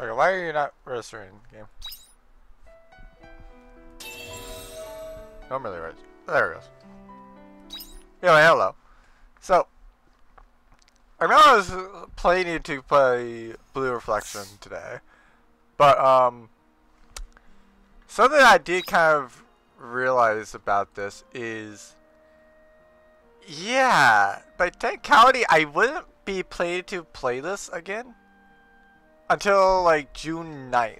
Okay, why are you not registering the game? Normally right. There it goes. Anyway, hello. So, I know I was planning to play Blue Reflection today, but um, something I did kind of realize about this is, yeah, by technicality, I wouldn't be planning to play this again until like June 9th.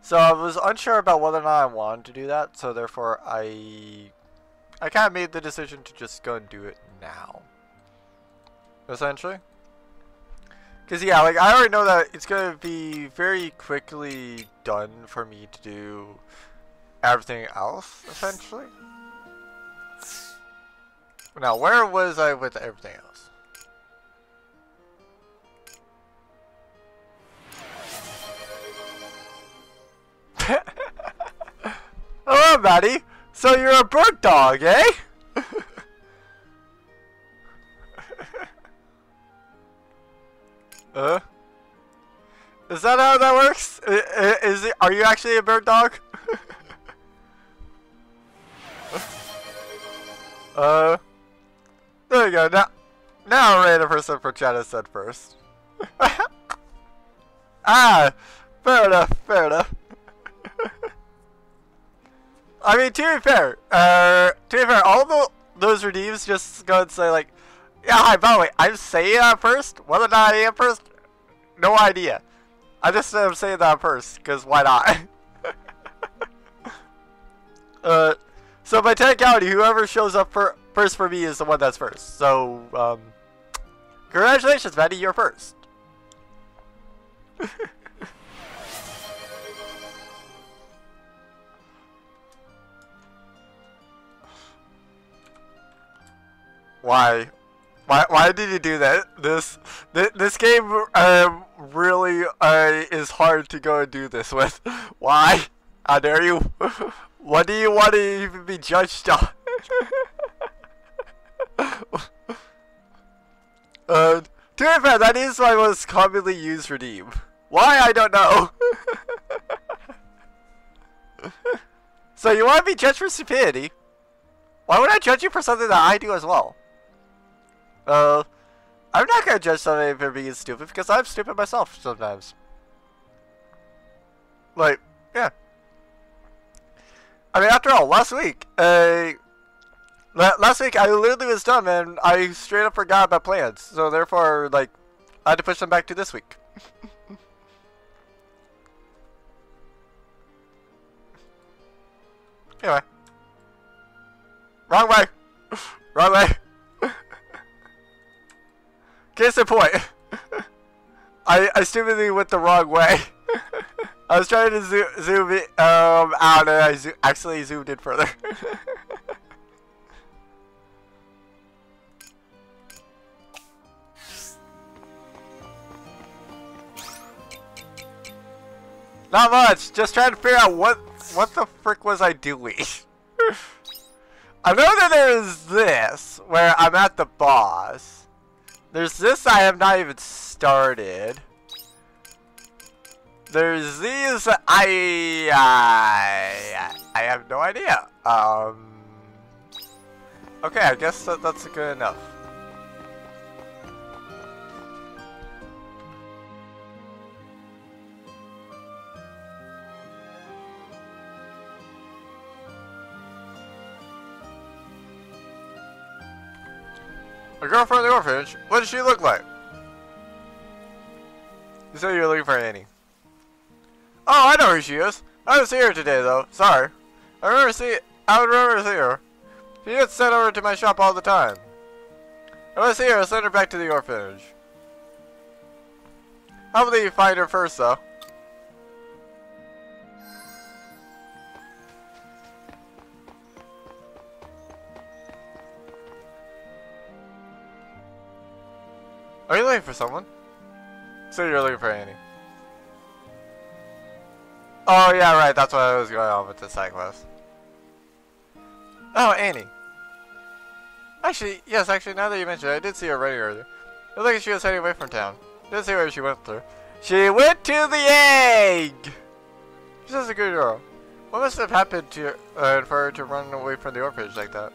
So I was unsure about whether or not I wanted to do that, so therefore I I kind of made the decision to just go and do it now. Essentially. Because, yeah, like, I already know that it's going to be very quickly done for me to do everything else, essentially. Now, where was I with everything else? Hello, Maddie! So you're a bird dog, eh? uh? Is that how that works? Is it? Are you actually a bird dog? uh. There you go. Now, now random person for China said first. ah, fair enough. Fair enough. I mean, to be fair, uh, to be fair, all the those redeems just go and say like, yeah, hi, by the way, I'm saying that first. Whether or not I am first, no idea. I just am saying that first, because why not? uh, so by technicality, whoever shows up for, first for me is the one that's first. So, um, congratulations, Maddie, you're first. Why? Why, why did you do that? This this, this game um, really uh, is hard to go and do this with. Why? How dare you? What do you want to even be judged on? uh, to be fair, that is my most commonly used redeem. Why? I don't know. so you want to be judged for stupidity? Why would I judge you for something that I do as well? Uh, I'm not gonna judge somebody for being stupid because I'm stupid myself sometimes. Like, yeah. I mean, after all, last week, uh, last week I literally was dumb and I straight up forgot about plans. So therefore, like, I had to push them back to this week. anyway. Wrong way. Wrong way. Case in point. I, I stupidly went the wrong way. I was trying to zoom, zoom it um, out and I zo actually zoomed in further. Not much. Just trying to figure out what what the frick was I doing. I know that there is this where I'm at the boss. There's this I have not even started. There's these I I, I have no idea. Um. Okay, I guess that, that's good enough. A girl from the orphanage? What does she look like? You said you were looking for Annie. Oh, I know who she is. I didn't see her today, though. Sorry. I remember see. I would remember see her. She gets sent over to my shop all the time. I see her, send her back to the orphanage. Hopefully you find her first, though. Are you looking for someone? So you're looking for Annie. Oh yeah, right, that's what I was going on with the side quest. Oh, Annie. Actually, yes, actually, now that you mention it, I did see her running earlier. It looked like she was heading away from town. Didn't see where she went through. She went to the egg! She's just a good girl. What must have happened to uh, for her to run away from the orphanage like that?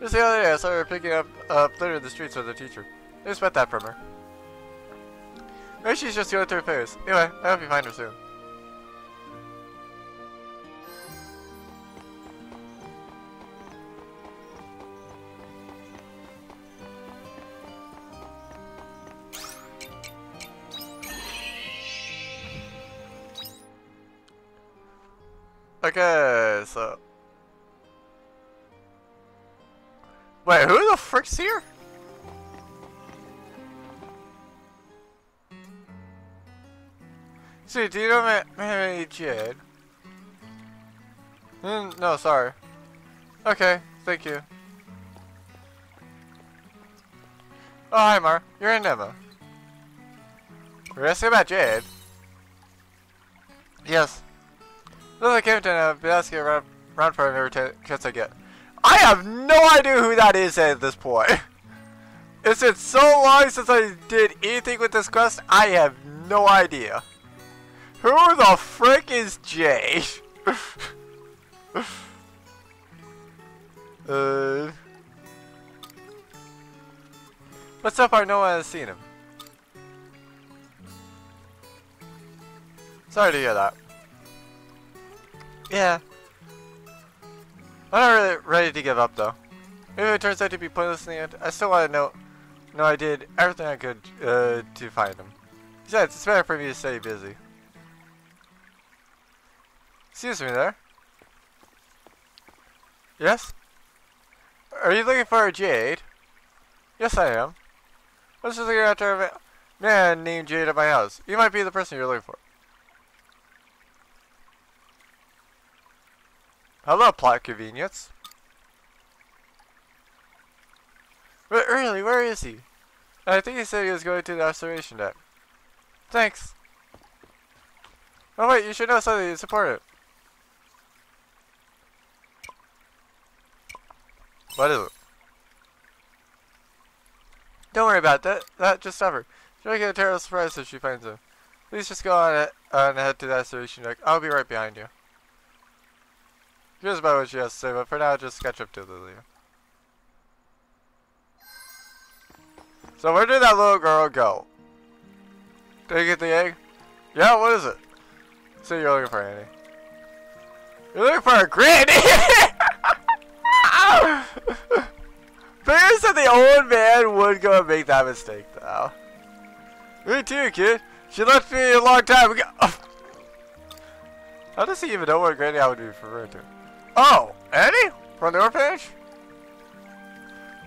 Just the other day, I saw her picking up uh, litter in the streets with a teacher. I expect that from her. Maybe she's just going through phase. Anyway, I hope you find her soon. Okay, so... Wait, who the frick's here? See, do you know Mary Jade? Mm, no, sorry. Okay, thank you. Oh, hi, Mar. You're in Emma. We're asking about Jade. Yes. I came to I've been asking around, around for every chance I get. I have no idea who that is at this point. It's been so long since I did anything with this quest, I have no idea. Who the frick is Jay? uh, what's up? I know I haven't seen him. Sorry to hear that. Yeah. I'm not really ready to give up though. Maybe it turns out to be pointless in the end. I still want to know. No, I did everything I could uh, to find him. Besides, it's better for me to stay busy. Excuse me there. Yes? Are you looking for a Jade? Yes, I am. Was just looking after a man named Jade at my house. You might be the person you're looking for. Hello, plot convenience. But really, where is he? I think he said he was going to the observation deck. Thanks. Oh wait, you should know something to support it. What is it? Don't worry about that. That just her. She'll get a terrible surprise if she finds him. Please just go on, and head to the observation deck. I'll be right behind you. Here's about what she has to say, but for now, just catch up to Lilia. So where did that little girl go? Did you get the egg? Yeah, what is it? So you're looking for Annie. You're looking for a granny! Figure said the old man would go and make that mistake, though. Me too, kid. She left me a long time ago. How does he even know what granny I would be referring to? Oh, Eddie? From the orphanage?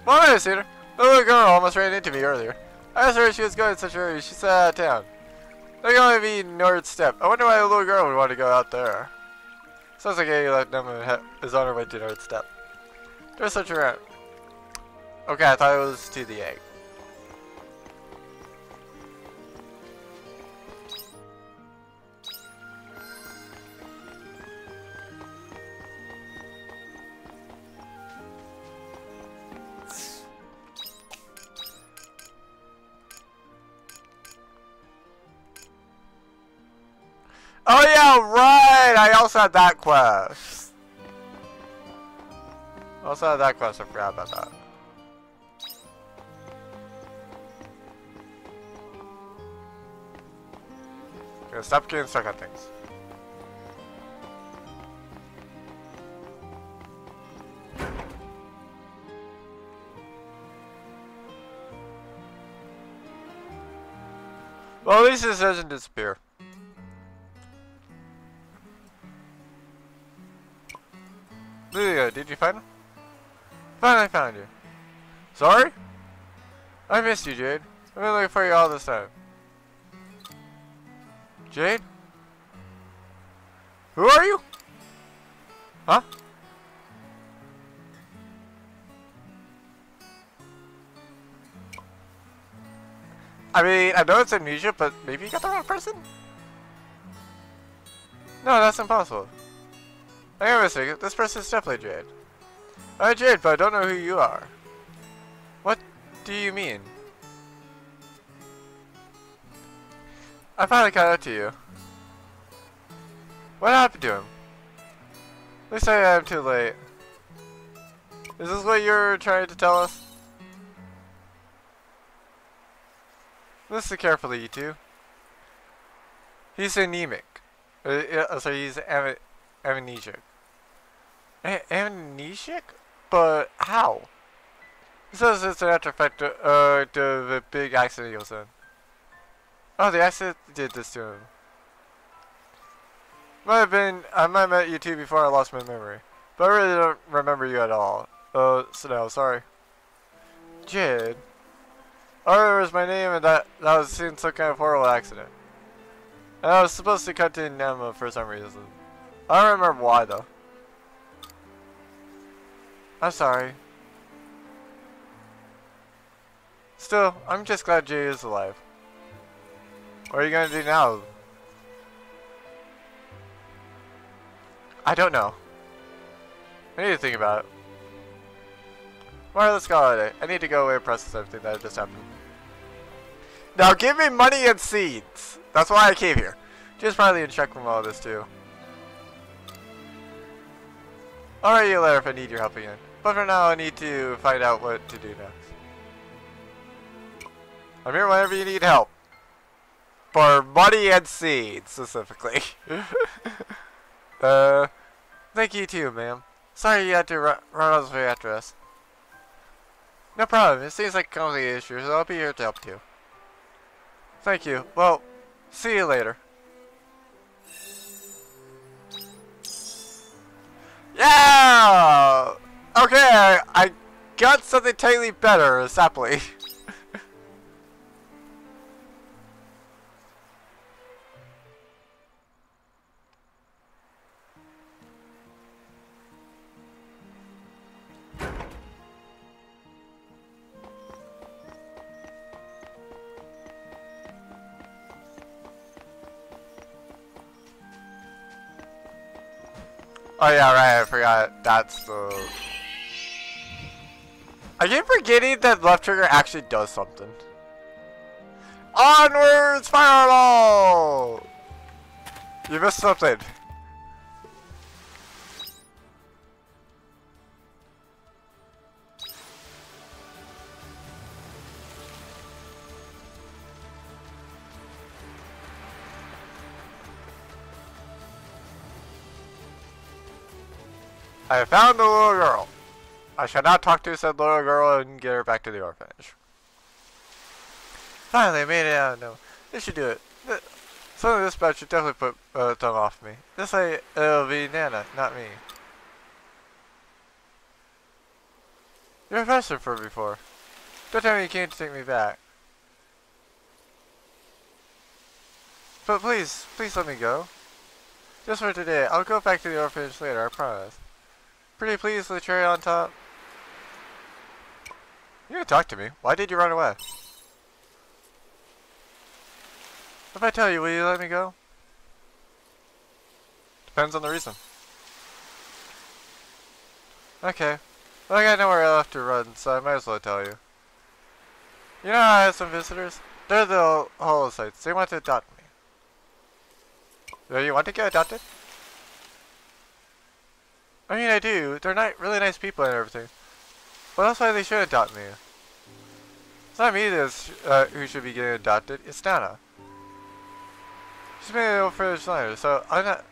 My name is Cedar. The little girl almost ran into me earlier. I asked her if she was going in such a hurry. She said out of town. They're going to be North Step. I wonder why a little girl would want to go out there. Sounds like a left number is on her way to North Step. There's such a around. Okay, I thought it was to the egg. Oh yeah, right! I also had that quest. Also had that quest, I forgot about that. Okay, stop getting stuck on things. Well, at least this doesn't disappear. There Did you find him? Finally found you. Sorry? I missed you, Jade. I've been looking for you all this time. Jade? Who are you? Huh? I mean, I know it's amnesia, but maybe you got the wrong person? No, that's impossible. I am mistaken. This person's definitely Jade. I'm Jade, but I don't know who you are. What do you mean? I finally caught up to you. What happened to him? They say I'm too late. Is this what you're trying to tell us? Listen carefully, you two. He's anemic. Uh, uh, sorry, he's am amnesiac. A amnesiac? But how? He says it's an after effect uh, to the big accident he was in. Oh, the accident did this to him. Might have been, I might have met you two before I lost my memory. But I really don't remember you at all. Uh, so no, sorry. Jid. Arthur was my name and that, that was in some kind of horrible accident. And I was supposed to cut to Nemea for some reason. I don't remember why though. I'm sorry. Still, I'm just glad Jay is alive. What are you gonna do now? I don't know. I need to think about it. Alright, let's go holiday. I need to go away and process everything that just happened. Now give me money and seeds! That's why I came here. Just probably in check from all this too. Write you a letter if I need your help again. But for now, I need to find out what to do next. I'm here whenever you need help. For money and seeds, specifically. uh, thank you too, ma'am. Sorry you had to run all this way after us. No problem. It seems like a complicated issue, so I'll be here to help too. Thank you. Well, see you later. Yeah! Okay, I got something totally better, Sapley. Oh yeah, right, I forgot. That's the... I keep forgetting that left trigger actually does something. Onwards, fireball! You missed something. I have found the little girl. I shall not talk to said little girl and get her back to the orphanage. Finally, I made it out. No, this should do it. Some of this batch should definitely put uh, tongue off me. This way, it'll be Nana, not me. You're a professor for before. Don't tell me you came to take me back. But please, please let me go. Just for today. I'll go back to the orphanage later, I promise. Pretty pleased with the cherry on top. You didn't talk to me. Why did you run away? If I tell you, will you let me go? Depends on the reason. Okay. Well, I got nowhere left to run, so I might as well tell you. You know I have some visitors? They're the holocytes. They want to adopt me. Do you want to get adopted? I mean, I do. They're not really nice people and everything. But that's why they should adopt me. It's not me that's, uh, who should be getting adopted. It's Nana. She's been the orphanage longer, so I'm not.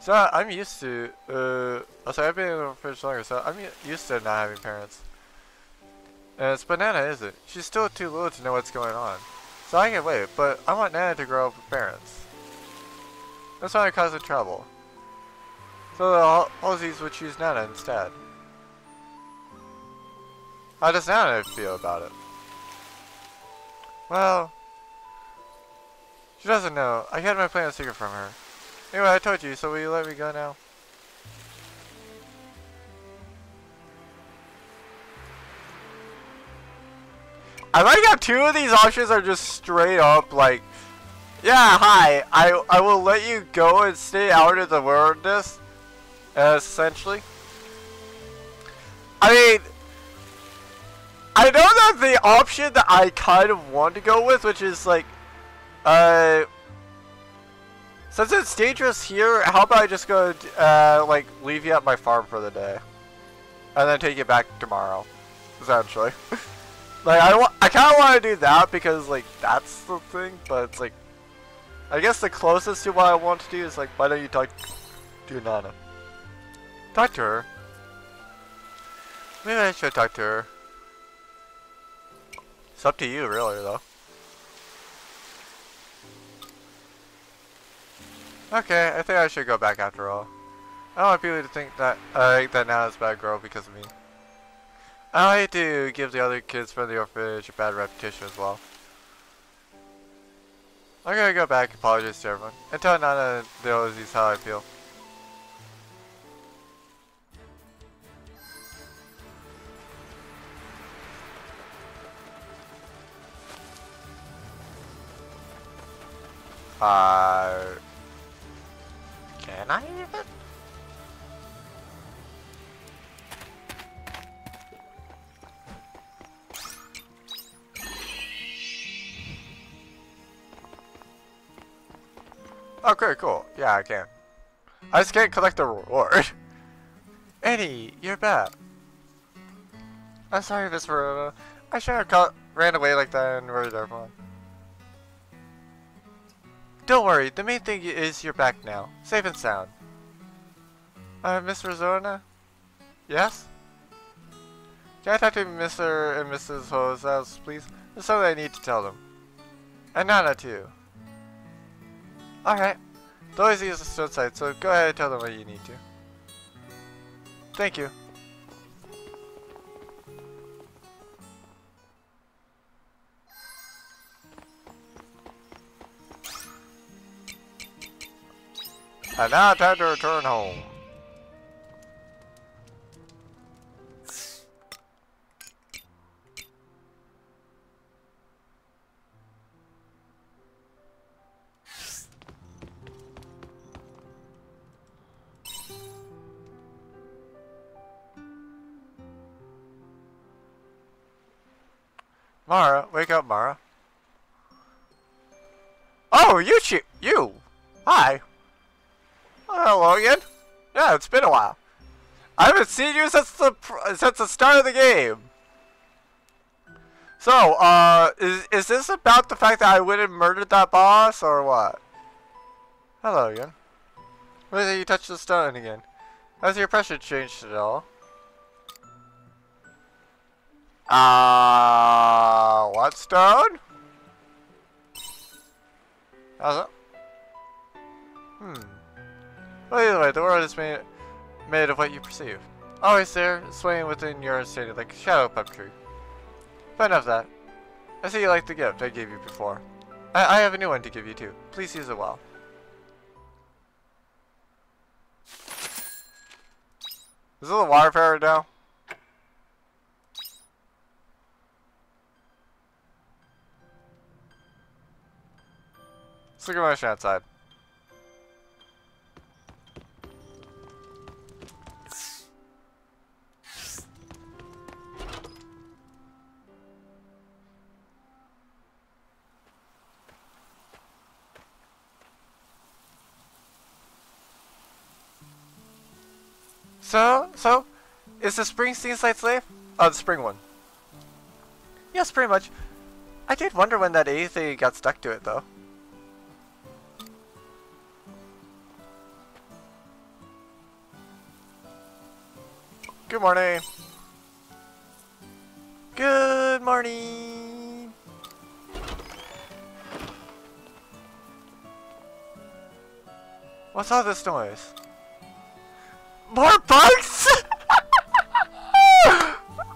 So I'm used to. Uh, sorry, I've been the orphanage longer, so I'm used to not having parents. And it's Banana, isn't. She's still too little to know what's going on. So I can wait, but I want Nana to grow up with parents. That's why I'm causing trouble. So the Aussies would choose Nana instead. How does Nana feel about it? Well, she doesn't know. I had my plan a secret from her. Anyway, I told you, so will you let me go now? I like how two of these options are just straight up like, yeah, hi, I, I will let you go and stay out of the wilderness essentially. I mean, I know that the option that I kind of want to go with, which is like, uh, Since it's dangerous here, how about I just go, uh, like, leave you at my farm for the day? And then take you back tomorrow. Essentially. like, I, I kind of want to do that because, like, that's the thing, but it's like, I guess the closest to what I want to do is, like, why don't you talk to Nana? Talk to her. Maybe I should talk to her. It's up to you, really, though. Okay, I think I should go back after all. I don't want people to think that I think that Nana's a bad girl because of me. I to give the other kids from the orphanage a bad reputation as well. I'm gonna go back and apologize to everyone. And tell Nana the knows how I feel. Uh, can I even? Okay, cool. Yeah, I can. I just can't collect the reward. Eddie, you're back. I'm sorry, Miss Verona. I should have ran away like that and murdered everyone. Don't worry, the main thing is you're back now. Safe and sound. Uh, Miss Rosona? Yes? Can I talk to Mr. and Mrs. House, please? There's something I need to tell them. And Nana, too. Alright. The always use the outside, so go ahead and tell them what you need to. Thank you. And now time to return home. Mara, wake up, Mara. Oh, you, you. Hi. Hello again. Yeah, it's been a while. I haven't seen you since the since the start of the game. So, uh, is is this about the fact that I went and murdered that boss, or what? Hello again. What is it you touched the stone again? Has your pressure changed at all? Uh, what stone? How's it? Hmm. Well, either way, the world is made, made of what you perceive. Always there, swaying within your understanding like a shadow puppetry. But enough of that. I see you like the gift I gave you before. I, I have a new one to give you too. Please use it well. Is it the water ferret now? Let's look at my outside. So, so, is the Springsteen site safe? Oh, the spring one. Yes, pretty much. I did wonder when that A thing got stuck to it, though. Good morning. Good morning. What's all this noise? More bugs?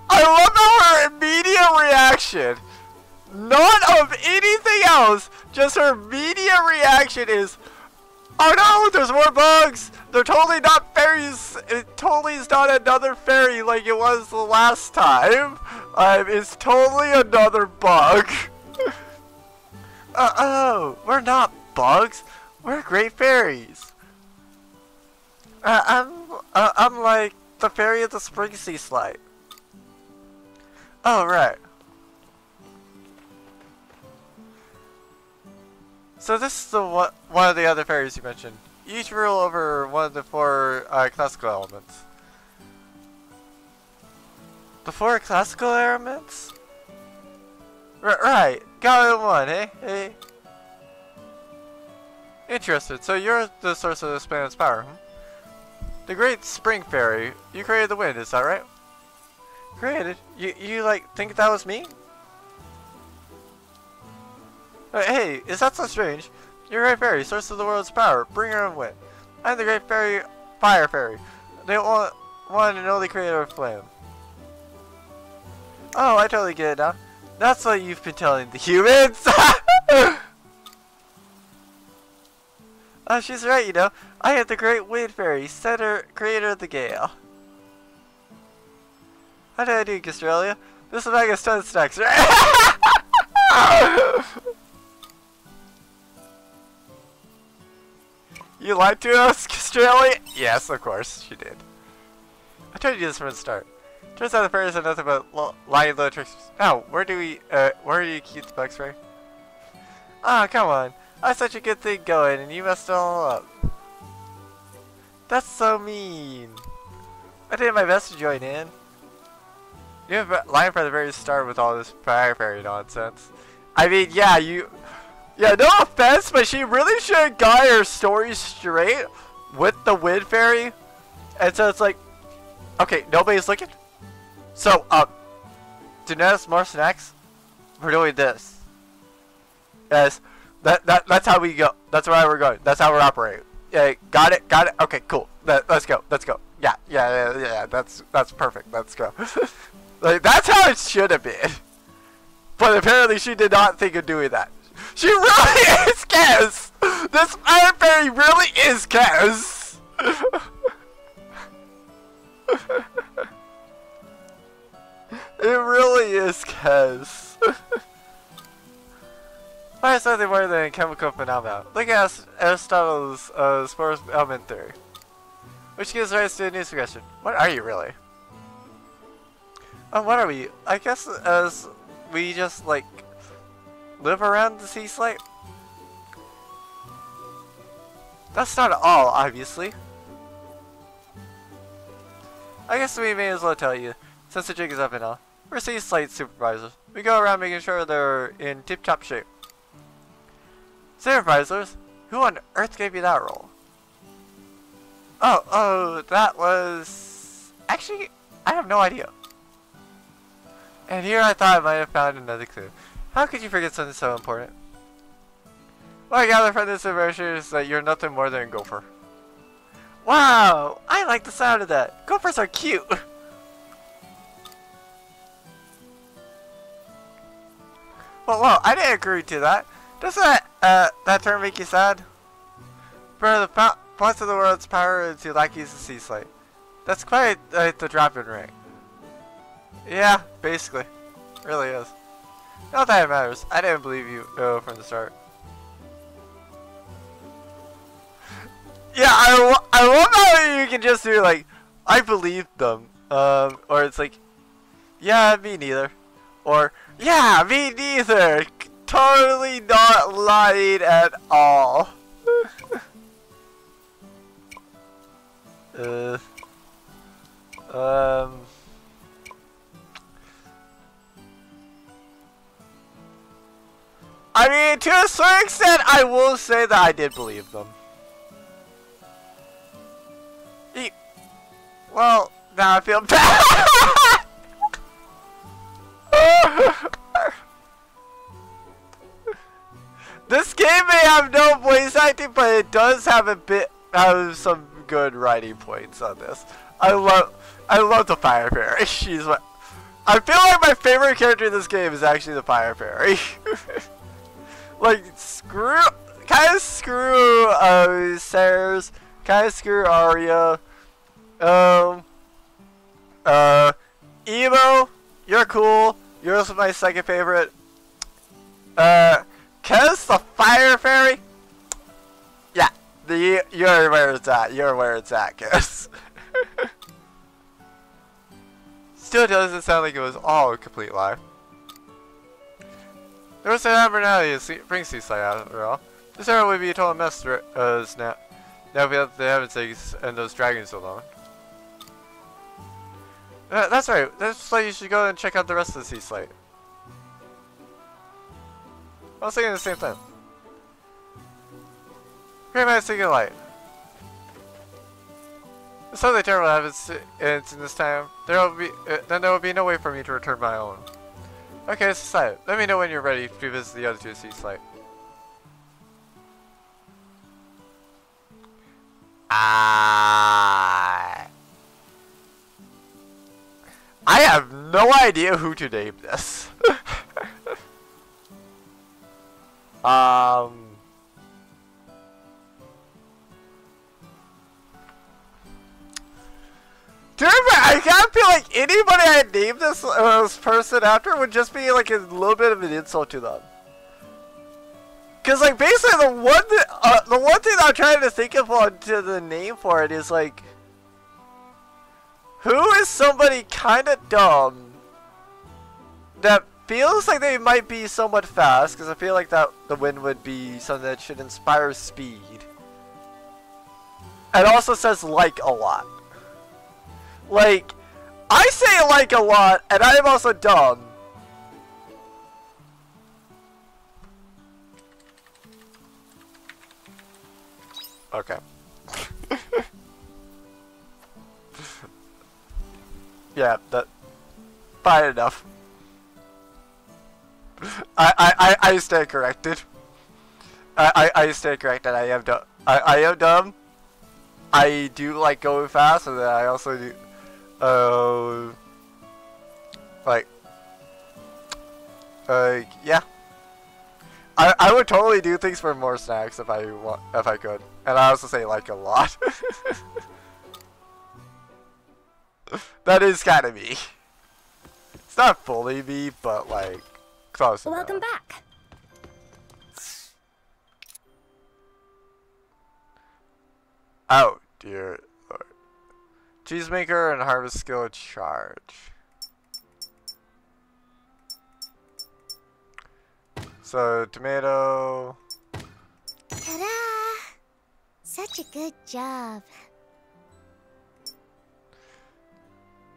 I love her immediate reaction. Not of anything else. Just her immediate reaction is, oh no, there's more bugs. They're totally not fairies. It totally is not another fairy like it was the last time. Um, it's totally another bug. uh oh, we're not bugs. We're great fairies. I'm uh, I'm like the fairy of the spring Seaslight. Oh, right. So this is the one, one of the other fairies you mentioned. Each rule over one of the four uh, classical elements. The four classical elements? R right, got it one, eh? Hey. Interested. So you're the source of this planet's power, hmm? The Great Spring Fairy. You created the wind, is that right? Created? You you like think that was me? Uh, hey, is that so strange? You're a great fairy, source of the world's power, bringer of wind. I'm the great fairy, fire fairy, the one and only creator of flame. Oh, I totally get it now. That's what you've been telling the humans! oh, she's right, you know. I am the great wind fairy, center, creator of the gale. How did I do, Australia? This is Mega Stun right? You lied to us, Australia? Yes, of course, she did. I tried to do this from the start. Turns out the fairies are nothing but lying little tricks. Oh, where do we, uh, where do you keep the bug spray? Ah, oh, come on. I had such a good thing going, and you messed it all up. That's so mean. I did my best to join in. You have lying from the very start with all this fire fairy nonsense. I mean, yeah, you yeah, no offense, but she really should have got her story straight with the Wind Fairy. And so it's like, okay, nobody's looking. So, uh, to notice more snacks, we're doing this. Yes, that, that that's how we go. That's where we're going. That's how we're operating. Yeah, got it, got it. Okay, cool. Let, let's go. Let's go. Yeah, yeah, yeah, yeah. That's that's perfect. Let's go. like that's how it should have been. But apparently she did not think of doing that. She really is Kaz! This Iron Fairy really is Kaz! it really is Kaz. Why is something more than chemical phenomena? Look at Aristotle's uh, spores element theory. Which gives rise to a new suggestion. What are you really? Um, what are we? I guess as we just like live around the Seaslight? That's not all, obviously. I guess we may as well tell you, since the jig is up and all. We're Seaslight supervisors. We go around making sure they're in tip-top shape. Supervisors? Who on earth gave you that role? Oh, oh, that was... Actually, I have no idea. And here I thought I might have found another clue. How could you forget something so important? Well, I gather from this information is that you're nothing more than a gopher. Wow! I like the sound of that. Gophers are cute! well, well, I didn't agree to that. Does that, uh, that term make you sad? For the parts of the world's power into Lackey's the Seaslight. That's quite uh, the drop-in ring. Yeah, basically. Really is. Not that it matters. I didn't believe you from the start. Yeah, I, I love how you can just do like, I believe them. Um, or it's like, yeah, me neither. Or, yeah, me neither. Totally not lying at all. uh, um. I mean, to a certain extent, I will say that I did believe them. E well, now I feel bad. this game may have no voice acting, but it does have a bit of some good writing points on this. I love, I love the Fire Fairy. She's my, I feel like my favorite character in this game is actually the Fire Fairy. like screw, kind of screw uh, Ceres, kind of screw Aria. Um, uh, Emo, you're cool. You're also my second favorite. Uh, Kez the Fire Fairy. Yeah, the you're where it's at. You're where it's at, Kez. Still doesn't sound like it was all a complete lie. There was an abnormality in Spring Seaslight after all. This area would be a total mess, uh, Snap. Now we have the heavens and those dragons alone. Uh, that's right. That's why you should go and check out the rest of the Seaslight. I was thinking the same thing. Great man, take a light. Totally terrible it's in this time. There will be uh, then there will be no way for me to return my own. Okay, it's decided. Let me know when you're ready to visit the other two Seaslight. Ah. I have no idea who to name this. um. Dude, I kind of feel like anybody I named this, uh, this person after would just be like a little bit of an insult to them. Cause like basically the one th uh, the one thing I'm trying to think of on to the name for it is like who is somebody kind of dumb that feels like they might be somewhat fast? Because I feel like that the wind would be something that should inspire speed. It also says like a lot. Like, I say like a lot, and I am also dumb. Okay. yeah, that... Fine enough. I, I, I, I stay corrected. I, I, I stay corrected. I am dumb. I, I am dumb. I do like going fast, and then I also do... Uh... Like... Uh, yeah. I, I would totally do things for more snacks if I want, if I could. And I also say like a lot. that is kind of me. It's not fully me, but like close Welcome back. Oh dear lord. Cheesemaker and harvest skill charge. So tomato. Ta-da! Such a good job.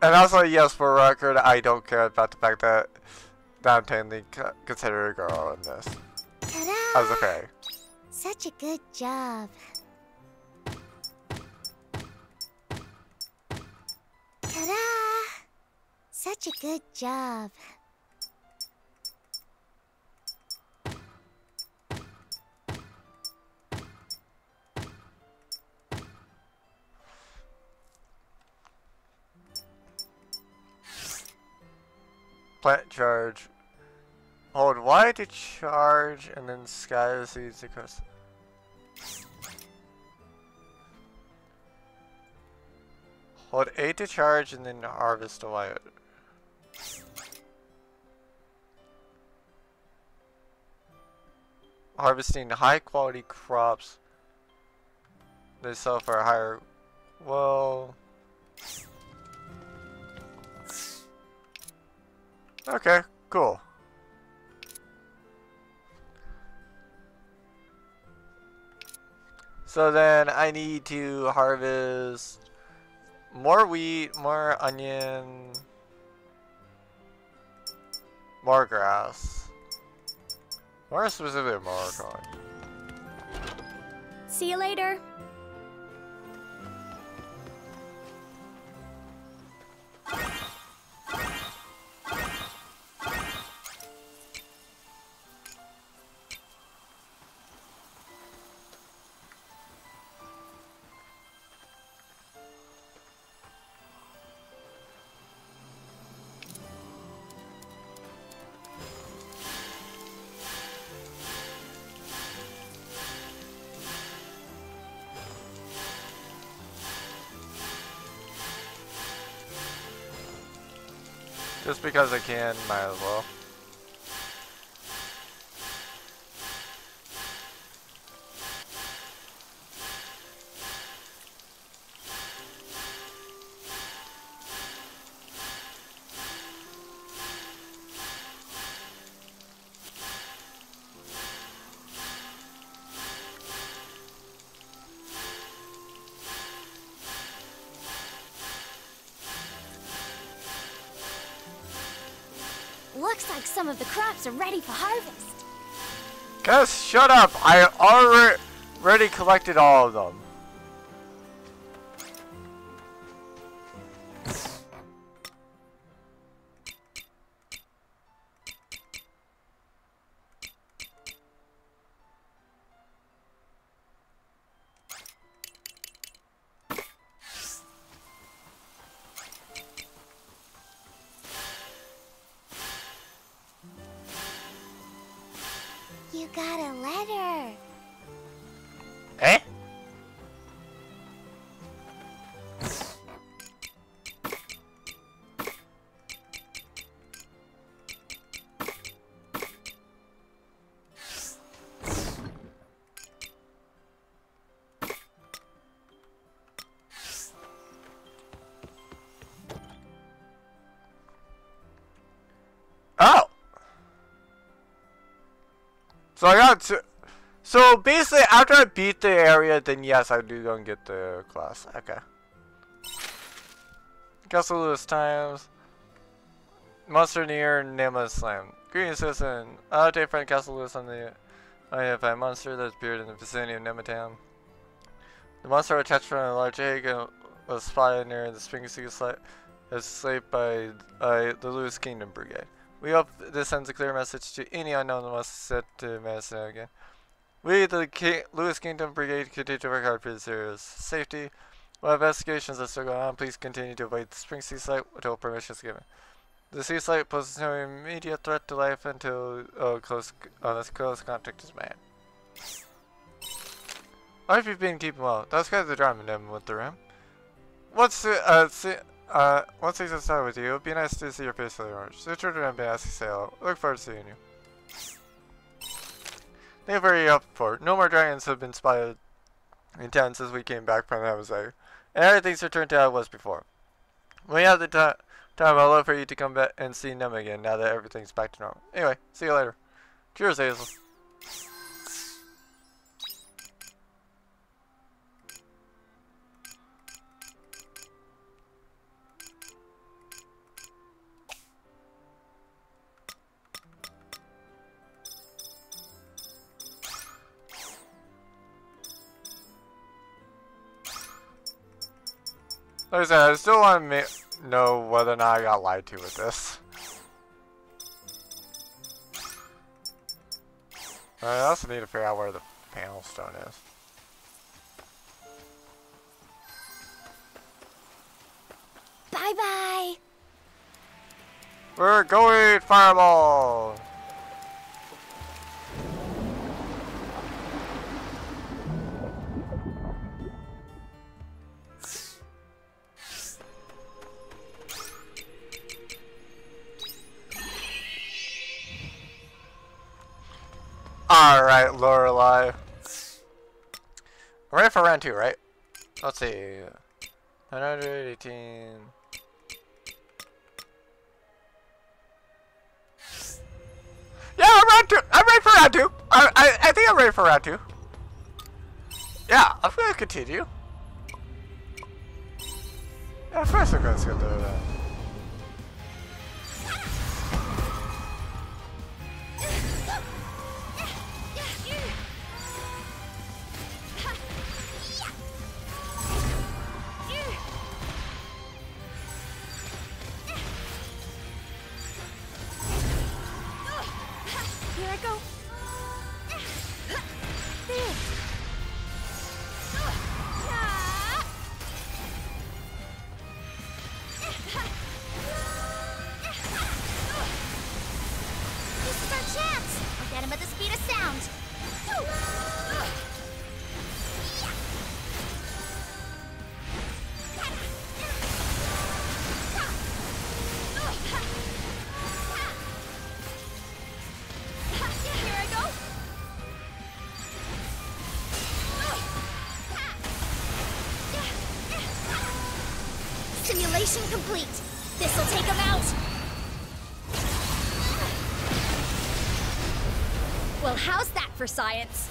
And also, yes, for record, I don't care about the fact that, I'm technically considered a girl in this. Ta-da! I was okay. Such a good job. Ta-da! Such a good job. Plant charge. Hold Y to charge, and then sky the seeds across. Hold A to charge, and then harvest a Y. Harvesting high quality crops. They sell for a higher. Well. Okay, cool. So then I need to harvest more wheat, more onion, more grass. More specifically, more corn. See you later. Just because I can, might as well. Are ready for harvest. Guys, shut up! I already collected all of them. So I got so basically after I beat the area, then yes, I do go and get the class. Okay. Castle Lewis times. Monster near Nema Slam. Greetings, citizen. I'll update friend Castle Lewis on the identified monster that appeared in the vicinity of Nemea Town. The monster attached from a large egg was spotted near the Spring Seaslight as slated by uh, the Lewis Kingdom Brigade. We hope this sends a clear message to any must set to Madison again. We, the Ki Lewis Kingdom Brigade, continue to work hard for area's safety. While investigations are still going on, please continue to avoid the Spring Seaslight until permission is given. The Seaslight poses no immediate threat to life until uh, close, unless close contact is made. I hope you've been keeping well. That was kind of the drama with the room. What's the, uh, uh, once have started with you, it'd be nice to see your face the orange. So children asking to say hello. Look forward to seeing you. Thank you for your support. No more dragons have been spotted in town since we came back from Amazon. And everything's returned to how it was before. We have the time, I'd love for you to come back and see them again now that everything's back to normal. Anyway, see you later. Cheers, Hazel. Like I said, I still want to know whether or not I got lied to with this. Uh, I also need to figure out where the panel stone is. Bye bye. We're going fireball! Alright, Lorelei. I'm ready for round two, right? Let's see. 118. Yeah, I'm ready. To, I'm ready for round two. I, I, I think I'm ready for round two. Yeah, I'm gonna continue. Yeah, first I'm gonna through that. For science?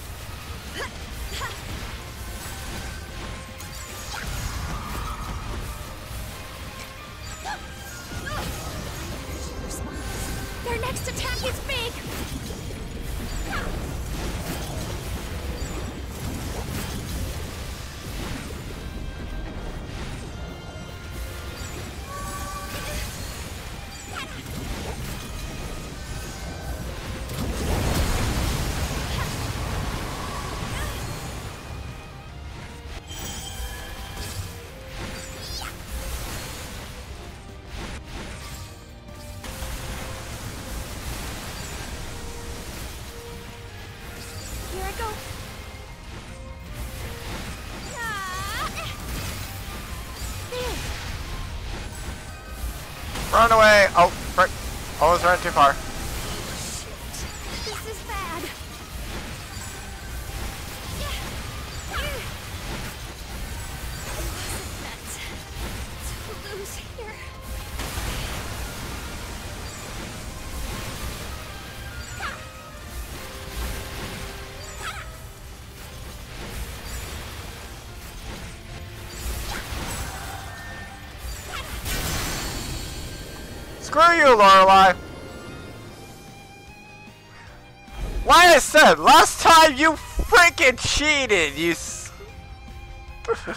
Run away! Oh, frick. Almost ran too far. You, Lorelei! Like I said, last time you freaking cheated, you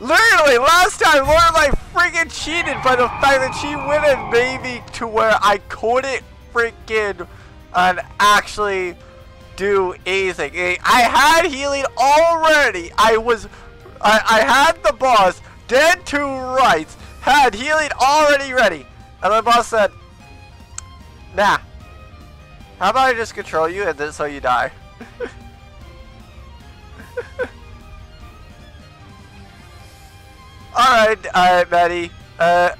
Literally, last time Lorelei freaking cheated by the fact that she went and made me to where I couldn't freaking and actually do anything. I had healing already. I was, I, I had the boss dead to rights, had healing already ready. And the boss said, nah. How about I just control you and then so you die? Alright, alright, Maddie. Uh,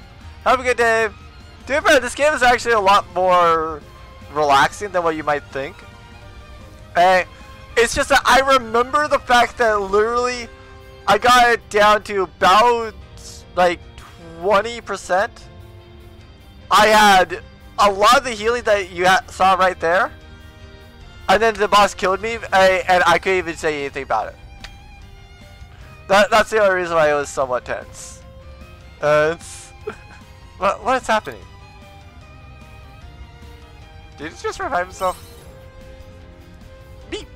have a good day. To be fair, this game is actually a lot more relaxing than what you might think. Uh, it's just that I remember the fact that literally I got it down to about like 20%. I had a lot of the healing that you saw right there. And then the boss killed me, I, and I couldn't even say anything about it. That, that's the only reason why it was somewhat tense. Uh, what, what is happening? Did he just revive himself? Beep!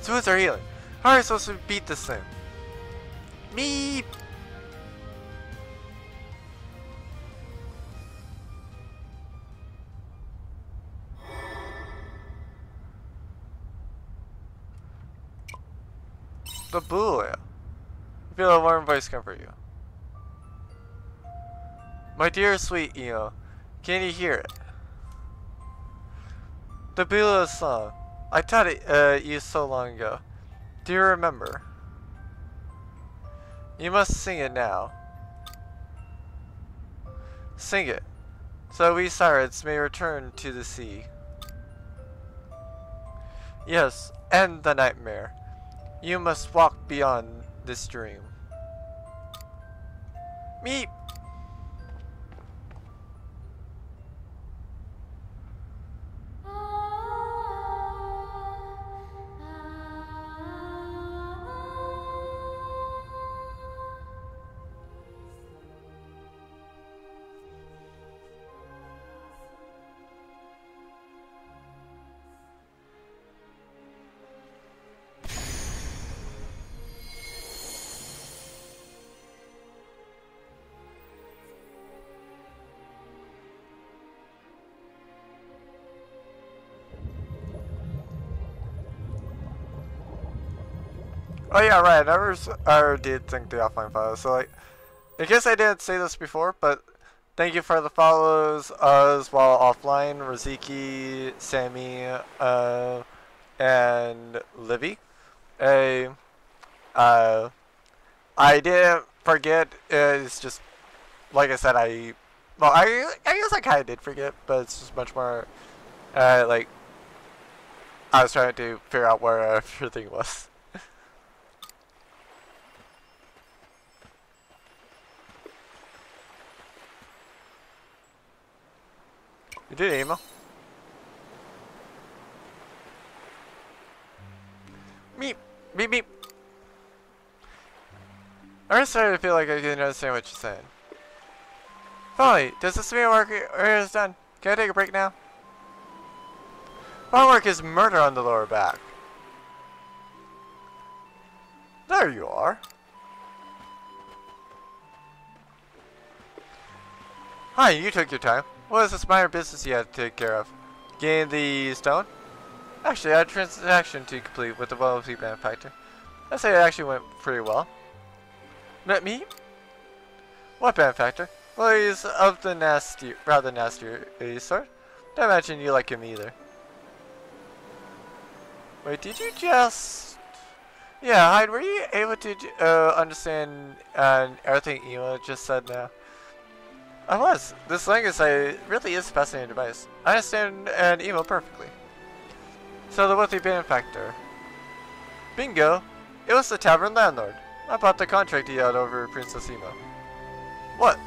So who's our healing? How are we supposed to beat this thing? Meep! The Boolia. Feel a warm voice comfort you. My dear sweet Eo, can you hear it? The Beulah song. I taught it uh, you so long ago. Do you remember? You must sing it now. Sing it, so we sirens may return to the sea. Yes, end the nightmare. You must walk beyond this dream. Meep! Oh yeah, right. I never or did think the offline files. So like, I guess I didn't say this before, but thank you for the follows as well offline, Raziki, Sammy, uh, and Livy. A, uh, I didn't forget. It's just like I said. I well, I I guess I kind of did forget, but it's just much more, uh, like I was trying to figure out where everything was. Email. Meep, meep, meep. I'm starting to feel like I didn't understand what you're saying. Finally, does this mean work is done? Can I take a break now? My work is murder on the lower back. There you are. Hi, you took your time. What is this minor business you had to take care of? Gain the stone? Actually, I had a transaction to complete with the wealthy benefactor. I'd say it actually went pretty well. Met me? What benefactor? Well, he's of the nasty, rather nasty uh, sort. Don't imagine you like him either. Wait, did you just... Yeah, Hyde, were you able to uh, understand uh, everything Ema just said now? I was. This language site really is a fascinating device. I understand an emo perfectly. So the wealthy benefactor. Bingo! It was the tavern landlord. I bought the contract he had over Princess Ema. What?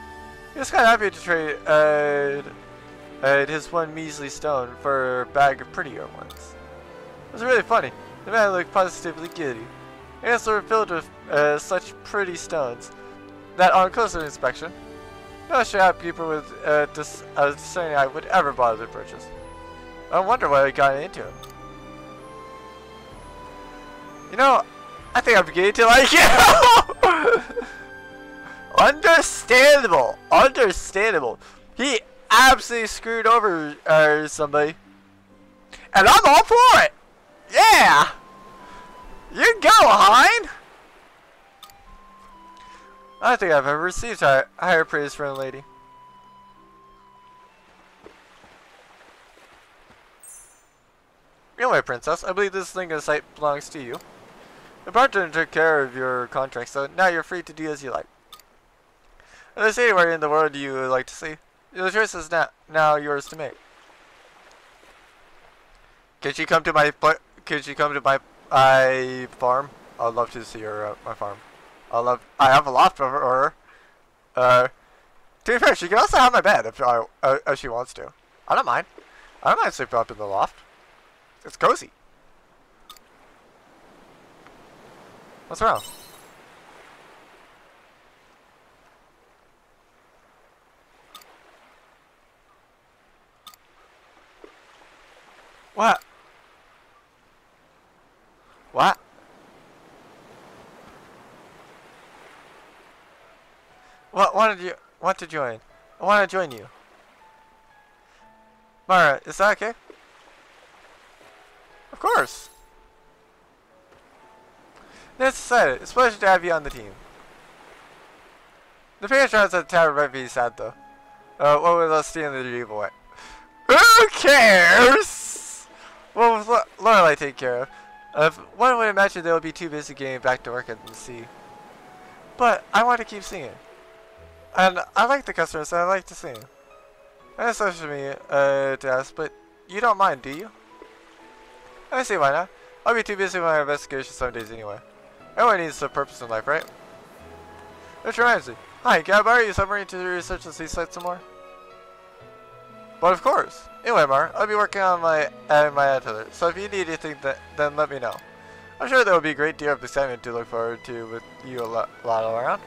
He was kind of happy to trade uh, uh, his one measly stone for a bag of prettier ones. It was really funny. The man looked positively giddy. Hands were filled with uh, such pretty stones that on closer inspection, no shopkeeper with uh, dis a discerning eye would ever bother to purchase. I wonder why I got into him. You know, I think I'm beginning to like you. Understandable. Understandable. He absolutely screwed over uh, somebody. And I'm all for it. Yeah. You go, Heine. I don't think I've ever received higher, higher praise from a lady. You know Anyway, princess, I believe this thing in sight belongs to you. The bartender took care of your contract, so now you're free to do as you like. If there's anywhere in the world you would like to see, the choice is now, now yours to make. Can she come to my Can she come to my my farm? I'd love to see her at uh, my farm. I love. I have a loft for her. Uh, to be fair, she can also have my bed if I uh, if she wants to. I don't mind. I don't mind sleeping up in the loft. It's cozy. What's wrong? What? What? What wanted you want to join? I want to join you. Mara, is that okay? Of course. That's decided. It's a pleasure to have you on the team. The patrons at the tower might be sad though. Uh, what was us stealing the dream away? Who cares? What was Lorelei take care of? Uh, one would imagine they would be too busy getting back to work at the sea. But I want to keep singing. And I like the customers I like to sing. And it's such to me uh, to ask, but you don't mind, do you? I see why not. I'll be too busy with my investigation some days anyway. Everyone needs a purpose in life, right? Which reminds me. Hi, can I borrow your submarine to research the Seaslight some more? But of course. Anyway, Mar, I'll be working on my uh, my editor, so if you need anything, th then let me know. I'm sure there will be a great deal of excitement to look forward to with you a lot, lot around.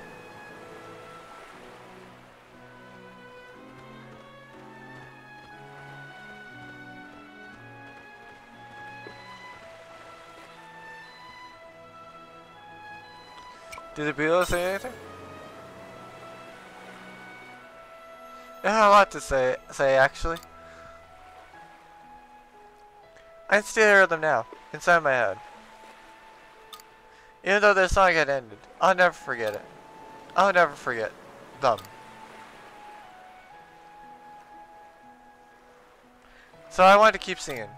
Did the Beatles say anything? I have a lot to say, say actually. I can still hear them now, inside my head. Even though their song had ended, I'll never forget it. I'll never forget them. So I wanted to keep singing.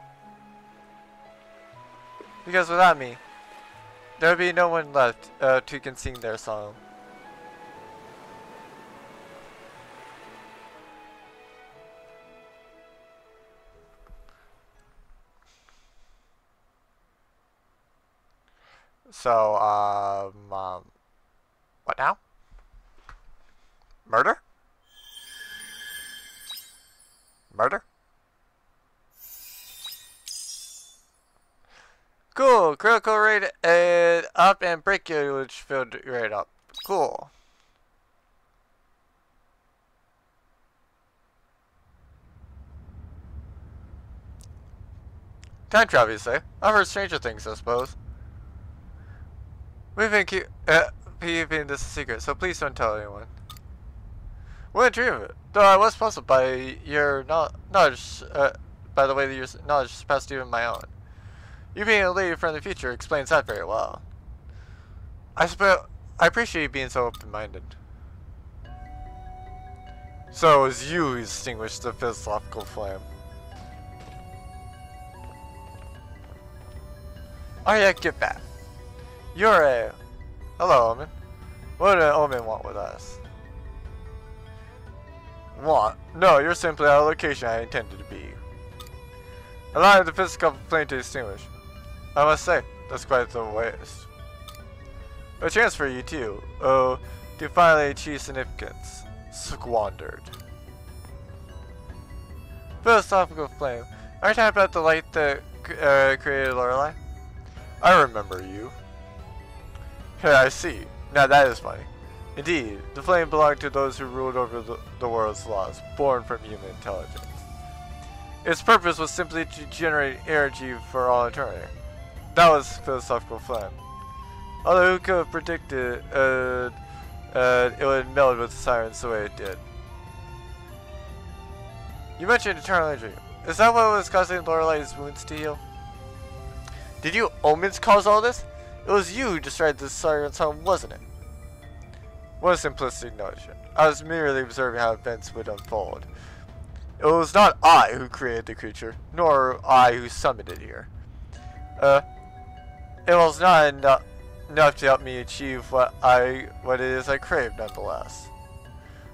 Because without me, there would be no one left uh, who can sing their song. So, um, um, what now? Murder? Murder? Cool, critical rate uh, up and breakage field rate up. Cool. Time travel, you say? I've heard stranger things, I suppose. We've been keep, uh, keeping this a secret, so please don't tell anyone. Wouldn't dream of it, though I was puzzled by your knowledge, uh, by the way that your knowledge surpassed even my own. You being a lady from the future explains that very well. I suppose I appreciate you being so open-minded. So it was you who extinguished the philosophical flame. Oh yeah, get back. You're a... Hello, Omen. What did Omen want with us? Want? No, you're simply at a location I intended to be. Allowing the physical plane to extinguish. I must say, that's quite the waste. A chance for you too. Oh, to finally achieve significance. Squandered. Philosophical flame. Are you talking about the light that uh, created Lorelei? I remember you. Yeah, I see. Now that is funny. Indeed, the flame belonged to those who ruled over the, the world's laws, born from human intelligence. Its purpose was simply to generate energy for all eternity. That was philosophical flame. Although who could have predicted uh, uh, it would meld with the sirens the way it did. You mentioned eternal energy. Is that what was causing Lorelei's wounds to heal? Did you omens cause all this? It was you who destroyed the siren's home, wasn't it? What a simplistic notion. I was merely observing how events would unfold. It was not I who created the creature, nor I who summoned it here. Uh, it was not enough enough to help me achieve what I what it is I crave nonetheless.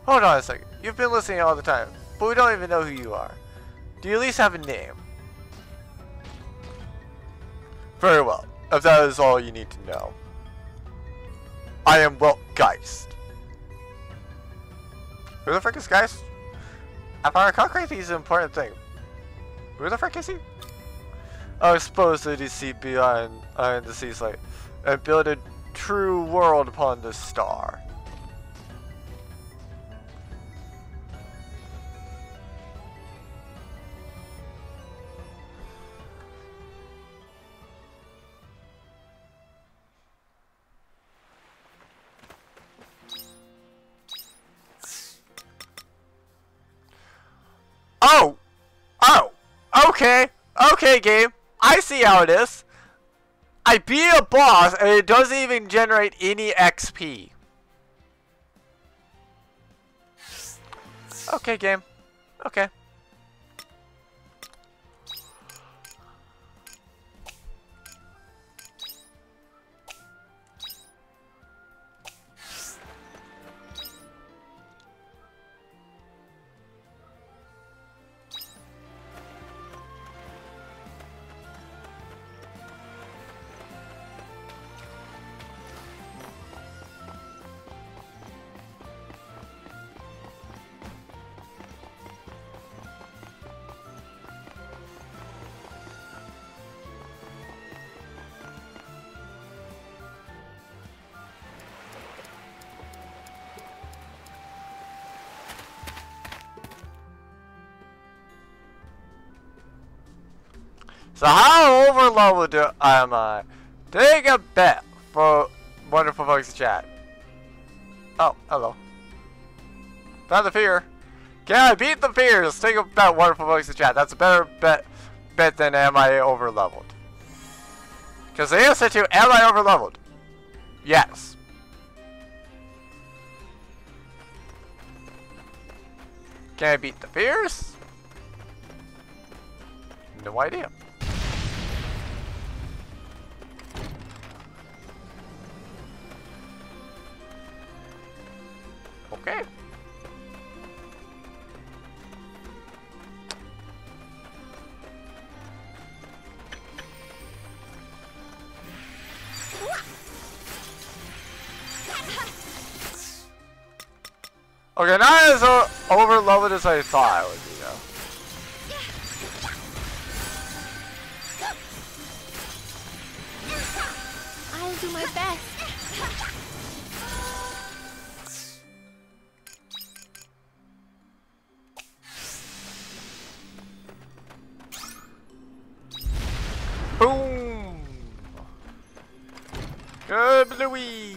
Hold on a second. You've been listening all the time, but we don't even know who you are. Do you at least have a name? Very well. If that is all you need to know. I am Welt Geist. Who the frick is Geist? If I recall correctly, he's an important thing. Who the frick is he? I expose the deceit beyond uh, the sea's light and build a true world upon this star. Oh! Oh! Okay! Okay, game! I see how it is! I beat a boss and it doesn't even generate any XP. Okay, game. Okay. So how overloaded am I? Take a bet for wonderful folks in chat. Oh, hello. Found the fear. Can I beat the fears? Take a bet, wonderful folks in chat. That's a better bet bet than am I overleveled. Because the answer to am I overleveled? Yes. Can I beat the fears? No idea. Okay. Okay, not as uh, over leveled as I thought I would be though. I'll do my best. Boom! Good Louis!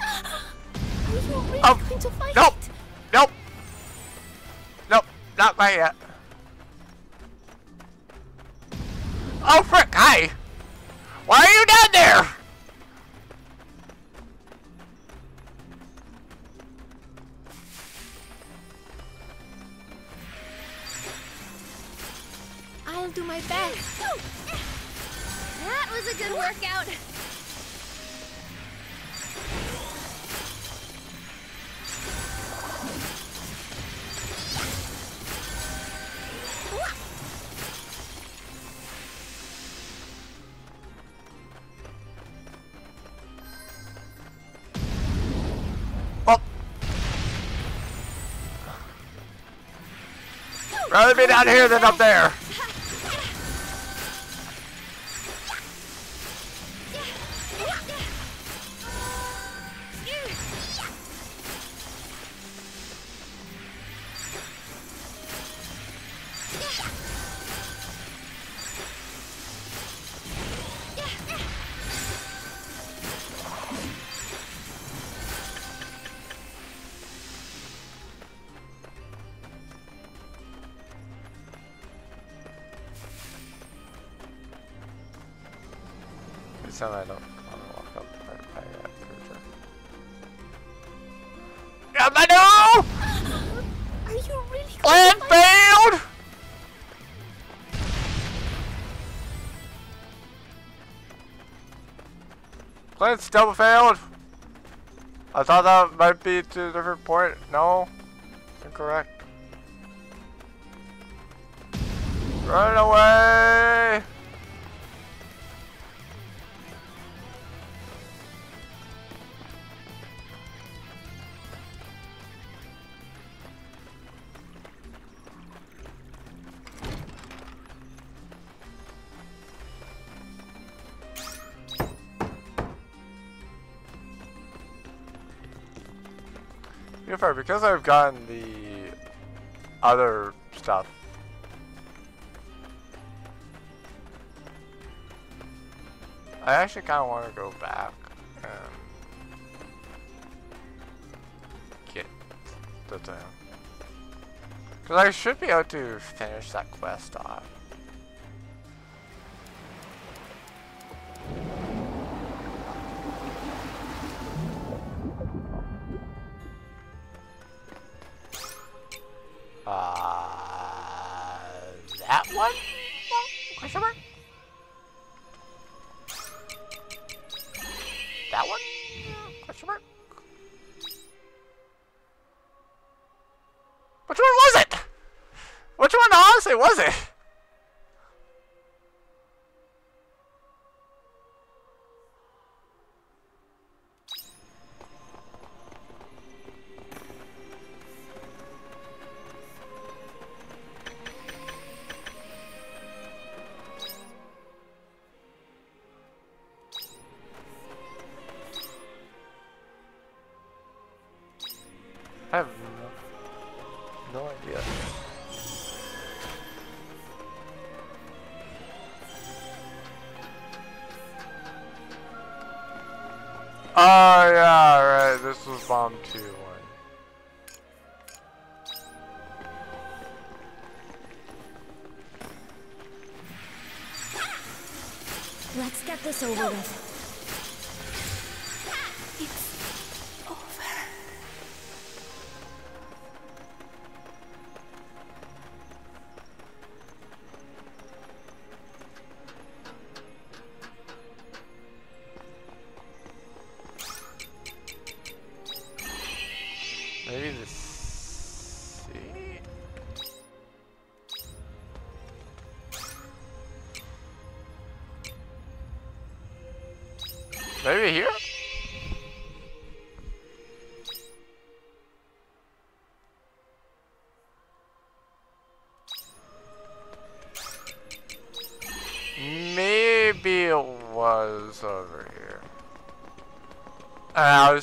Are you really Oh, to fight? Nope! Nope! Nope, not quite yet. Oh, frick, hi. Why are you down there? I'll do my best. That was a good workout. Rather be down here than up there. Plan still failed! I thought that might be to a different point. No. Incorrect. Run away! Because I've gotten the other stuff. I actually kind of want to go back and get the thing. Because I should be able to finish that quest off.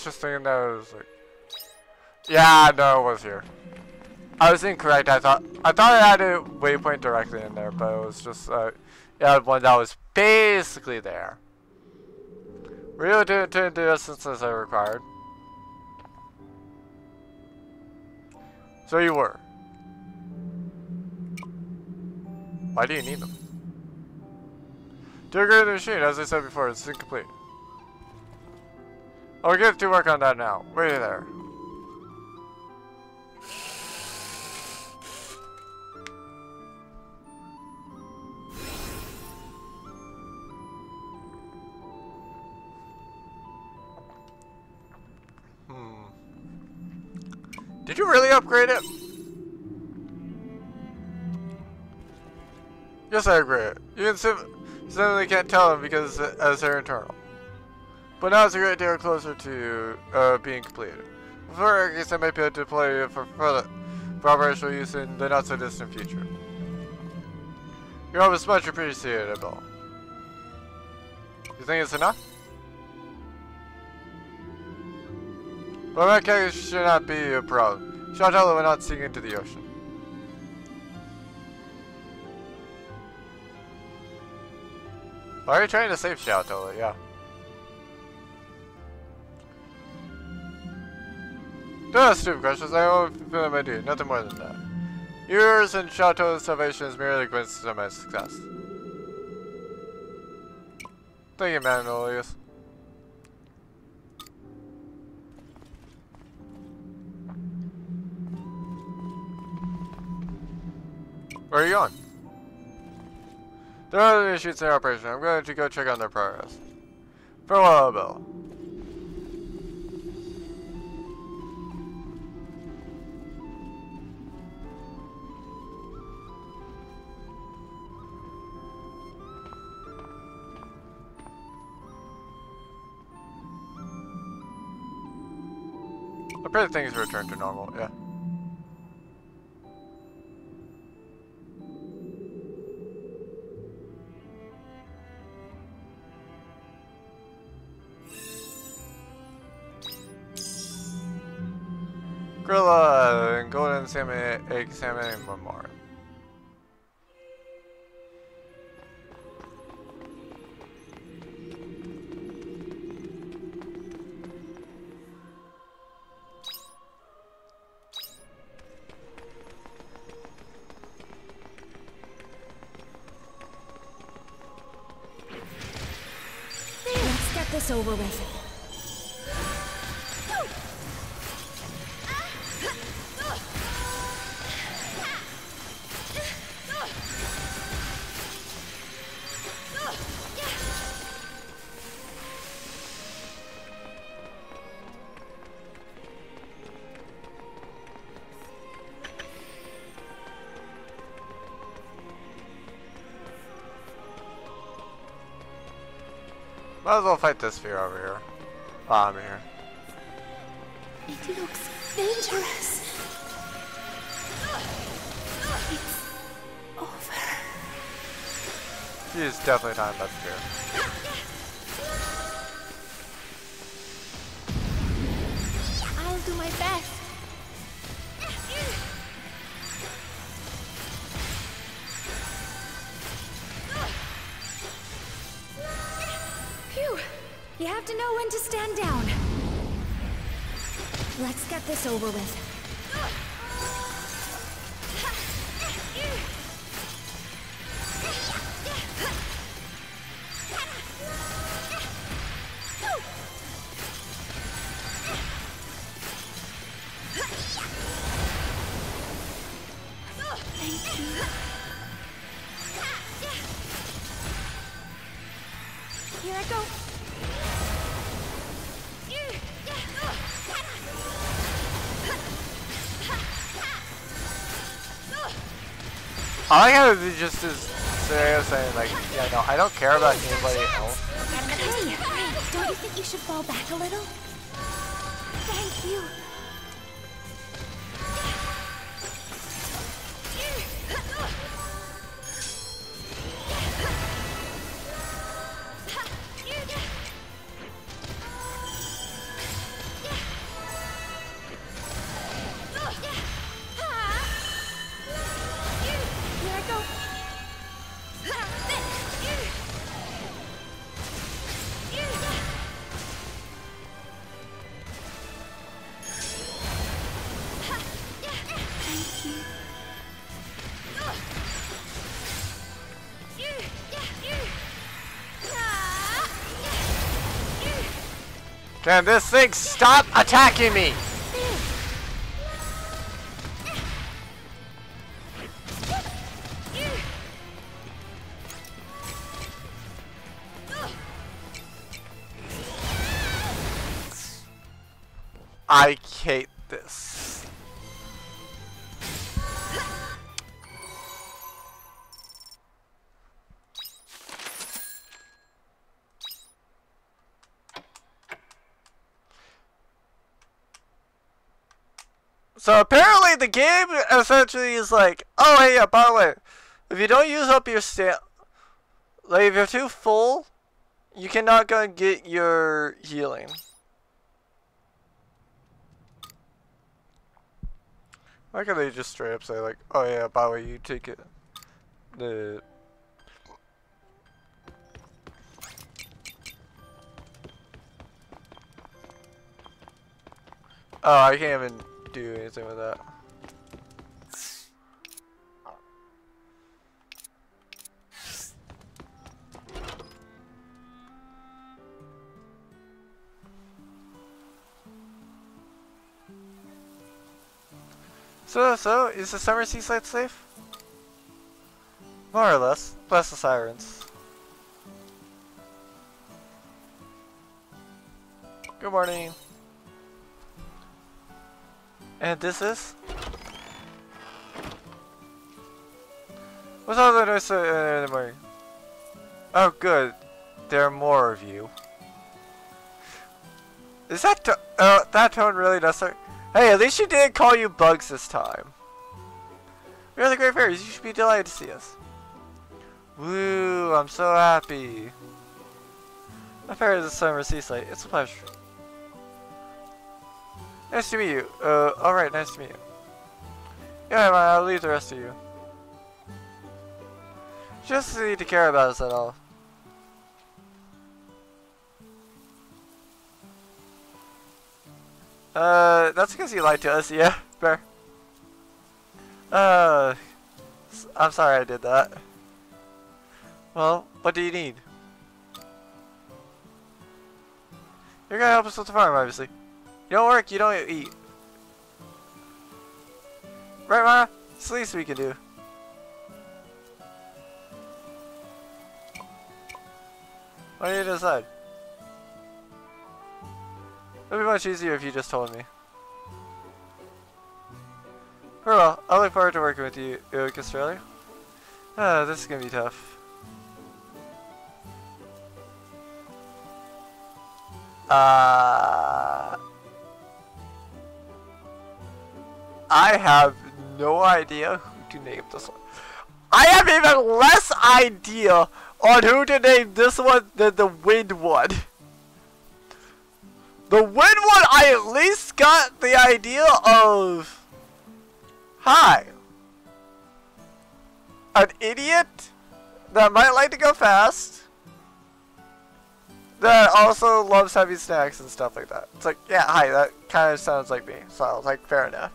Just thinking that it was like. Yeah, no, it was here. I was incorrect. I thought I thought I had a waypoint directly in there, but it was just uh, yeah, one that was basically there. Really didn't, didn't do instances I required. So you were. Why do you need them? To upgrade the machine, as I said before, it's incomplete oh we get to work on that now. Wait there. Hmm. Did you really upgrade it? Yes, I agree. You can simply can't tell them because it's has their internal. But now it's a great deal closer to uh, being completed. For I guess I might be able to play it for further for operational use in the not so distant future. Your help is much appreciated, Bill. You think it's enough? But my case should not be a problem. Chantel will not sink into the ocean. Why are you trying to save Chantel? Yeah. Don't ask stupid questions, I feel my duty, nothing more than that. Yours and Chateau's salvation is merely a coincidence of my success. Thank you, Manolius. Where are you going? There are other issues in operation. I'm going to go check on their progress. Farewell, Bill. I pray that things return to normal, yeah. Grilla and golden salmon egg salmon memorial. Let's Might as well fight this fear over here. Ah, I'm here. It looks dangerous. It's over. She's definitely talking about the fear. To stand down. Let's get this over with. Just as scenario saying like, yeah, no, I don't care about anybody else. Can this thing stop attacking me? Essentially is like, oh hey, yeah, by the way, if you don't use up your stamina, like if you're too full, you cannot go and get your healing. Why can't they just straight up say like, oh yeah, by the way, you take it, the Oh, I can't even do anything with that. So, so, is the summer seaside safe? More or less. Bless the sirens. Good morning. And this is? What's all the noise uh, the morning? Oh, good. There are more of you. Is that to uh, that tone really necessary? Hey, at least she didn't call you bugs this time. We're the Great Fairies. You should be delighted to see us. Woo! I'm so happy. My favorite is the summer seaside. It's a pleasure. Nice to meet you. Uh, alright, nice to meet you. Yeah, I'll leave the rest of you. Just need to care about us at all. Uh, that's because you lied to us, yeah, fair. Uh, I'm sorry I did that. Well, what do you need? You're gonna help us with the farm, obviously. You don't work, you don't eat. Right, Mara? It's the least we can do. What do you decide? It'd be much easier if you just told me. Well, I look forward to working with you, Ewick Australia. Ah, this is gonna be tough. Uh... I have no idea who to name this one. I have even less idea on who to name this one than the wind one. The win one, I at least got the idea of... Hi. An idiot that might like to go fast. That also loves having snacks and stuff like that. It's like, yeah, hi, that kind of sounds like me. So I was like, fair enough.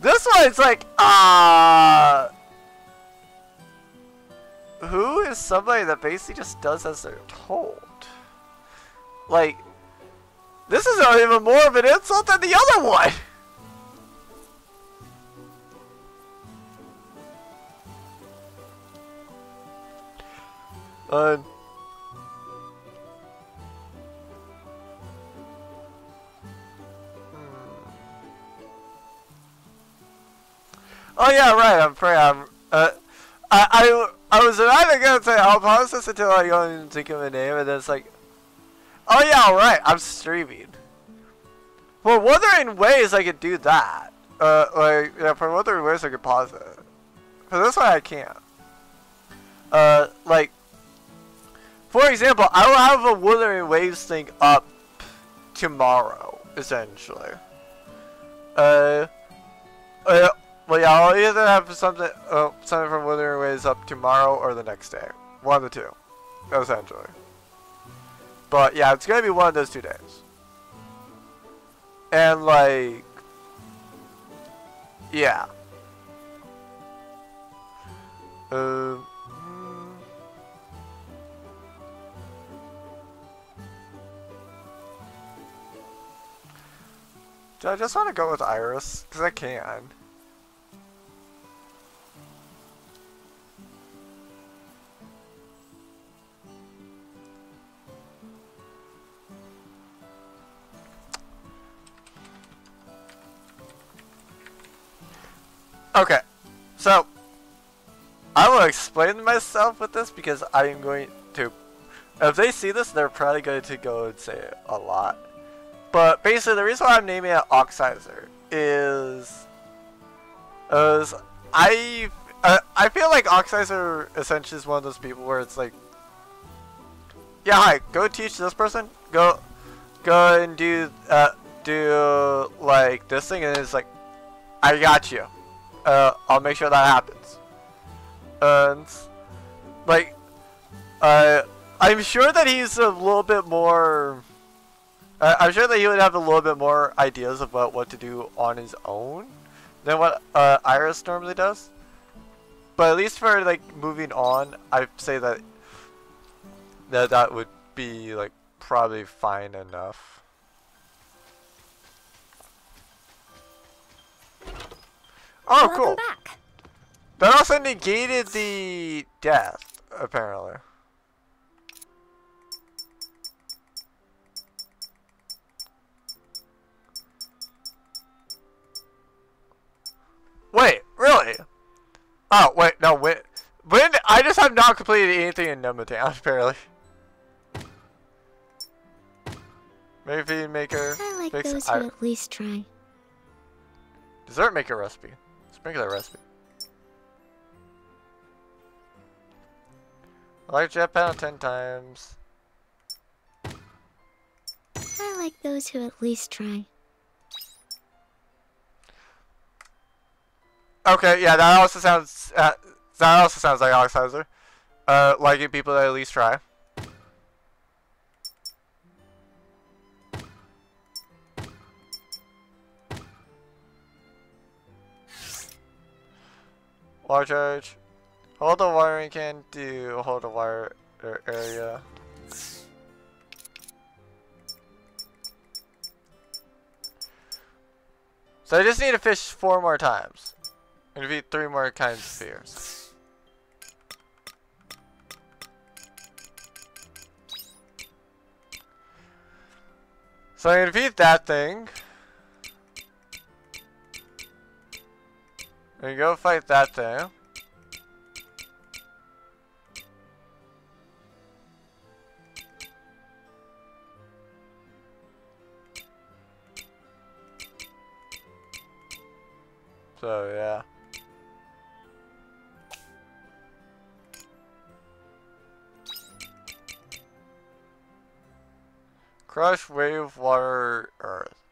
This one's like, ah. Uh, who is somebody that basically just does as they're told? Like, this is even more of an insult than the other one. Uh, Oh yeah, right. I'm pretty. I'm. Uh, I I I was either gonna say I'll pause this until I go and think of a name, and then it's like, oh yeah, right. I'm streaming. For Wuthering Waves, I could do that. Uh, like yeah, for Wuthering Waves, I could pause it. For this one, I can't. Uh, like, for example, I will have a Wuthering Waves thing up tomorrow, essentially. Uh, uh well, yeah, I'll either have something, uh, something from Wuthering Waves up tomorrow or the next day. One of the two, essentially. But yeah, it's gonna be one of those two days. And like, yeah. Um. Do I just want to go with Iris? Because I can. Okay, so I will explain myself with this because I am going to. If they see this, they're probably going to go and say a lot. But basically, the reason why I'm naming it Oxizer is, is I uh, I feel like Oxizer essentially is one of those people where it's like, yeah, hi, go teach this person, go, go and do uh do like this thing, and it's like, I got you, uh, I'll make sure that happens, and like, uh, I'm sure that he's a little bit more. Uh, I'm sure that he would have a little bit more ideas about what to do on his own than what uh, Iris normally does. But at least for like moving on, I'd say that that that would be like probably fine enough. Oh, Welcome cool. back. That also negated the death, apparently. Wait, really? Oh, wait, no, wait. When I just have not completed anything in Nemea Town, apparently. Maybe maker I like those I- who at least try. dessert maker recipe. That recipe. I like jetpack ten times. I like those who at least try. Okay, yeah, that also sounds uh, that also sounds like Oxizer. Uh, liking people that at least try. Water charge. Hold the wiring can do hold the wire er, area. So I just need to fish four more times. And defeat three more kinds of fears. So I can defeat that thing. And go fight that thing. So yeah. Crush, wave, water, earth.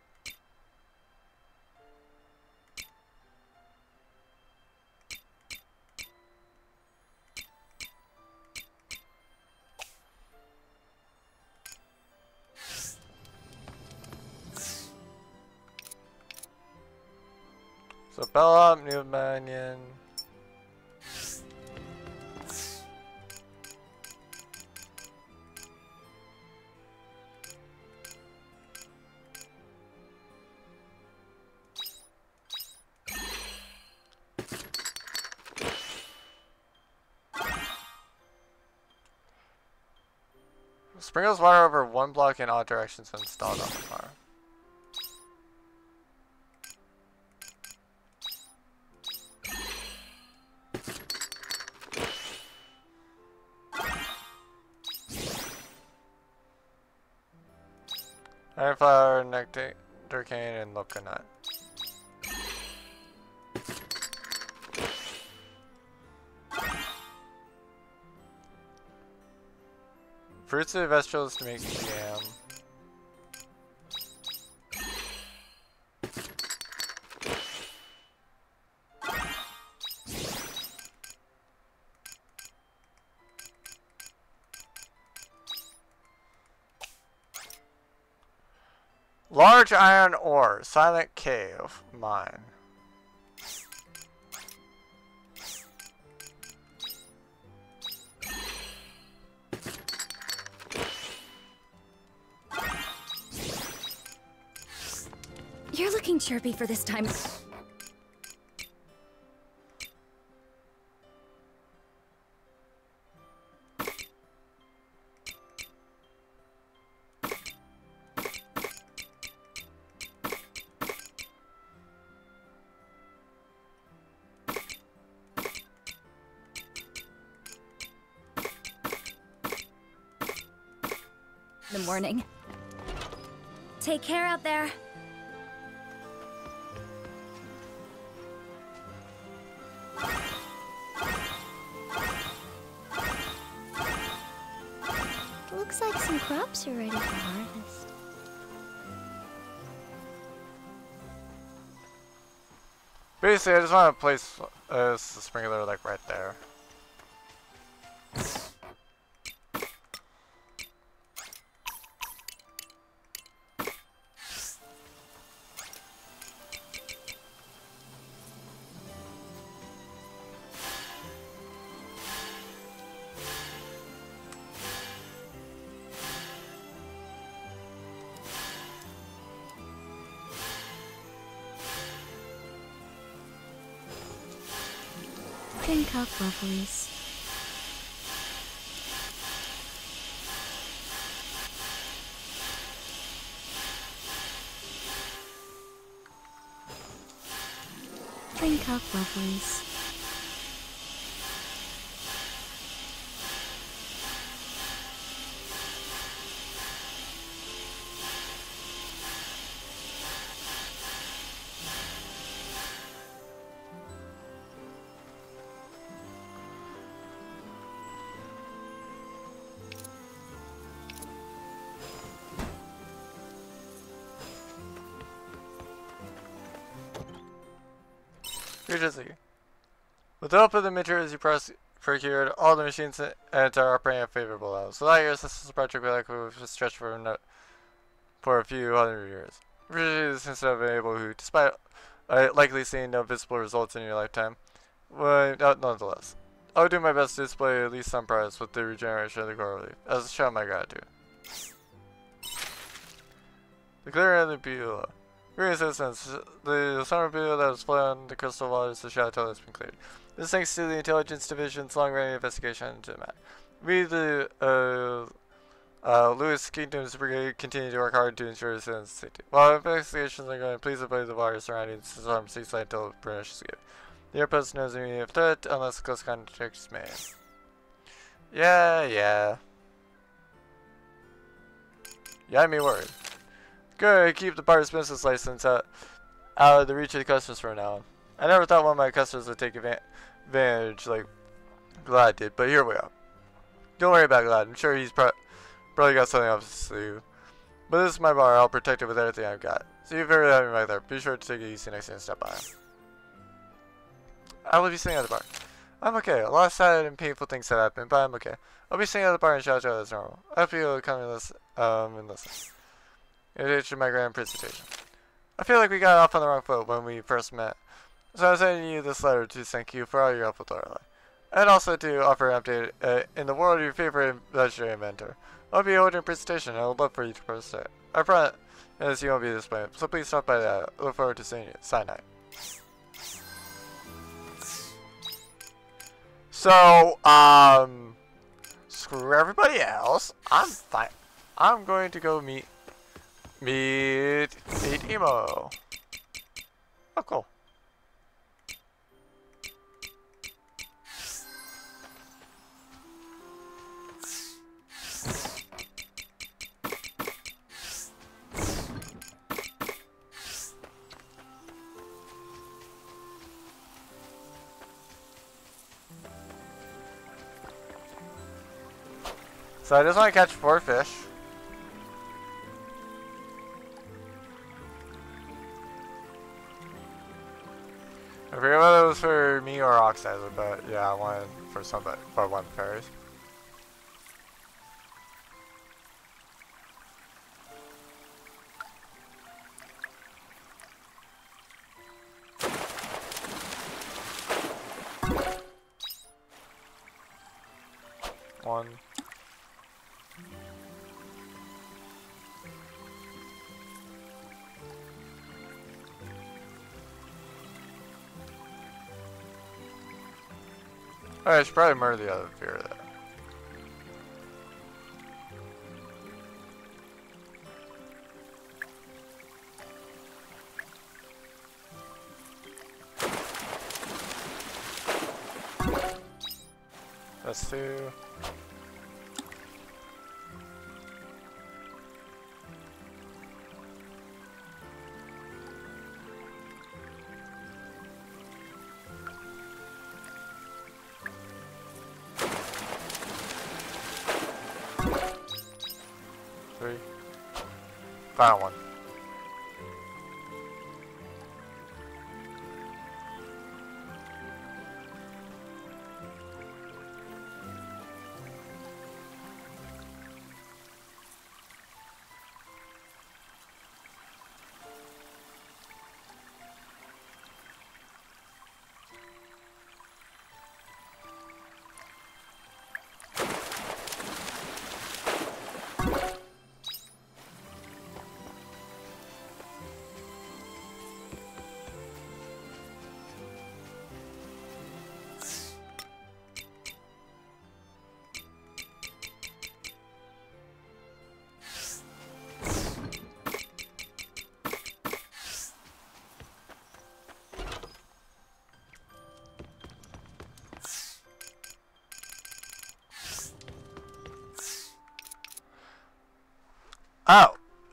So up, New Manion. Sprinkles water over one block in all directions when installed on the farm. Iron flower, nectar cane, and coconut. Fruits and vegetables to make jam. Large iron ore, silent cave, mine. You're looking chirpy for this time. out there. Looks like some crops are ready for harvest. Basically, I just want to place uh, the sprinkler like right there. Lovelies. Cup lovelies. The help of the materials you procured, all the machines in it are operating at favorable levels. Without your assistance, the project will likely have stretched for, no- for a few hundred years. Appreciate this instead of able who, despite uh, likely seeing no visible results in your lifetime, uh, nonetheless, I will do my best to display at least some progress with the regeneration of the coral as a show of my gratitude. The clearing of the Beulah. Great citizens, the summer Beulah that was flown on the crystal waters of the Shatolla has been cleared. This thanks to the Intelligence Division's long-running investigation into the matter. We, the uh, uh, Lewis Kingdom's brigade, continue to work hard to ensure citizens' safety. While investigations are going, please avoid the water surrounding the storm seaside until is given. The airpost knows immediate threat unless close contact is made. Yeah, yeah. Had me worried. Good, keep the bar's business license out, out of the reach of the customers for now. I never thought one of my customers would take advantage like Glad did, but here we are. Don't worry about Glad. I'm sure he's pro- probably got something else to do. But this is my bar. I'll protect it with everything I've got. So you've ever had right there. Be sure to take it easy next time you step by. I will be sitting at the bar. I'm okay. A lot of sad and painful things have happened, but I'm okay. I'll be sitting at the bar and shout out as normal. I hope you'll come and listen. Um, and listen. In addition to my grand presentation. I feel like we got off on the wrong foot when we first met. So I'm sending you this letter to thank you for all your help with Lorelei. And also to offer an update uh, in the world of your favorite legendary inventor. I'll be holding a presentation and I would love for you to participate. I promise as you won't be disappointed, so please stop by that. I look forward to seeing you. Night. So, um, screw everybody else. I'm fine. I'm going to go meet meet meet emo. Oh, cool. So I just want to catch four fish. I forget whether it was for me or Oxizer, but yeah, I wanted for somebody, for one fairies. Oh, Alright, I should probably murder the other fear there. That's Final one.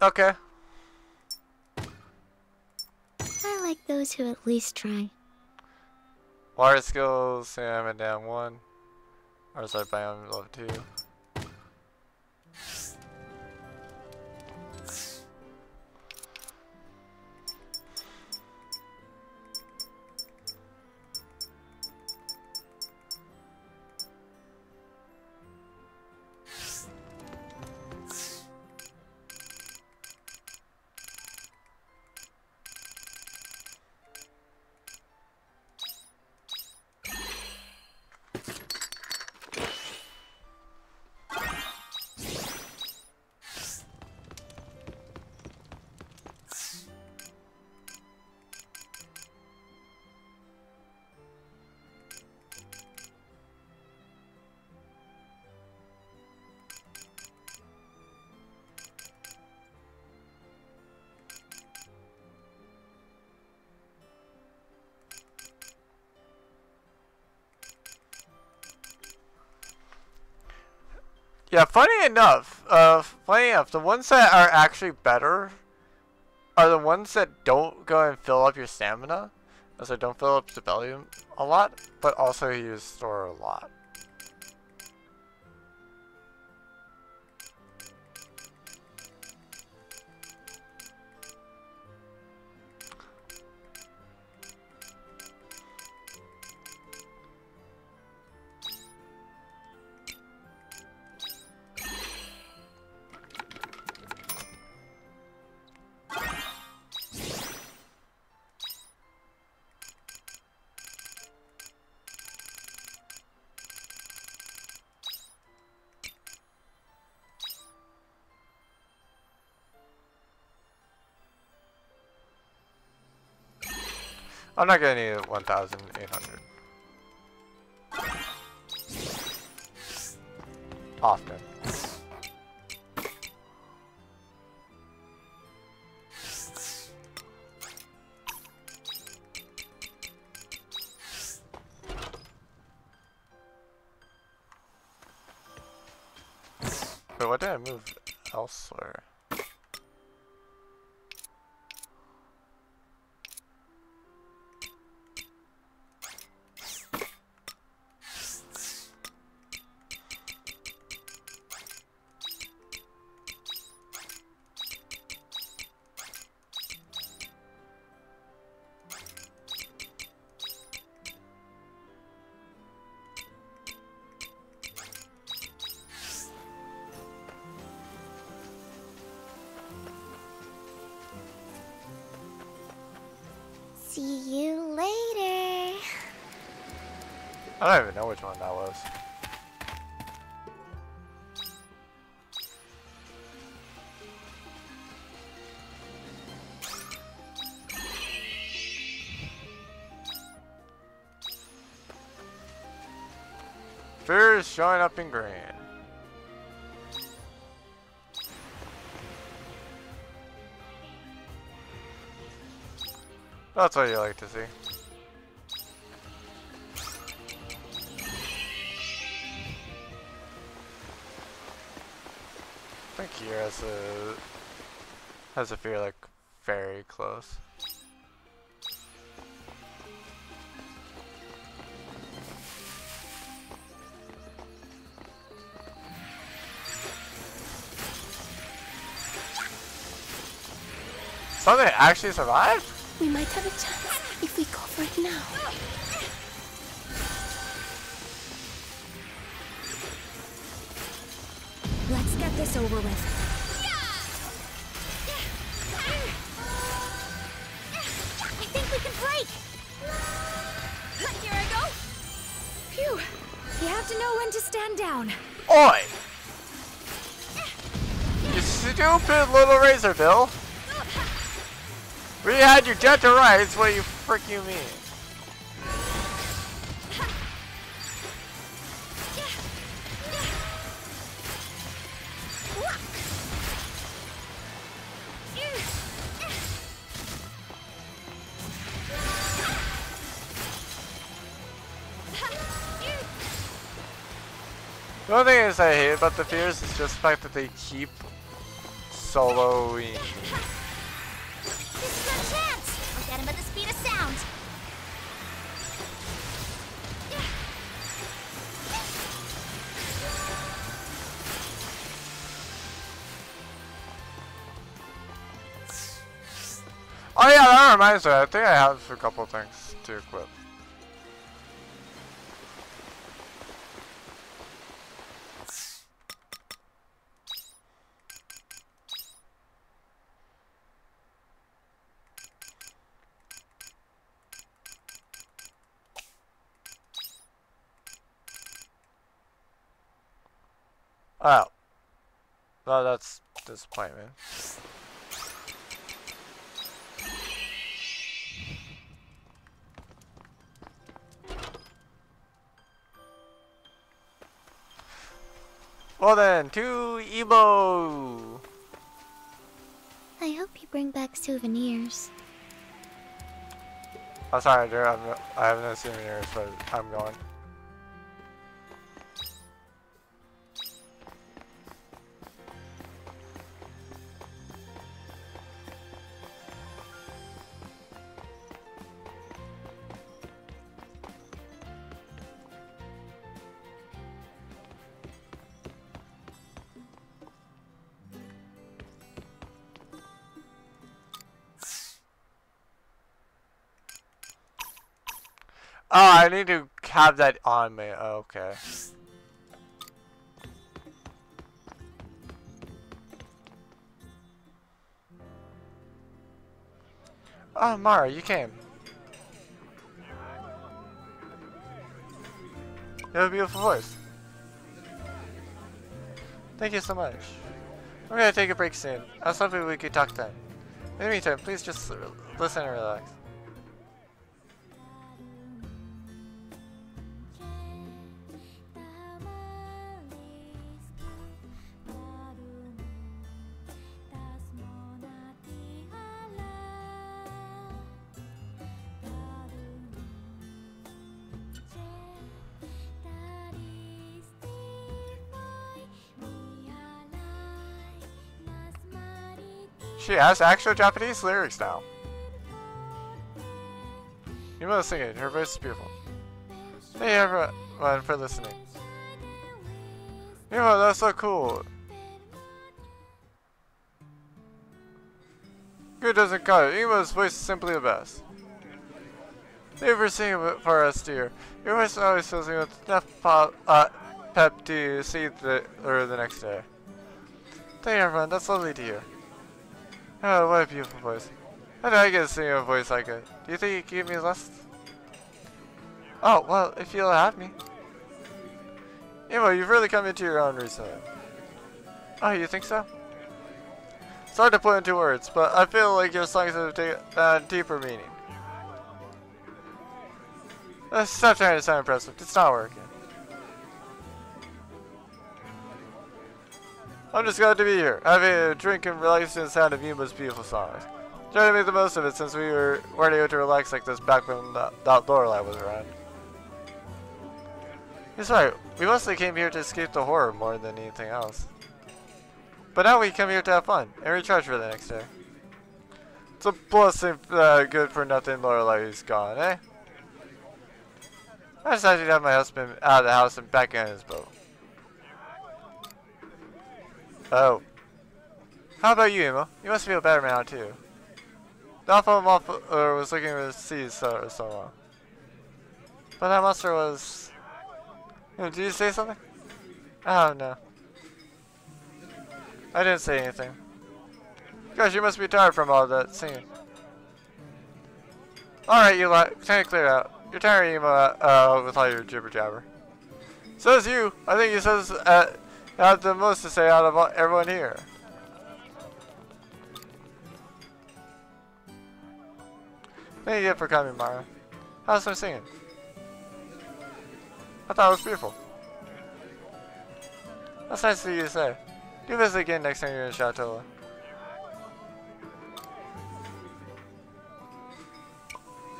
Okay. I like those who at least try. Water skills, Sam, and down one. Or sorry, biome level two. Yeah, funny enough, uh, funny enough, the ones that are actually better are the ones that don't go and fill up your stamina. So don't fill up the belly a lot, but also use store a lot. I'm not gonna need 1,800. Often. That's what you like to see. I think here has a has a fear like very close. something actually survived? We might have a chance if we go for it now. Let's get this over with. I think we can break. Here I go. Phew. You have to know when to stand down. Oi! You stupid little razor, Bill. We had your gentle rights, what do you frick you mean? The only thing is I hate about the fears is just the fact that they keep soloing. Reminds me. I think I have a couple things to equip. Oh. Well, that's disappointment. Well then, to Ebo! I hope you bring back souvenirs. I'm sorry, I, do- I'm, I have no souvenirs, but I'm going. I need to have that on me. Oh, okay. Oh, Mara, you came. You have a beautiful voice. Thank you so much. We're gonna take a break soon. I was hoping we could talk then. In the meantime, please just listen and relax. She has actual Japanese lyrics now. You must sing it. Her voice is beautiful. Thank you everyone for listening. Emo, that's so cool. Good doesn't cut it. Emo's voice is simply the best. Thank you for singing for us, dear. Your voice always fills me with enough pop, uh, pep to see the, or the next day. Thank you everyone. That's lovely to hear. Oh, what a beautiful voice. How did I get to sing a voice like it? Do you think you could give me a lesson? Oh, well, if you'll have me. Anyway, you've really come into your own recently. Oh, you think so? It's hard to put into words, but I feel like your songs have a uh, deeper meaning. Uh, stop trying to sound impressive. It's not working. I'm just glad to be here, having a drink and relaxing the sound of Emo's beautiful songs. Trying to make the most of it since we were weren't able to relax like this back when that, that Lorelei was around. He's right, we mostly came here to escape the horror more than anything else. But now we come here to have fun, and recharge for the next day. It's a blessing uh, good for nothing Lorelei is gone, eh? I decided to have my husband out of the house and back in his boat. Oh. How about you, Emo? You must feel better now, too. Not from off, or was looking to see so, someone. But that monster was... Did you say something? Oh, no. I didn't say anything. Gosh, you must be tired from all that singing. Alright, you lot. Time to clear out. You're tired emo uh, with all your jibber jabber. So Says you. I think you says have the most to say out of all, everyone here. Thank you for coming, Mara. How's some singing? I thought it was beautiful. That's nice of you to say. Do this again next time you're in Shatolla.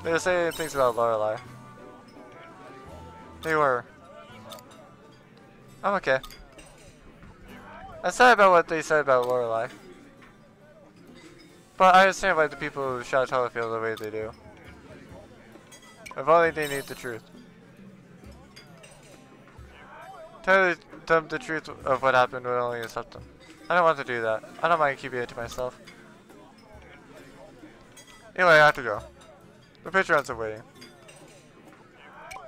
They were saying things about Lorelei. They were. I'm okay. I'm sad about what they said about Lorelei. But I understand why the people who shot Shatolla feel the way they do. If only they knew the truth. Tell them the truth of what happened would only accept them. I don't want to do that. I don't mind keeping it to myself. Anyway, I have to go. The patrons are waiting.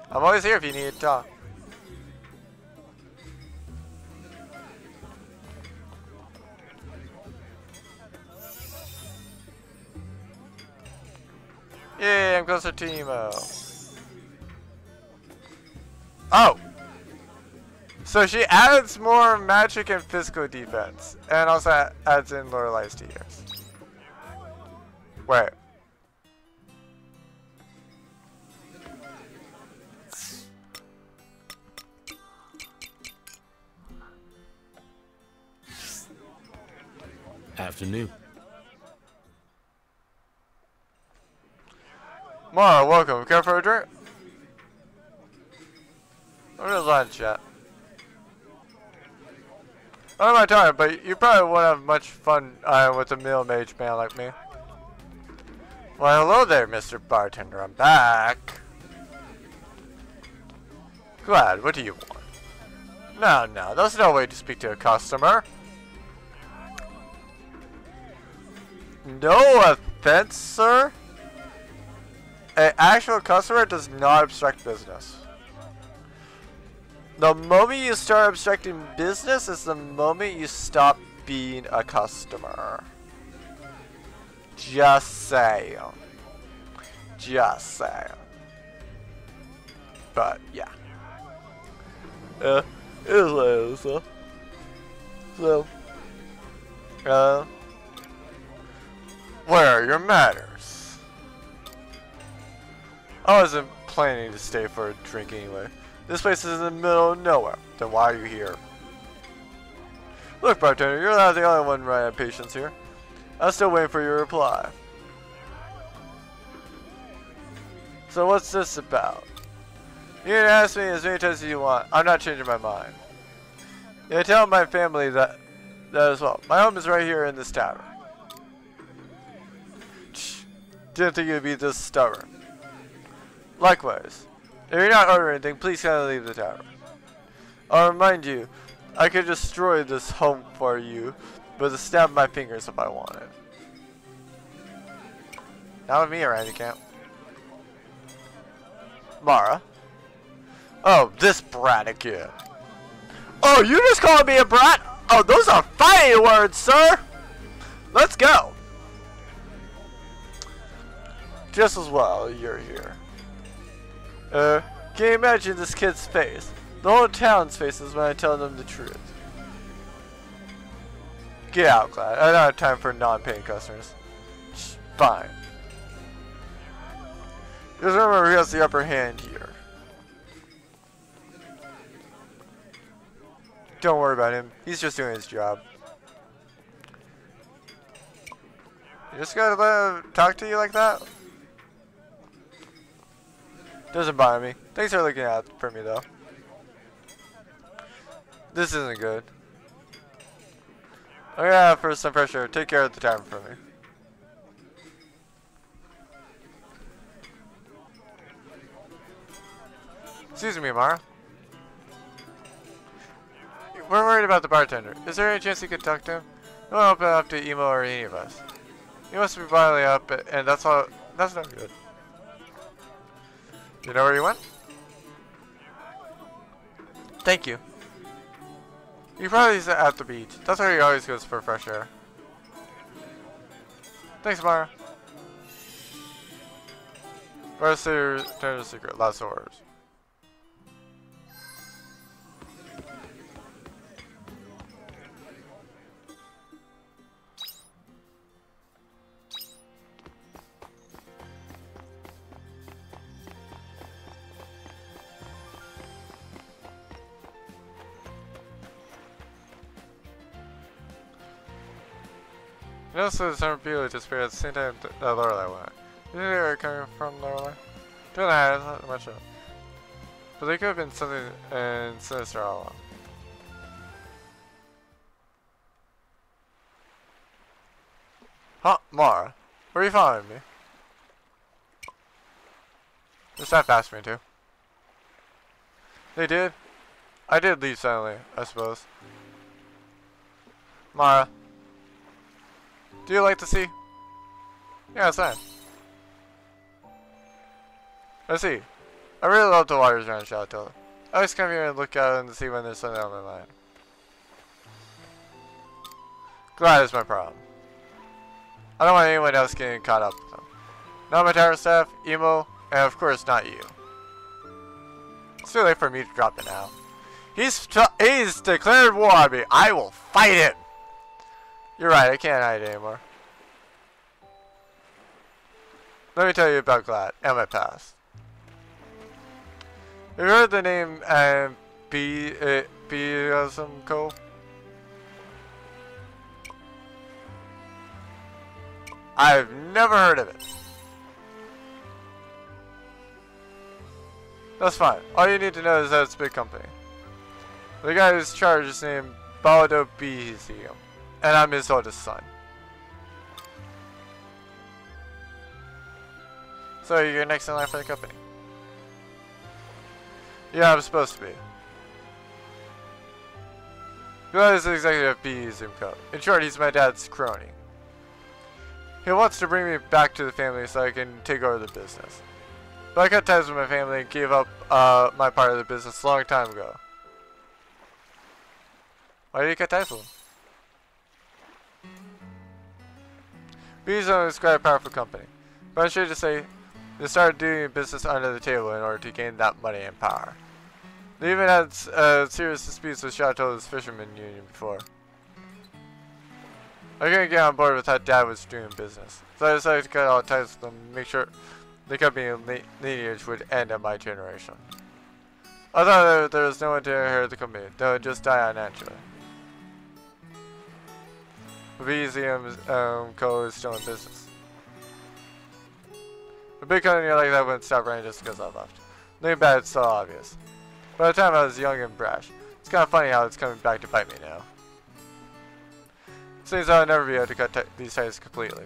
I'm always here if you need to talk. Yay, I'm closer to Emo. Uh, oh! So she adds more magic and physical defense, and also adds in Lorelei's tears. Wait. Afternoon. Mara, welcome. Care for a drink? I'm just chat. I don't mind talking, but you probably won't have much fun uh, with a middle mage man like me. Well, hello there, Mr. Bartender. I'm back. Glad. What do you want? No, no. There's no way to speak to a customer. No offense, sir. An actual customer does not obstruct business. The moment you start obstructing business is the moment you stop being a customer. Just saying. Just saying. But, yeah. Uh, it is what it is, so. So. Uh. Where are your manners? Oh, I wasn't planning to stay for a drink anyway. This place is in the middle of nowhere. Then why are you here? Look, bartender, you're not the only one running out of patience here. I'm still waiting for your reply. So what's this about? You can ask me as many times as you want. I'm not changing my mind. Yeah, tell my family that that as well. My home is right here in this tavern. Didn't think you'd be this stubborn. Likewise, if you're not ordering anything, please kindly leave the tavern. I'll remind you, I could destroy this home for you, but to snap my fingers if I wanted. Not with me around you can't. Mara. Oh, this brat again. Oh, you just called me a brat? Oh, those are fighting words, sir! Let's go! Just as well you're here. Uh, can you imagine this kid's face? The whole town's faces when I tell them the truth. Get out, Glad. I don't have time for non-paying customers. Fine. Just remember who has the upper hand here. Don't worry about him. He's just doing his job. You just gotta let him talk to you like that? Doesn't bother me. Thanks for looking out for me though. This isn't good. Oh yeah, for some pressure. Take care of the tavern for me. Excuse me, Mara. We're worried about the bartender. Is there any chance you could talk to him? Won't open up to Emo or any of us. He must be finally up, and that's all. That's not good. You know where you went? Thank you. He probably is at the beach. That's where he always goes for fresh air. Thanks, Mara. Where's your turn to secret? Last orders. You that some people disappeared at the same time that uh, Lorelei went. You they were coming from Lorelei? Don't know, it's not much of But they could have been something and sinister all along. Huh, Mara? Where are you following me? The staff asked me too. They did? I did leave silently, I suppose. Mara. Do you like to see? Yeah, it's fine. I see. I really love the waters around Shatolla. I always come here and look out and see when there's something on my mind. Glad is my problem. I don't want anyone else getting caught up with them. Not my tower staff, Emo, and of course not you. It's too late for me to drop it now. He's he's declared war on me. I will fight him. You're right, I can't hide anymore. Let me tell you about Glad and my past. Have you heard the name um, B uh, Beasm Co? I've never heard of it. That's fine. All you need to know is that it's a big company. The guy who's charged is named Baldo Bezium, and I'm his oldest son. So you're next in line for the company? Yeah, I'm supposed to be. Who is executive B Zoomco? In short, he's my dad's crony. He wants to bring me back to the family so I can take over the business. But I cut ties with my family and gave up uh, my part of the business a long time ago. Why did you cut ties with him? Beezone is quite a powerful company. But I'm sure to say, they started doing business under the table in order to gain that money and power. They even had uh, serious disputes with Shatolla's fisherman union before. I couldn't get on board with how Dad was doing business, so I decided to cut all ties with them and make sure the company lineage would end at my generation. I thought there was no one to inherit the company, they would just die unnaturally. The museum um, co is still in business. A big company like that wouldn't stop running just because I left. Nothing bad, it's so obvious. By the time I was young and brash, it's kind of funny how it's coming back to bite me now. Seems I'll never be able to cut these ties completely.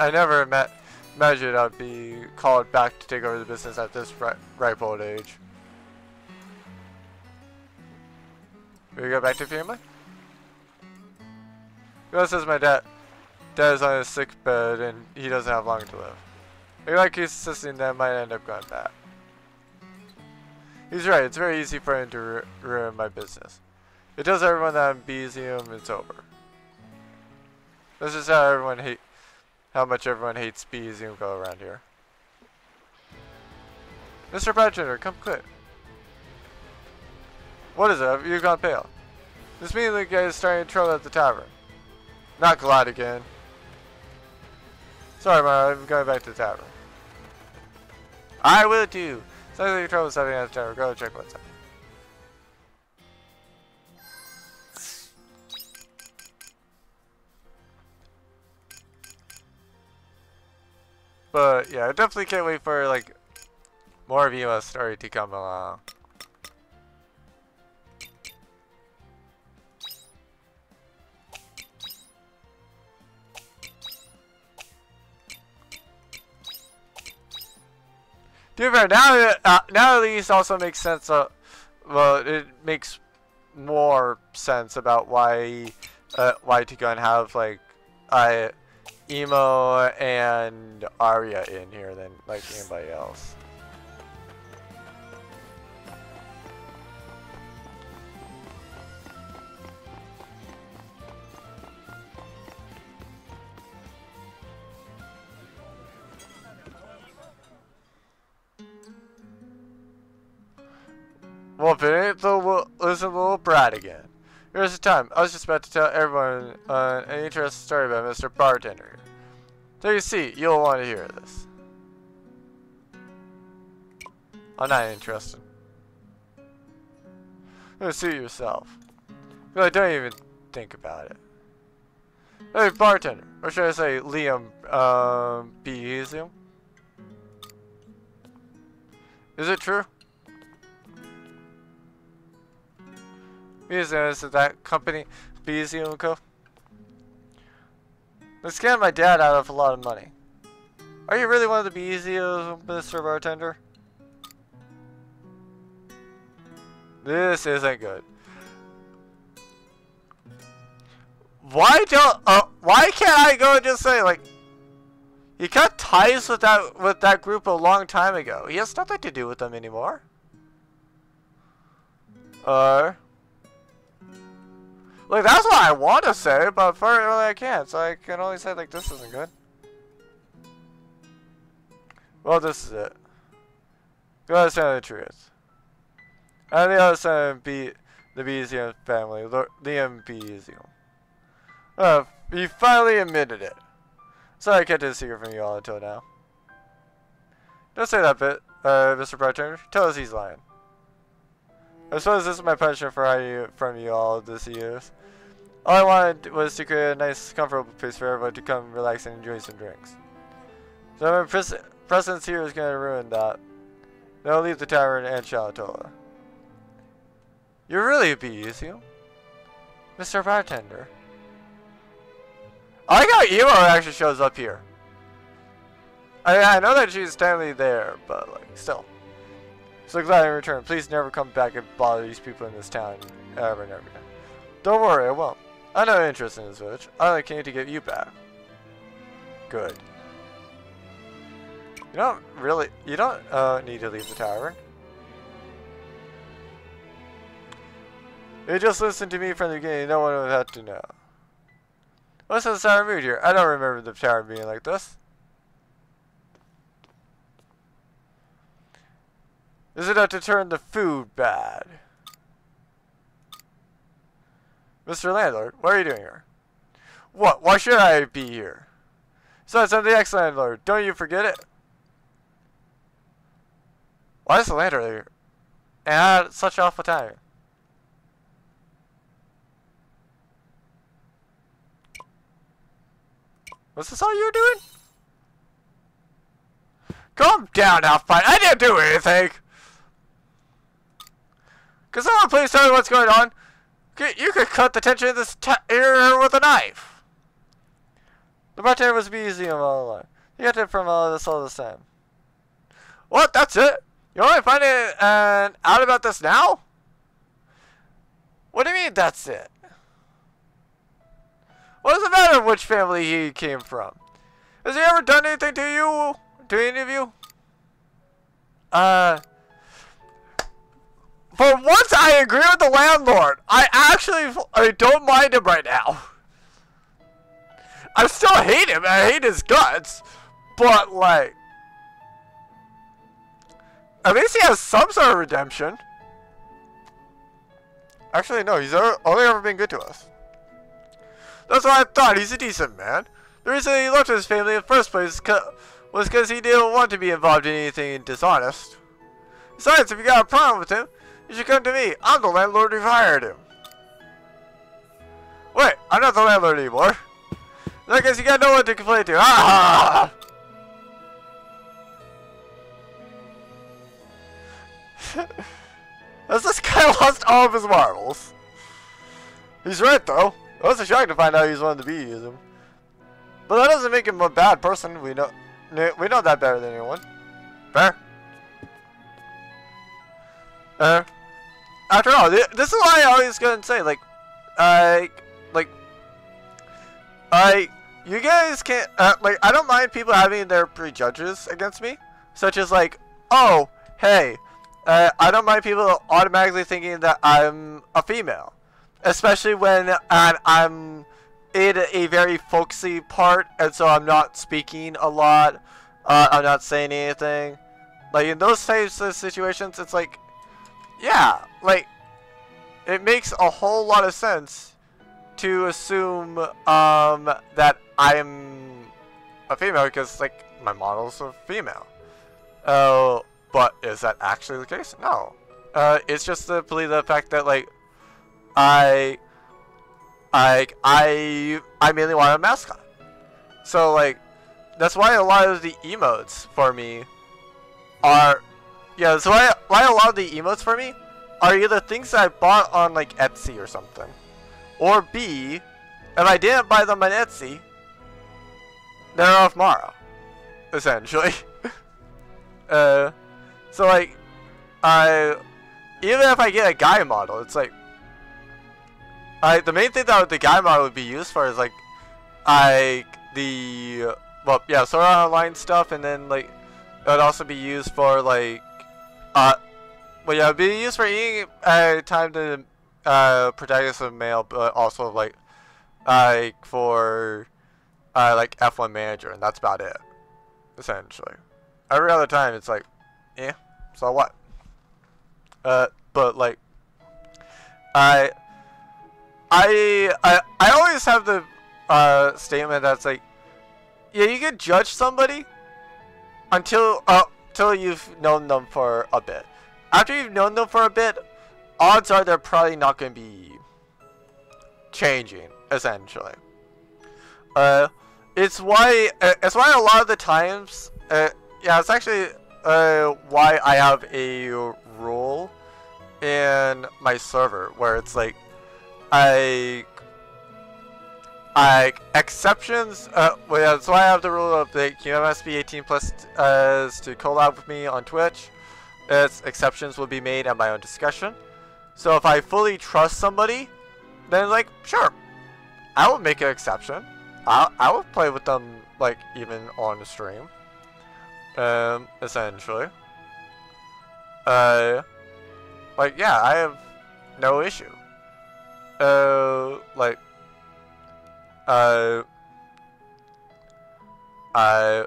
I never met, imagined I'd be called back to take over the business at this ri ripe old age. You go back to family? Gus says my dad, dad is on his sick bed and he doesn't have long to live. I feel like he's insisting that might end up going back. He's right, it's very easy for him to ru ruin my business. It tells everyone that I'm and it's over. This is how everyone hate, how much everyone hates Beezium go around here. Mr. Bartender, come quick. What is it? You've gone pale. This means the guy is starting trouble at the tavern. Not Glad again. Sorry, Mara, I'm going back to the tavern. I will too. Sounds like your trouble setting at the tower. Go check what's up. But yeah, I definitely can't wait for like more of Emo's story to come along. To be now, uh, now at least also makes sense. Uh, well, it makes more sense about why uh, why Tigon have like I Emo and Aria in here than like anybody else. Well, if it ain't the little, little brat again. Here's the time. I was just about to tell everyone uh, an interesting story about Mr. Bartender. Take a seat. You'll want to hear this. I'm not interested. Go suit yourself. Really, don't even think about it. Hey, bartender. Or should I say Liam um, Beesium? Is it true? Is that company, Beesium Co. They scammed my dad out of a lot of money. Are you really one of the Beesium, Mr. Bartender? This isn't good. Why don't? Uh, why can't I go and just say like, you cut ties with that with that group a long time ago. He has nothing to do with them anymore. Uh. Like that's what I want to say, but apparently I can't. So I can only say like this isn't good. Well, this is it. Go understand the truth. On the other side, be the Bezium family, Liam Bezium. Uh, he finally admitted it. Sorry I kept it a secret from you all until now. Don't say that bit, uh, Mr. Bartender. Tell us he's lying. I suppose this is my punishment for hiding you from you all this years. All I wanted was to create a nice, comfortable place for everyone to come relax and enjoy some drinks. So my pres presence here is going to ruin that. They'll leave the tavern and Shatolla. You're really a Beesium? Mr. Bartender. I how Emo actually shows up here. I, I know that she's standing there, but like, still. So glad in returned. Please never come back and bother these people in this town ever and ever again. Don't worry, I won't. I no interest in this village. I only came to get you back. Good. You don't really, you don't uh, need to leave the tavern. You just listened to me from the beginning, no one would have to know. What's the sour mood here? I don't remember the tower being like this. Is it not to turn the food bad? Mr. Landlord, what are you doing here? What? Why should I be here? Besides, I'm the ex-landlord. Don't you forget it? Why is the landlord here? And I had such awful time. Was this all you were doing? Calm down, Alpine. I didn't do anything. Can someone please tell me what's going on? You could cut the tension of this ear with a knife. The bartender was busy all along. He got it from all this all the time. What? That's it? You're only finding uh, out about this now? What do you mean that's it? What does it matter which family he came from? Has he ever done anything to you? To any of you? Uh... For once, I agree with the landlord. I actually I don't mind him right now. I still hate him. I hate his guts. But, like... At least he has some sort of redemption. Actually, no. He's only ever been good to us. That's what I thought. He's a decent man. The reason he left his family in the first place was because he didn't want to be involved in anything dishonest. Besides, if you got a problem with him, you should come to me. I'm the landlord who hired him. Wait, I'm not the landlord anymore. I guess you got no one to complain to. Ah! Has this guy lost all of his marbles? He's right though. I was shocked to find out he's one of the bees. But that doesn't make him a bad person. We know we know that better than anyone. Fair. Uh, after all, this is why I always gonna say like, I like, I you guys can't uh, like I don't mind people having their prejudges against me, such as like, oh, hey, uh, I don't mind people automatically thinking that I'm a female, especially when I'm in a very folksy part, and so I'm not speaking a lot. Uh, I'm not saying anything. Like in those types of situations, it's like, yeah, like it makes a whole lot of sense to assume um, that I'm a female because like my model's a female. Oh, uh, but is that actually the case? No. Uh, it's just simply the fact that like I, I, I, I mainly want a mascot. So like, that's why a lot of the emotes for me are, yeah, so why why a lot of the emotes for me are either things I bought on like Etsy or something. Or B, if I didn't buy them on Etsy, they're off Mara, essentially. uh, so like, I, even if I get a guy model, it's like, I the main thing that the guy model would be used for is like, I the well yeah Sword Art Online stuff, and then like it would also be used for like, uh, well yeah, be used for any uh, time to uh, protagonist of male, but also like like for uh, like F1 manager, and that's about it, essentially. Every other time, it's like, yeah, so what? Uh, but like, I, I, I, I always have the uh, statement that's like, yeah, you can judge somebody until uh, until you've known them for a bit. After you've known them for a bit, odds are they're probably not going to be changing, essentially. Uh, it's why, uh, it's why a lot of the times, uh, yeah, it's actually uh, why I have a rule in my server where it's like, I, I, exceptions, uh, well, why I have the rule of the you must be 18 plus uh, to collab with me on Twitch. Its exceptions will be made at my own discretion. So if I fully trust somebody, then like, sure, I will make an exception. I I will play with them like even on the stream. Um, essentially. Uh, like yeah, I have no issue. Uh, like, uh, I,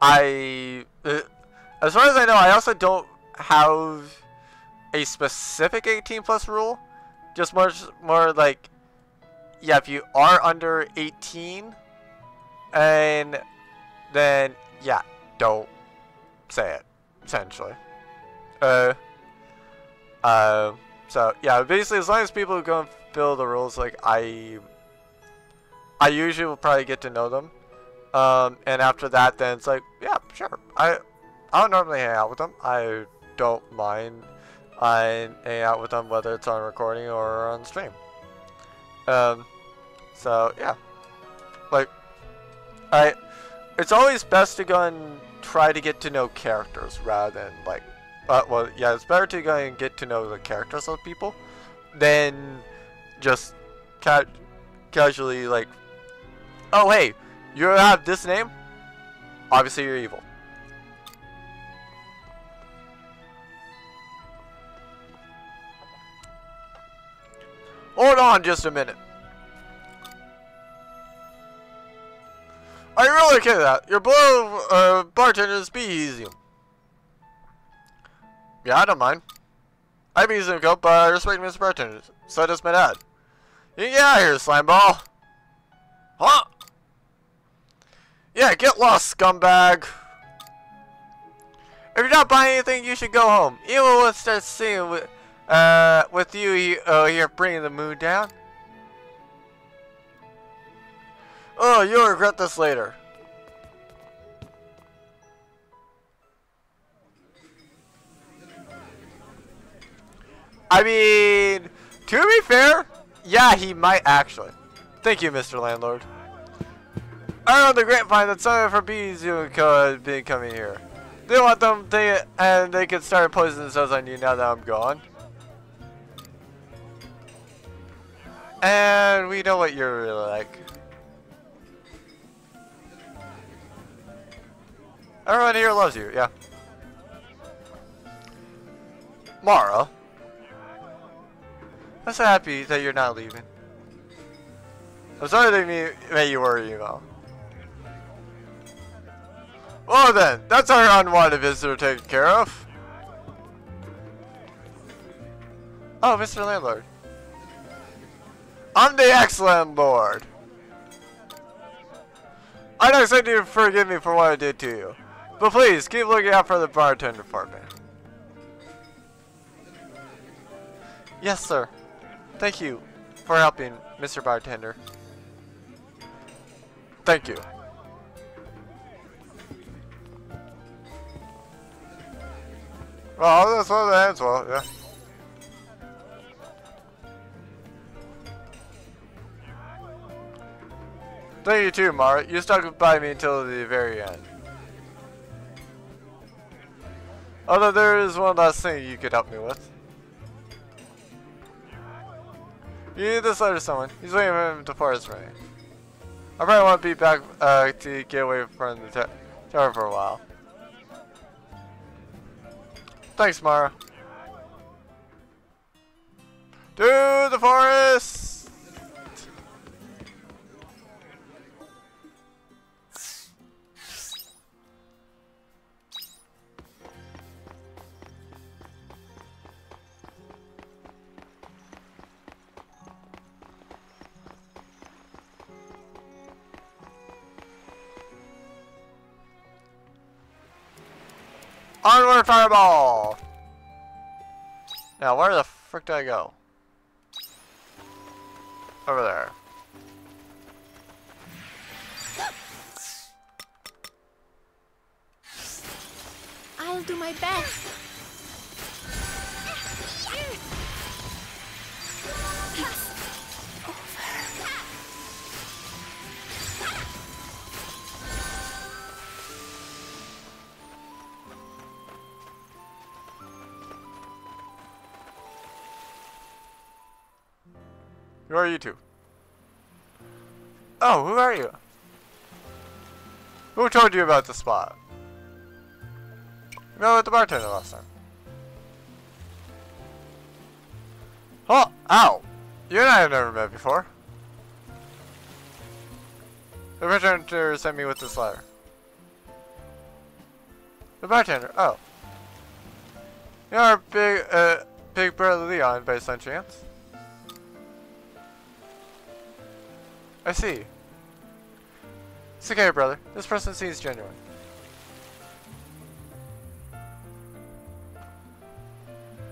I, uh, as far as I know, I also don't have a specific 18 plus rule. Just more, more like, yeah, if you are under 18, and then, yeah, don't say it, essentially. Uh, uh, so, yeah, basically, as long as people go fill the rules, like, I, I usually will probably get to know them. Um, and after that, then it's like, yeah, sure. I, I don't normally hang out with them. I don't mind I hang out with them whether it's on recording or on stream. Um, so yeah, like I, it's always best to go and try to get to know characters rather than like, uh, well yeah, it's better to go and get to know the characters of people than just ca casually like, oh hey, you have this name, obviously you're evil. Hold on just a minute. Are you really okay with that? Your below uh, bartenders be easy. Yeah, I don't mind. I be easy to go, but I respect Mr. Bartenders. So does my dad. You get out of here, slime ball. Huh? Yeah, get lost, scumbag. If you're not buying anything, you should go home. Even when it starts singing with uh, with you uh, here bringing the mood down. Oh, you'll regret this later. I mean, to be fair, yeah, he might actually. Thank you, Mr. Landlord. I know the grapevine that some of our bees could be coming here. They want them to, and they could start poisoning themselves on you now that I'm gone. And we know what you're really like. Everyone here loves you, yeah. Mara. I'm so happy that you're not leaving. I'm sorry that me made you worry about. Well then, that's our unwanted visitor taken care of. Oh, Mr. Landlord. I'm the excellent lord. I don't expect you to forgive me for what I did to you. But please, keep looking out for the bartender department. Yes, sir. Thank you for helping, Mr. Bartender. Thank you. Well, that's what the ends well, yeah. Thank you too, Mara. You stuck by me until the very end. Although there is one last thing you could help me with. You need this letter to someone. He's waiting for him to forest rain. I probably want to be back uh, to get away from the tower for a while. Thanks, Mara. To the forest! Onward fireball! Now, where the frick did I go? Are you two? Oh, who are you? Who told you about the spot? You met the bartender last time. Oh, ow! You and I have never met before. The bartender sent me with this letter. The bartender, oh. You're big, uh, big brother Leon by some chance? I see. It's okay, brother. This person seems genuine.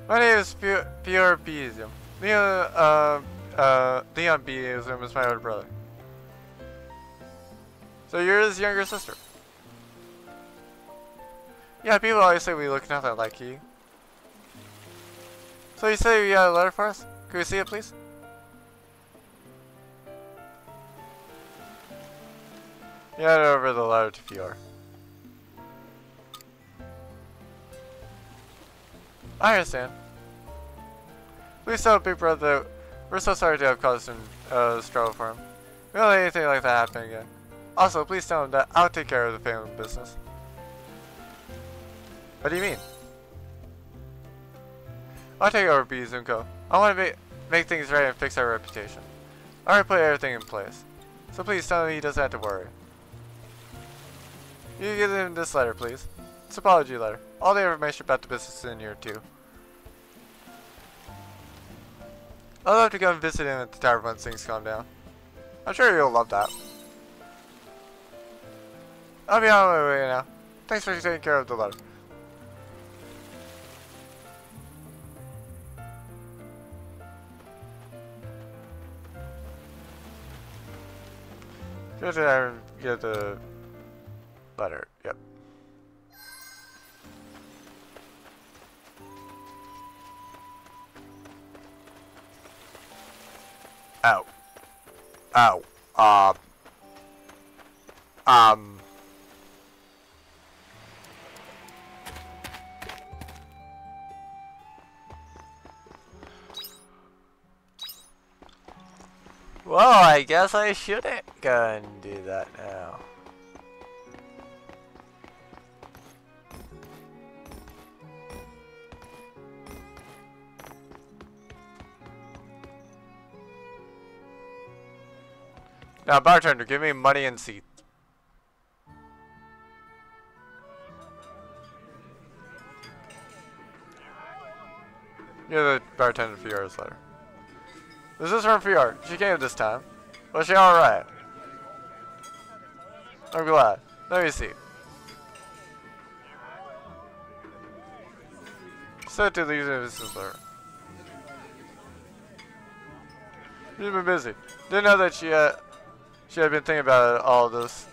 My name is Pierre Beesium. Leon, uh, uh, Leon is my older brother. So you're his younger sister. Yeah, people always say we look nothing like you. So you say you got a letter for us? Can we see it, please? Hand over the letter to Fior. I understand. Please tell Big Brother we're so sorry to have caused him uh, struggle for him. We don't let anything like that happen again. Also, please tell him that I'll take care of the family business. What do you mean? I'll take over and Co. I want to make, make things right and fix our reputation. I already put everything in place. So please tell him he doesn't have to worry. You give him this letter, please. It's apology letter. All the information about the business is in here, too. I'd love to come visit him at the tower once things calm down. I'm sure you'll love that. I'll be on my way now. Thanks for taking care of the letter. And get the letter. Yep. Ow. Ow. Um. Um. Well, I guess I shouldn't go and do that now. Now, bartender, give me money and seats. You're the bartender for letter. This is from Fiora. She came this time. Was she alright? I'm glad. Let me see. Said to the visitor. She's been busy. Didn't know that she had she had been thinking about it, all this.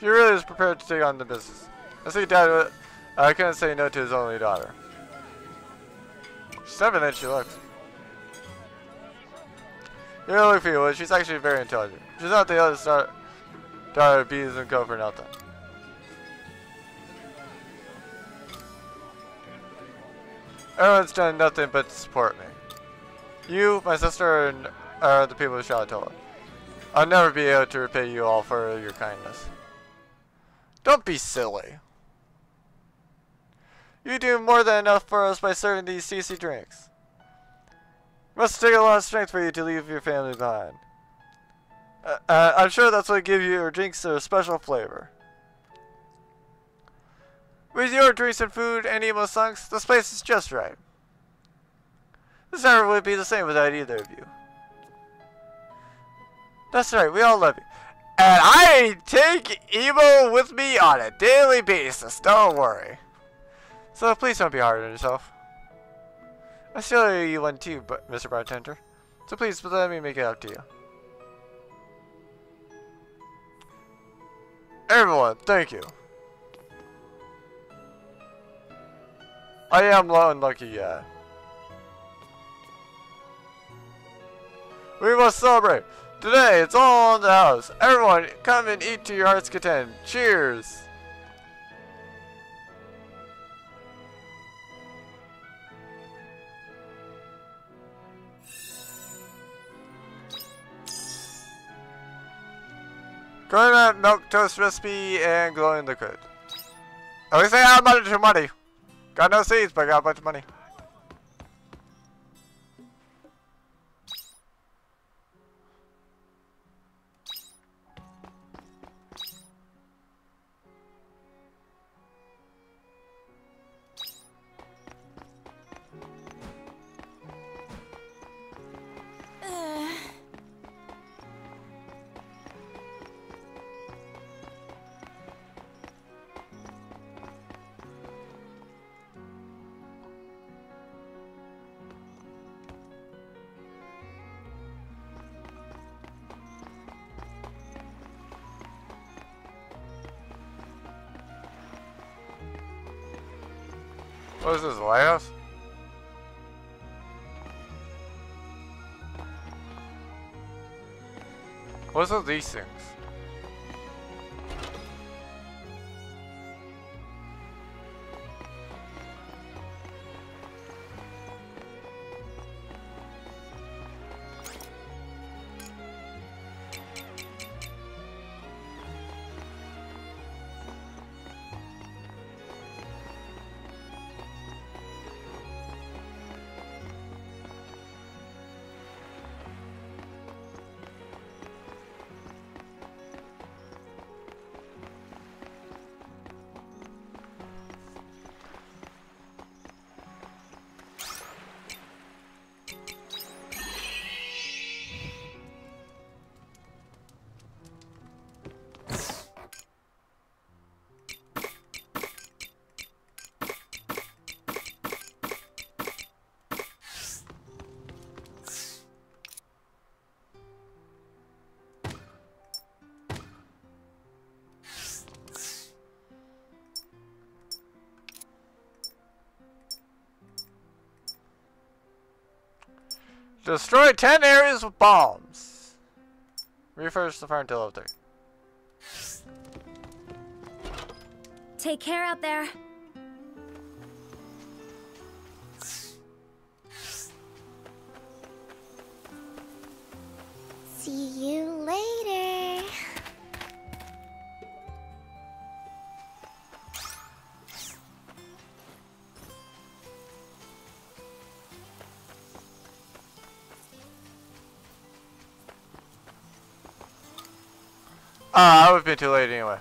She really is prepared to take on the business. I see Dad. Uh, I couldn't say no to his only daughter. She's never than she looks. You don't look for she's actually very intelligent. She's not the other star daughter of Bees and Co for nothing. Everyone's done nothing but support me. You, my sister, and are the people of Shatolla. I'll never be able to repay you all for your kindness. Don't be silly. You do more than enough for us by serving these tasty drinks. It must take a lot of strength for you to leave your family behind. Uh, uh, I'm sure that's what gives your drinks a special flavor. With your drinks and food and Emo songs, this place is just right. This never would be the same without either of you. That's right, we all love you. And I take Emo with me on a daily basis, don't worry. So please don't be hard on yourself. I still owe you one too, but Mr. Bartender. So please let me make it up to you. Everyone, thank you. I am low and lucky, yeah. We must celebrate. Today, it's all in the house. Everyone, come and eat to your heart's content. Cheers! Coconut milk toast recipe and glowing liquid. At least I got a bunch of money. Got no seeds, but I got a bunch of money. What is this, lighthouse? What's all these things? Destroy 10 areas with bombs. Refresh the fire until level 3. Take care out there. Ah, I would have been too late anyway.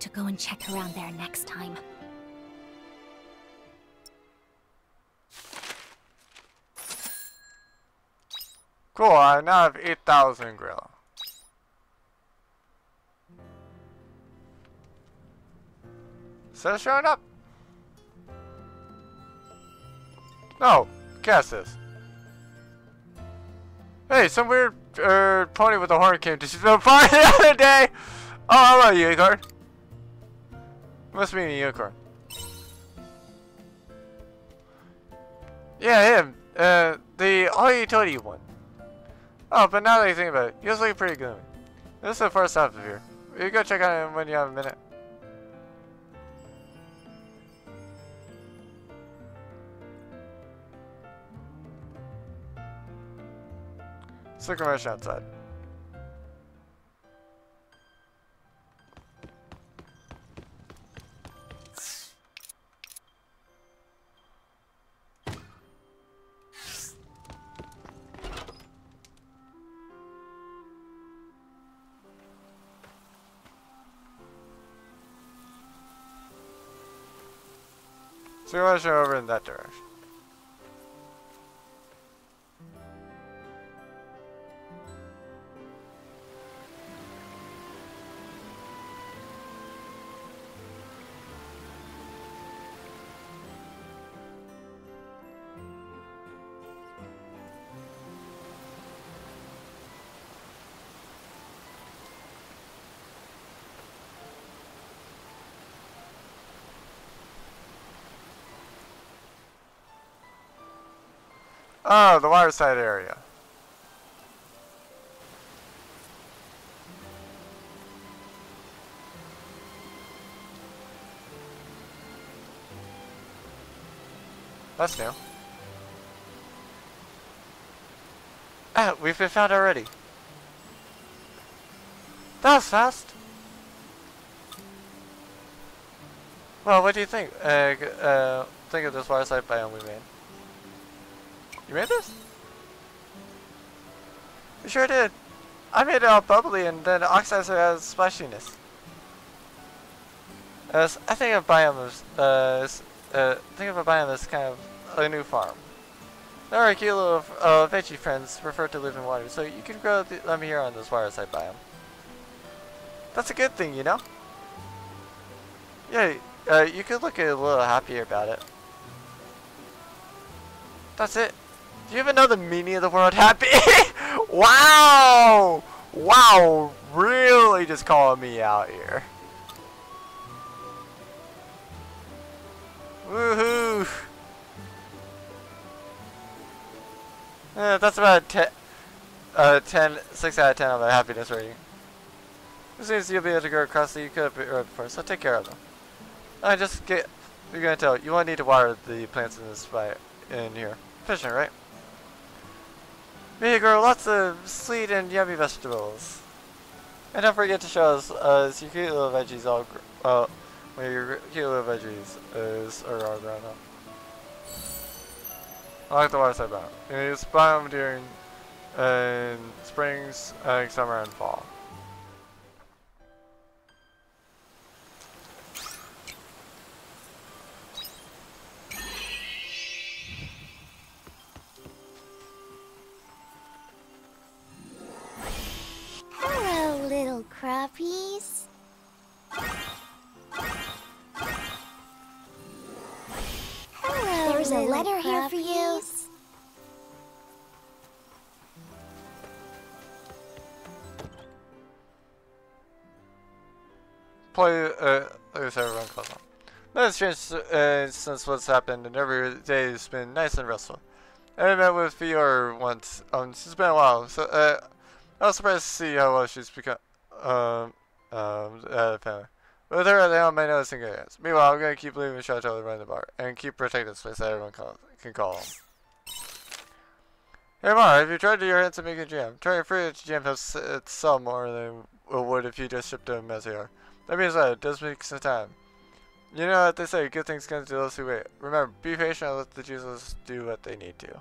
To go and check around there next time. Cool, I now have 8,000 grill. That showing up? No, guess this. Hey, some weird uh, pony with a horn came to the party the other day. Oh, hello, unicorn. Must be a unicorn. Yeah, him. Uh, the hoity-toity one. Oh, but now that you think about it, he was looking pretty gloomy. This is the first half of here. You go check on him when you have a minute. Let's look outside. You want over in that direction. Oh, the waterside area. That's new. Ah, we've been found already. That was fast. Well, what do you think? Uh, uh, think of this waterside biome we made. You made this? You sure did. I made it all bubbly and then oxidizer has splashiness. As I think of biome as, uh, uh, think of a biome as kind of a new farm. There are cute little uh, veggie friends prefer to live in water, so you can grow th them here on this waterside biome. That's a good thing, you know? Yeah, uh, you could look a little happier about it. That's it. Do you even know the meaning of the word happy? wow! Wow! Really just calling me out here. Woohoo! Uh, that's about a 10, uh, 10, 6 out of 10 on the happiness rating. This means you'll be able to go across the you could have been before, so take care of them. I just get, you're gonna tell, you won't need to water the plants in this spot in here. Efficient, right? You grow lots of sweet and yummy vegetables. And don't forget to show us uh, your cute little veggies all, uh, when your cute little veggies is, are all grown up. I like the water side. And you spawn them during uh, springs, uh, summer, and fall. Little crappies. Hello, There's a little letter here for you. Play, uh, I guess everyone calls them. That's changed uh, since what's happened, and every day has been nice and restful. I met with Fior once. Um, it's been a while, so uh, I was surprised to see how well she's become. Um, um, uh, family. With her, they all may notice ingredients. Meanwhile, I'm gonna keep leaving Chateau to run the bar and keep protecting space that everyone call, can call. Hey Mar, have you tried to do your hands at making jam? try Trying fruit jam has it sell more than it would if you just shipped them as they are. That means that it does make some time. You know what they say, good things come to those who wait. Remember, be patient and let the juices do what they need to.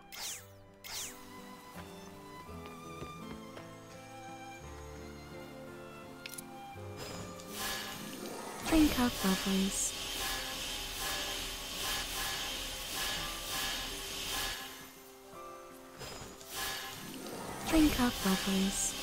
Drink up, bubbles. Drink up, bubbles.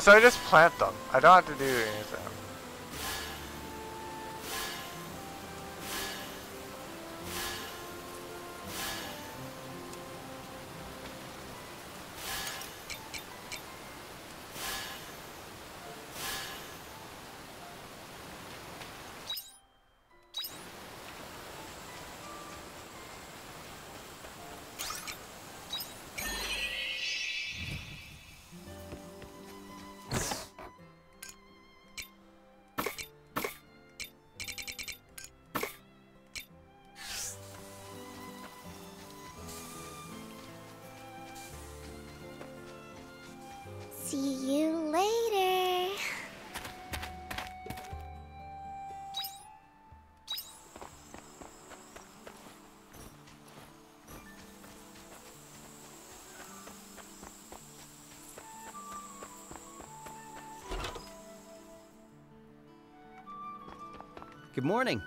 So I just plant them. I don't have to do anything. Good morning.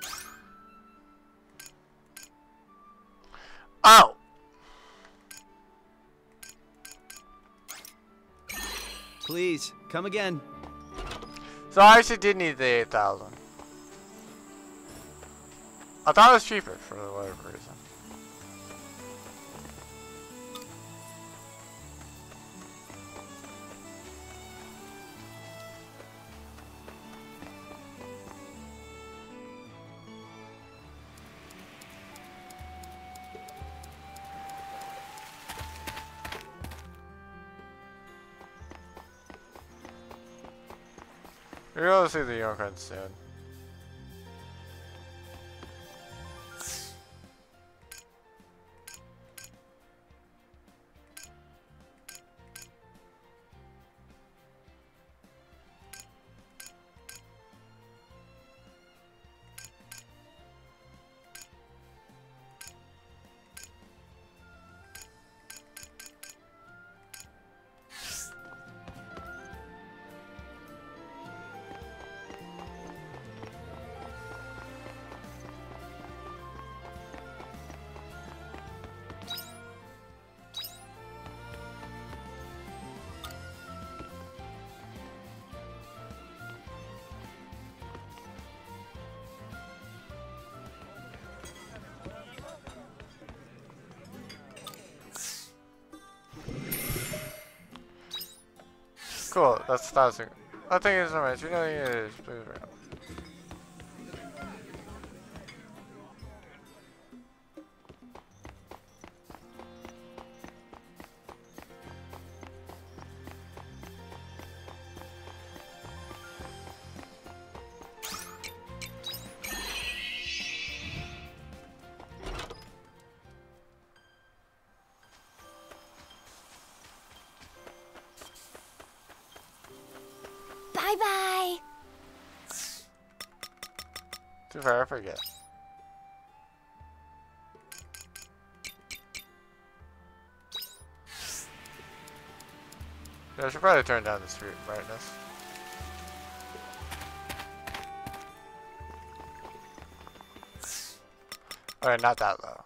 Oh! Please, come again. So I actually did need the 8,000. I thought it was cheaper for whatever reason. Gonna see the unicorn soon. Cool, that's thousand. I think it's alright. You know it is. Please around. Bye I forget. Yeah, I should probably turn down the street brightness. Alright, not that low.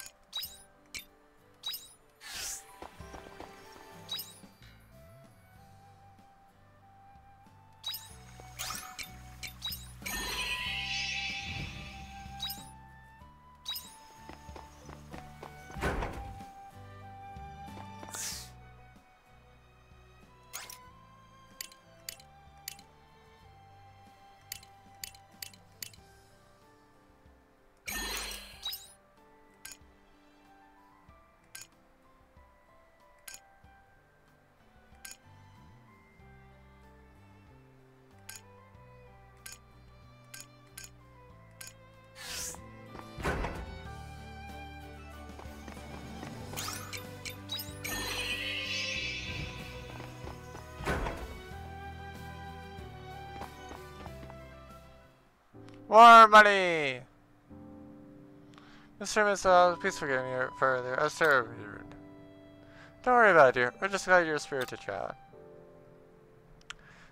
More money! Mr. Uh, please forgive me earlier. I was terribly rude. Don't worry about it, dear. We're just glad your spirit to chat.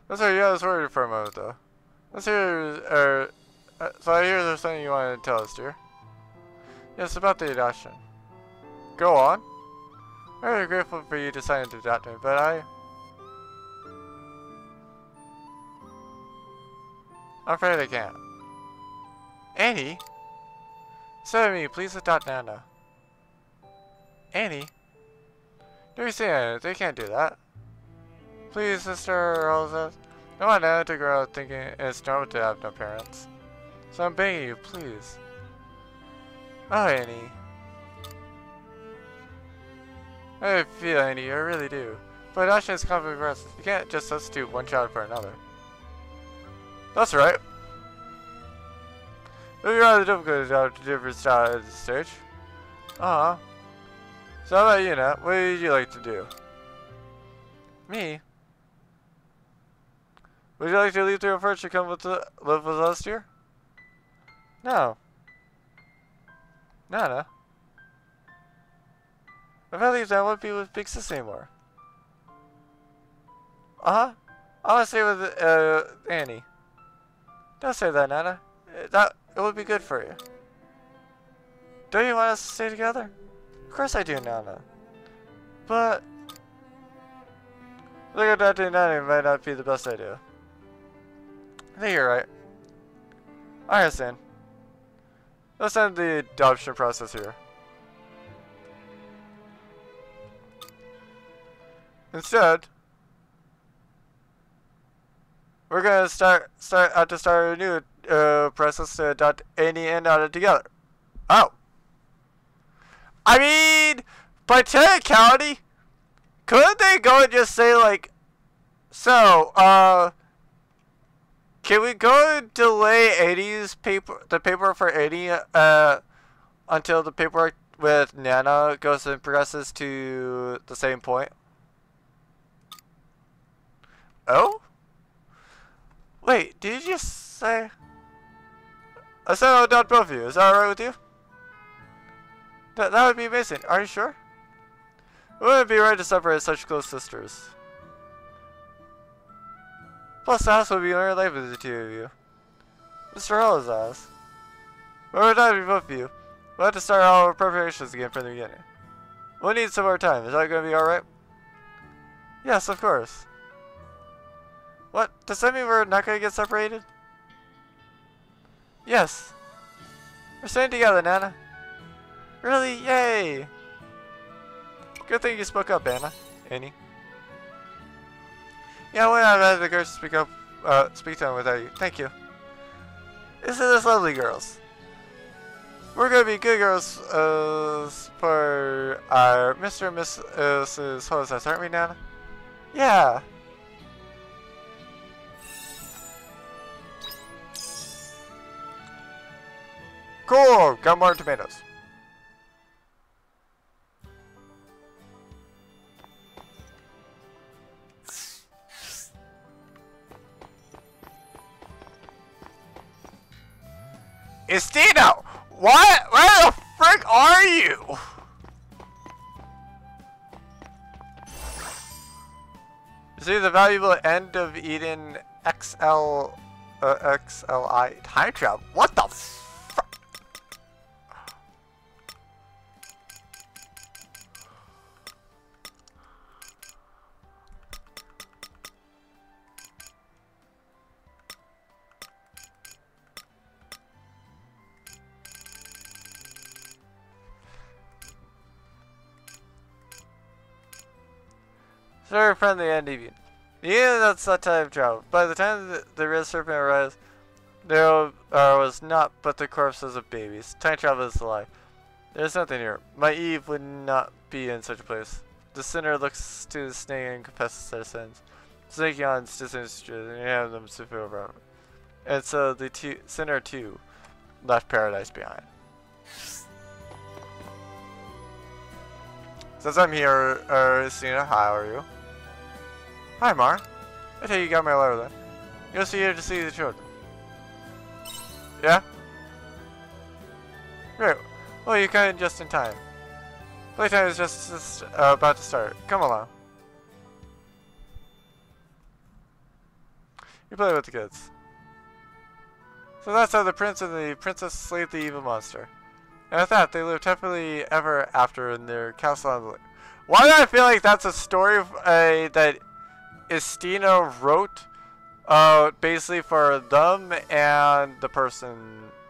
That's right, yeah, I was worried for a moment, though. Let's hear, er, uh, so I hear there's something you wanted to tell us, dear. Yes, about the adoption. Go on. I'm very grateful for you deciding to adopt me, but I... I'm afraid I can't. Annie? Of me, please adopt Nana. Annie? Don't you see it? They can't do that. Please, Sister Rosa. I want Nana to grow up thinking it's normal to have no parents. So I'm begging you, please. Oh, Annie. I feel, Annie, I really do. But adoption is progressive. You can't just substitute one child for another. That's right. It would be rather difficult to adopt a different style at this stage. Uh-huh. So how about you, Nat? What would you like to do? Me? Would you like to leave through first to come with the, live with us here? No. Nana. If I leave, I won't be with Big Sis anymore. Uh-huh. I want to stay with, uh, Annie. Don't say that, Nana. Uh, That, it would be good for you. Don't you want us to stay together? Of course I do, Nana. But... Look at that it might not be the best idea. I think you're right. I understand. Let's end the adoption process here. Instead, we're gonna start start have to start of a new uh, process to adopt Annie and Nana together. Oh. I mean, by technicality, couldn't they go and just say like, so, uh, can we go and delay Annie's paper, the paperwork for Annie, uh, until the paperwork with Nana goes and progresses to the same point? Oh? Wait, did you just say? I said I would adopt both of you. Is that alright with you? That, that would be amazing. Are you sure? It wouldn't be right to separate such close sisters. Plus, the house would be only life with the two of you. Mr. Hollis asked. When we're done with both of you, we'll have to start all our preparations again from the beginning. We'll need some more time. Is that going to be alright? Yes, of course. What? Does that mean we're not going to get separated? Yes. We're staying together, Nana. Really? Yay! Good thing you spoke up, Anna. Annie. Yeah, why not have the girls speak up, uh, speak to them without you? Thank you. Isn't this lovely, girls? We're gonna be good girls, uh, for our Mr. and Mrs. Hostess, aren't we, Nana? Yeah. Cool! Got more tomatoes. Estina! What? Where the frick are you? See the valuable end of Eden XL uh, XLI time travel. What the Very friendly and deviant. Yeah, that's that time travel. By the time the, the red serpent arrives, there uh, was not but the corpses of babies. Time travel is a lie. There's nothing here. My Eve would not be in such a place. The sinner looks to the snake and confesses their sins. Snake yawns disinterested and have them to feel. And so the two, sinner too left paradise behind. Since I'm here, uh, Sina, how are you? Hi, Mar. I tell you got my letter then. You'll see here to see the children. Yeah? Great. Well, you came just in time. Playtime is just, just uh, about to start. Come along. You play with the kids. So that's how the prince and the princess slayed the evil monster. And with that, they lived happily ever after in their castle on the lake. Why do I feel like that's a story uh, that Estina wrote uh, basically for them and the person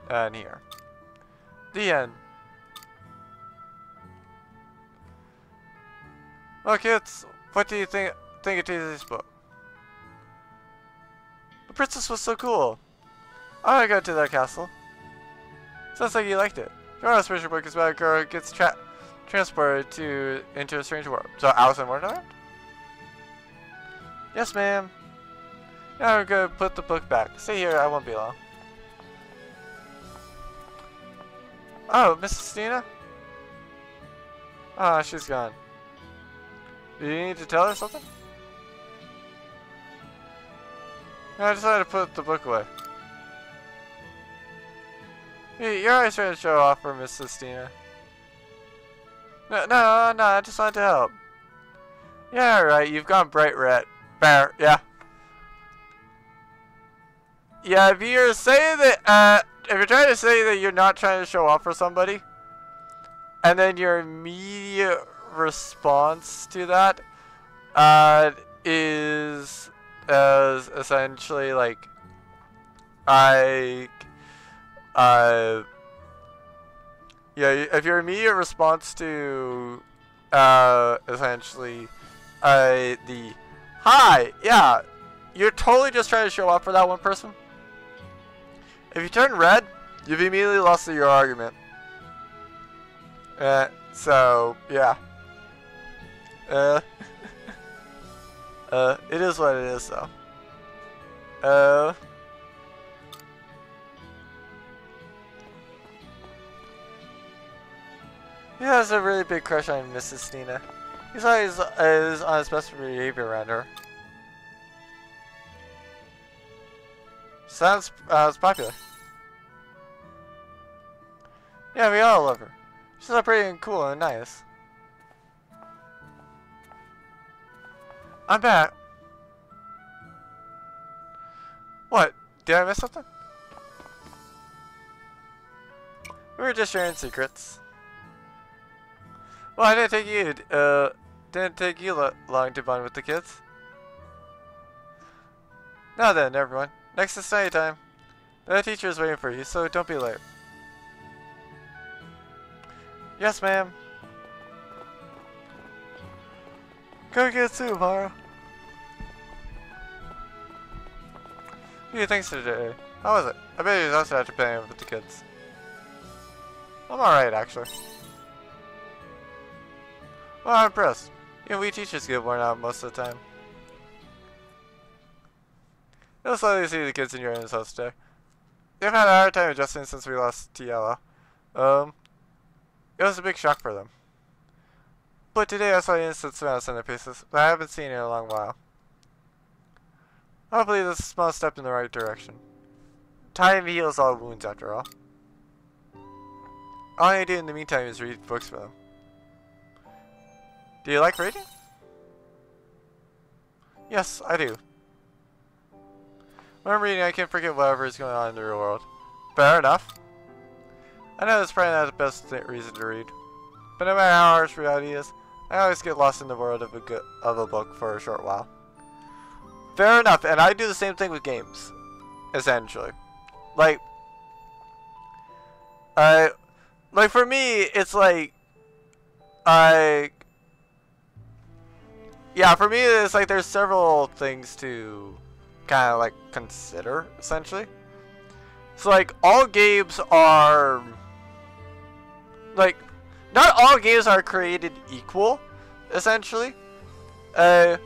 in here. The end. Well, kids, what do you think think of this book? The princess was so cool. I want to go to that castle. Sounds like you liked it. Your special book is about a girl gets tra transported to into a strange world. So Alice in Wonderland? Yes, ma'am. Now gonna put the book back. Stay here, I won't be long. Oh, Mrs. Stina? Ah, oh, she's gone. Do you need to tell her something? I decided to put the book away. Hey, you're always trying to show off for Mrs. Stina. No, no, no, I just wanted to help. Yeah, right, you've gone bright red. Fair, yeah. Yeah, if you're saying that, uh, if you're trying to say that you're not trying to show off for somebody, and then your immediate response to that, uh, is as essentially like I uh yeah if your immediate response to uh essentially uh the hi yeah you're totally just trying to show up for that one person if you turn red you've immediately lost your argument uh so yeah uh uh it is what it is though uh He has a really big crush on Mrs. Nina. He's always is on his best behavior around. Sounds uh, popular. Yeah, we all love her. She's so pretty and cool and nice. I'm back. What? Did I miss something? We were just sharing secrets. Well, I didn't take you'd, uh, didn't take you lo long to bond with the kids. Now then, everyone. Next is study time. The teacher is waiting for you, so don't be late. Yes, ma'am. Go get soup, Hara. Hey, thanks today. How was it? I bet you also had to play with the kids. I'm alright, actually. Well, I'm impressed. Even we teachers get worn out most of the time. Lovely to see the kids enjoying themselves today. They've had a hard time adjusting since we lost Tiela. Um, it was a big shock for them. But today I saw instant their faces, but I haven't seen it in a long while. Hopefully this is a small step in the right direction. Time heals all wounds after all. All I do in the meantime is read books for them. Do you like reading? Yes, I do. When I'm reading, I can forget whatever is going on in the real world. Fair enough. I know that's probably not the best reason to read. But no matter how harsh reality is, I always get lost in the world of a of a book for a short while. Fair enough, and I do the same thing with games, essentially. Like, I, like for me, it's like, I, yeah, for me, it's like there's several things to kind of like consider, essentially. So like, all games are, like, not all games are created equal, essentially. Uh,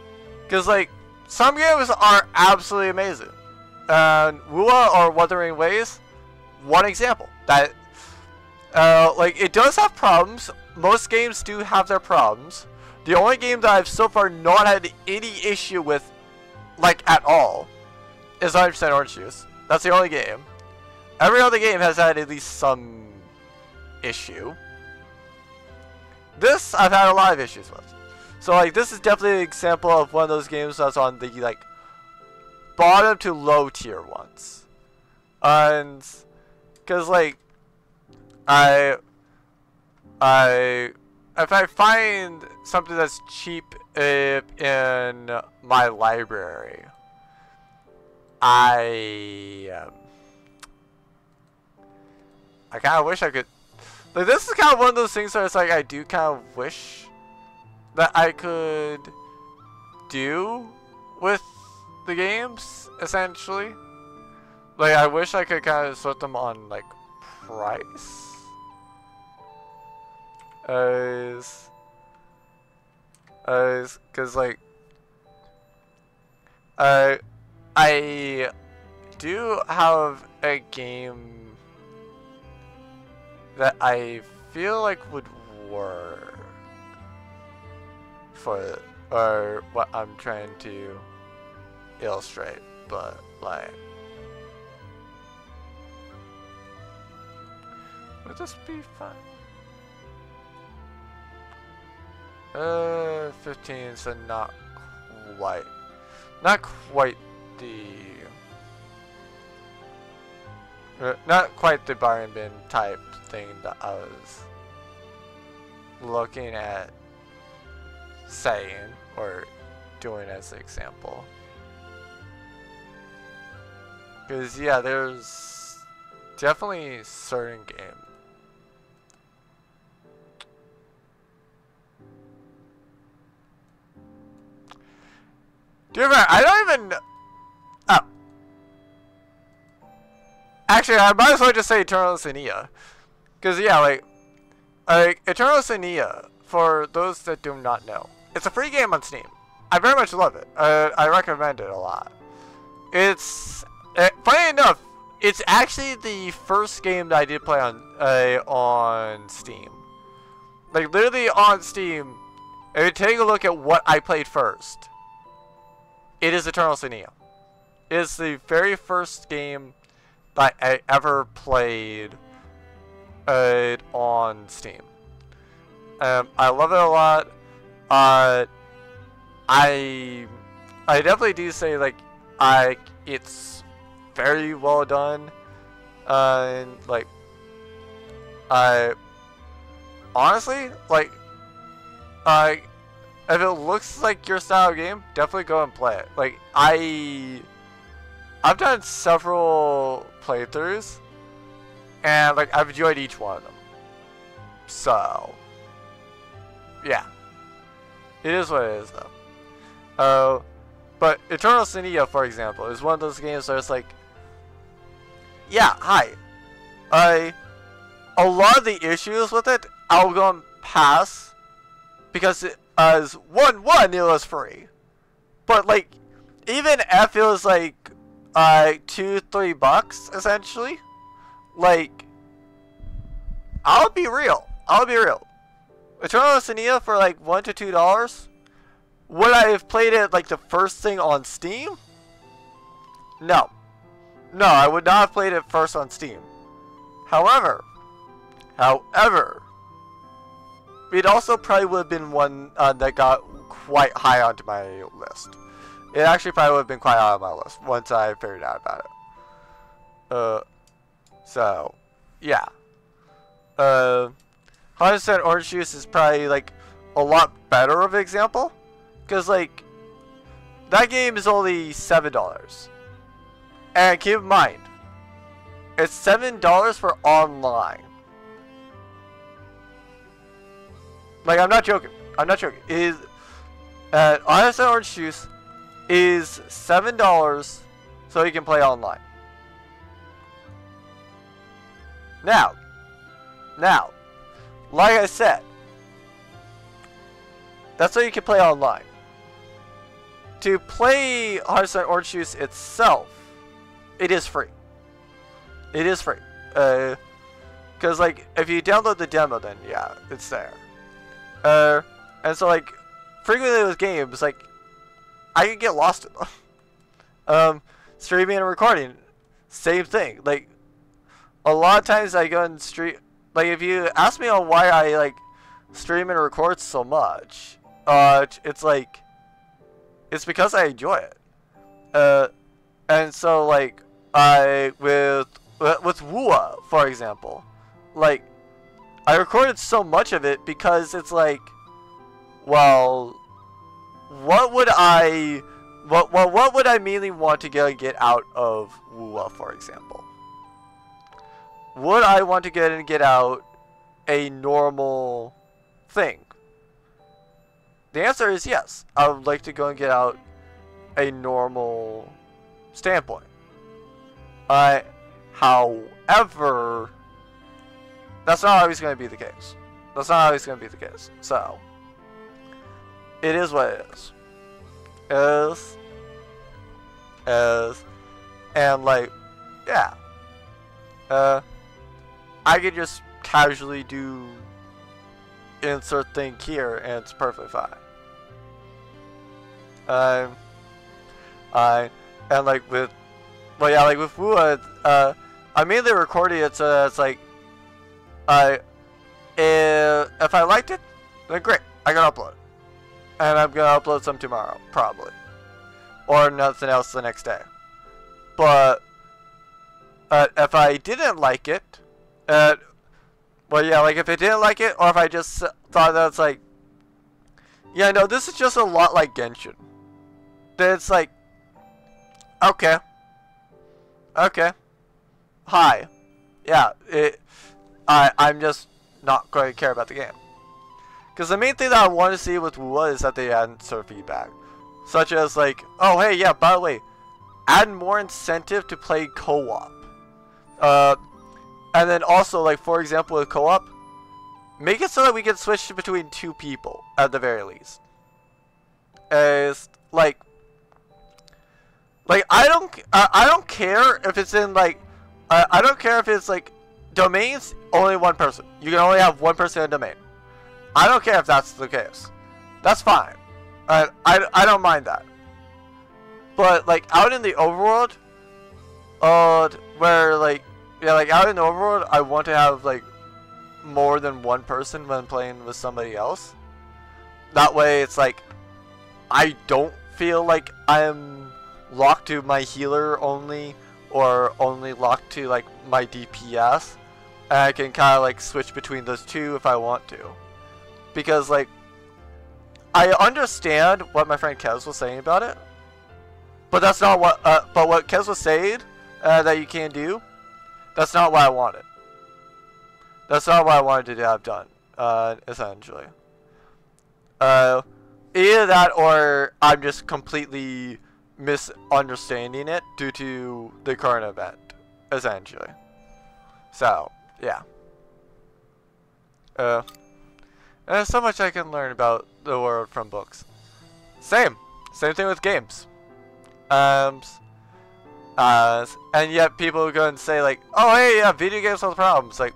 cause like, some games are absolutely amazing. And WuWa or Wuthering Waves, one example. That, uh, like, it does have problems. Most games do have their problems. The only game that I've so far not had any issue with, like, at all, is 100% Orange Juice. That's the only game. Every other game has had at least some issue. This, I've had a lot of issues with. So, like, this is definitely an example of one of those games that's on the, like, bottom to low tier ones. And, because, like, I, I, if I find something that's cheap in my library, I, um, I kind of wish I could, like, this is kind of one of those things where it's like, I do kind of wish that I could do with the games, essentially. Like, I wish I could kind of sort them on, like, price. As, as, cause like, uh, I do have a game that I feel like would work for or what I'm trying to illustrate, but like would this be fun? Uh, 15, so not quite, not quite the, uh, not quite the bar and bin type thing that I was looking at saying or doing as an example. Because, yeah, there's definitely certain game. Dude, I don't even... Oh. Actually, I might as well just say Eternal Senia. Because, yeah, like... Like, Eternal Senia, for those that do not know, it's a free game on Steam. I very much love it. Uh, I recommend it a lot. It's... Uh, funny enough, it's actually the first game that I did play on uh, on Steam. Like, literally on Steam, if you take a look at what I played first, it is Eternal Senia. It is the very first game that I ever played uh, on Steam. Um, I love it a lot. Uh, I I definitely do say like I it's very well done. Uh, and like I honestly like I if it looks like your style game, definitely go and play it. Like I, I've done several playthroughs, and like I've enjoyed each one of them. So, yeah, it is what it is though. Uh, but Eternal Senia, for example, is one of those games where it's like, yeah, hi, I, a lot of the issues with it, I'll go and pass because it, as one one it was free, but like even if it was like uh two three bucks essentially, like I'll be real, I'll be real. Eternal Senia for like one to two dollars. Would I have played it like the first thing on Steam? No. No, I would not have played it first on Steam. However, however, it also probably would have been one uh, that got quite high onto my list. It actually probably would have been quite high on my list once I figured out about it. Uh, so, yeah. Uh, 100% orange juice is probably like a lot better of an example. Because, like, that game is only $7. And keep in mind, it's $7 for online. Like, I'm not joking. I'm not joking. Is uh, Honest Orange Juice is seven dollars, so you can play online. Now, now, like I said, that's so you can play online. To play 100% Orange Juice itself, it is free. It is free. Uh, Because, like, if you download the demo, then yeah, it's there. Uh, and so like frequently with games, like I can get lost in them. um, streaming and recording, same thing. Like a lot of times I go and stream. Like if you ask me on why I like stream and record so much, uh, it's like it's because I enjoy it. Uh, and so like I with with WuWa, for example, like I recorded so much of it because it's like, well, what would I, what, what, what would I mainly want to get, get out of WuWa, for example? Would I want to get and get out a normal thing? The answer is yes. I would like to go and get out a normal standpoint. Uh, however, that's not always going to be the case. That's not always going to be the case. So, it is what it is. Is, is, and like, yeah. Uh, I could just casually do insert thing here and it's perfectly fine. Um, I, and like with, well yeah, like with WuWa, uh, I mainly recorded it so that it's like I, if, if I liked it, then great, I can upload. And I'm gonna upload some tomorrow, probably. Or nothing else the next day. But, uh, if I didn't like it, uh, well yeah, like if I didn't like it, or if I just thought that it's like, yeah, no, this is just a lot like Genshin. then it's like, okay, okay, hi, yeah, it, I, I'm just not going to care about the game. Because the main thing that I want to see with WuWa is that they answer feedback. Such as like, oh hey, yeah, by the way, add more incentive to play co-op. Uh, and then also, like, for example, with co-op, make it so that we can switch between two people, at the very least. As, like, like, I don't, I, I don't care if it's in, like, I, I don't care if it's, like, domains, only one person. You can only have one person in a domain. I don't care if that's the case. That's fine. I, I, I don't mind that. But, like, out in the overworld, uh, where, like, yeah, like, out in the overworld, I want to have, like, more than one person when playing with somebody else. That way, it's like, I don't feel like I'm locked to my healer only, or only locked to, like, my DPS. And I can kind of, like, switch between those two if I want to. Because, like, I understand what my friend Kez was saying about it, but that's not what. Uh, but what Kez was saying uh, that you can do, that's not what I wanted. That's not what I wanted to have done. Uh, essentially. Uh, either that or I'm just completely misunderstanding it due to the current event, essentially. So, yeah. Uh. There's so much I can learn about the world from books. Same. Same thing with games. Um, uh, and yet people go and say like, oh hey, yeah, video games have problems. Like,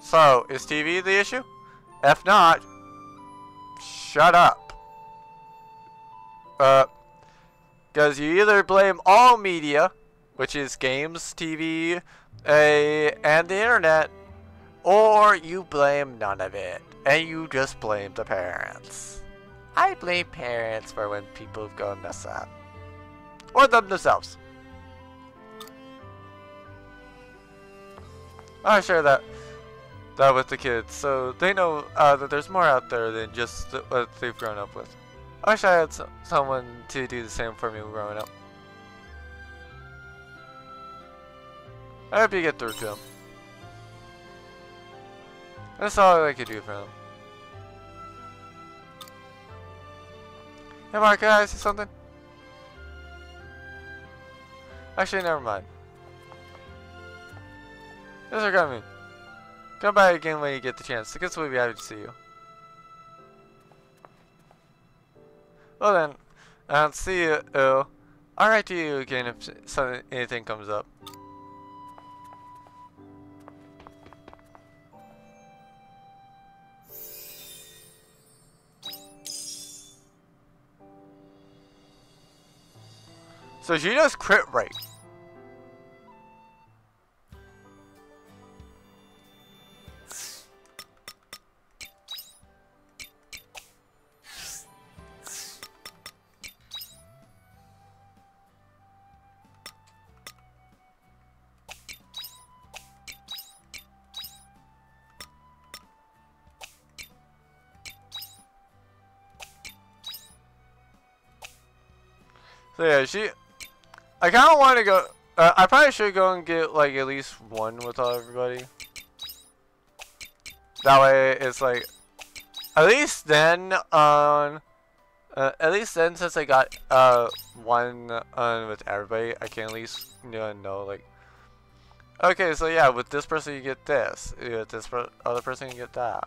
so, is TV the issue? If not, shut up. Uh, because you either blame all media, which is games, TV, uh, and the internet, or you blame none of it, and you just blame the parents. I blame parents for when people go mess up. Or them themselves. I share that that with the kids, so they know uh, that there's more out there than just what they've grown up with. I wish I had so someone to do the same for me growing up. I hope you get through to them. That's all I could do for them. Hey Mark, can I say something? Actually, never mind. Yes, are coming. Come by again when you get the chance. The kids will be happy to see you. Well then, I'll see you. Write to you again if something, anything comes up. So she does crit rate. So yeah, she I kind of want to go. Uh, I probably should go and get like at least one with everybody. That way, it's like at least then on. Uh, at least then, since I got uh one uh, with everybody, I can at least you know, know like. Okay, so yeah, with this person you get this. With this per other person you get that.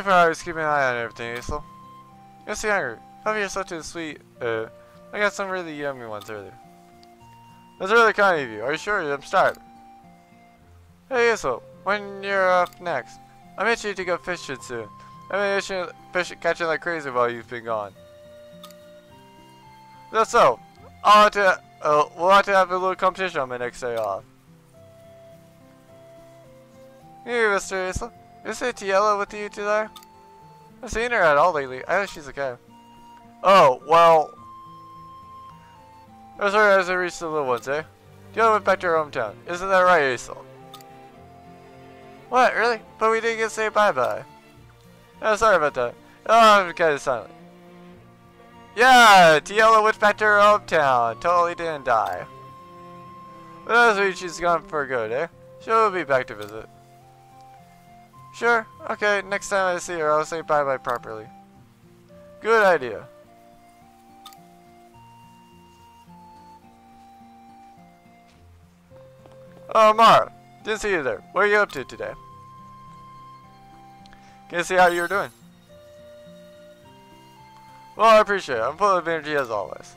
Thank you for always keeping an eye on everything, Aisel. Yes, younger. Help yourself to the sweet. Uh, I got some really yummy ones earlier. That's really kind of you. Are you sure? I'm starving. Hey, Aisel. When you're up next, I'm you to go fishing soon. I've been fishing, fishing, catching like crazy while you've been gone. That's so. I'll have to, uh, we'll have to have a little competition on my next day off. Hey, Mr. Isla. Is it Tiella with you today? I haven't seen her at all lately. I know she's okay. Oh, well. I was sorry as I reached the little ones, eh? Tiella went back to her hometown. Isn't that right, Isla? What, really? But we didn't get to say bye-bye. Oh, sorry about that. Oh, I'm kind of silent. Yeah, Tiella went back to her hometown. Totally didn't die. But that's why she's gone for good, eh? She'll be back to visit. Sure, okay, next time I see her, I'll say bye-bye properly. Good idea. Oh, Mara. Didn't see you there. What are you up to today? Can see how you're doing? Well, I appreciate it. I'm full of energy as always.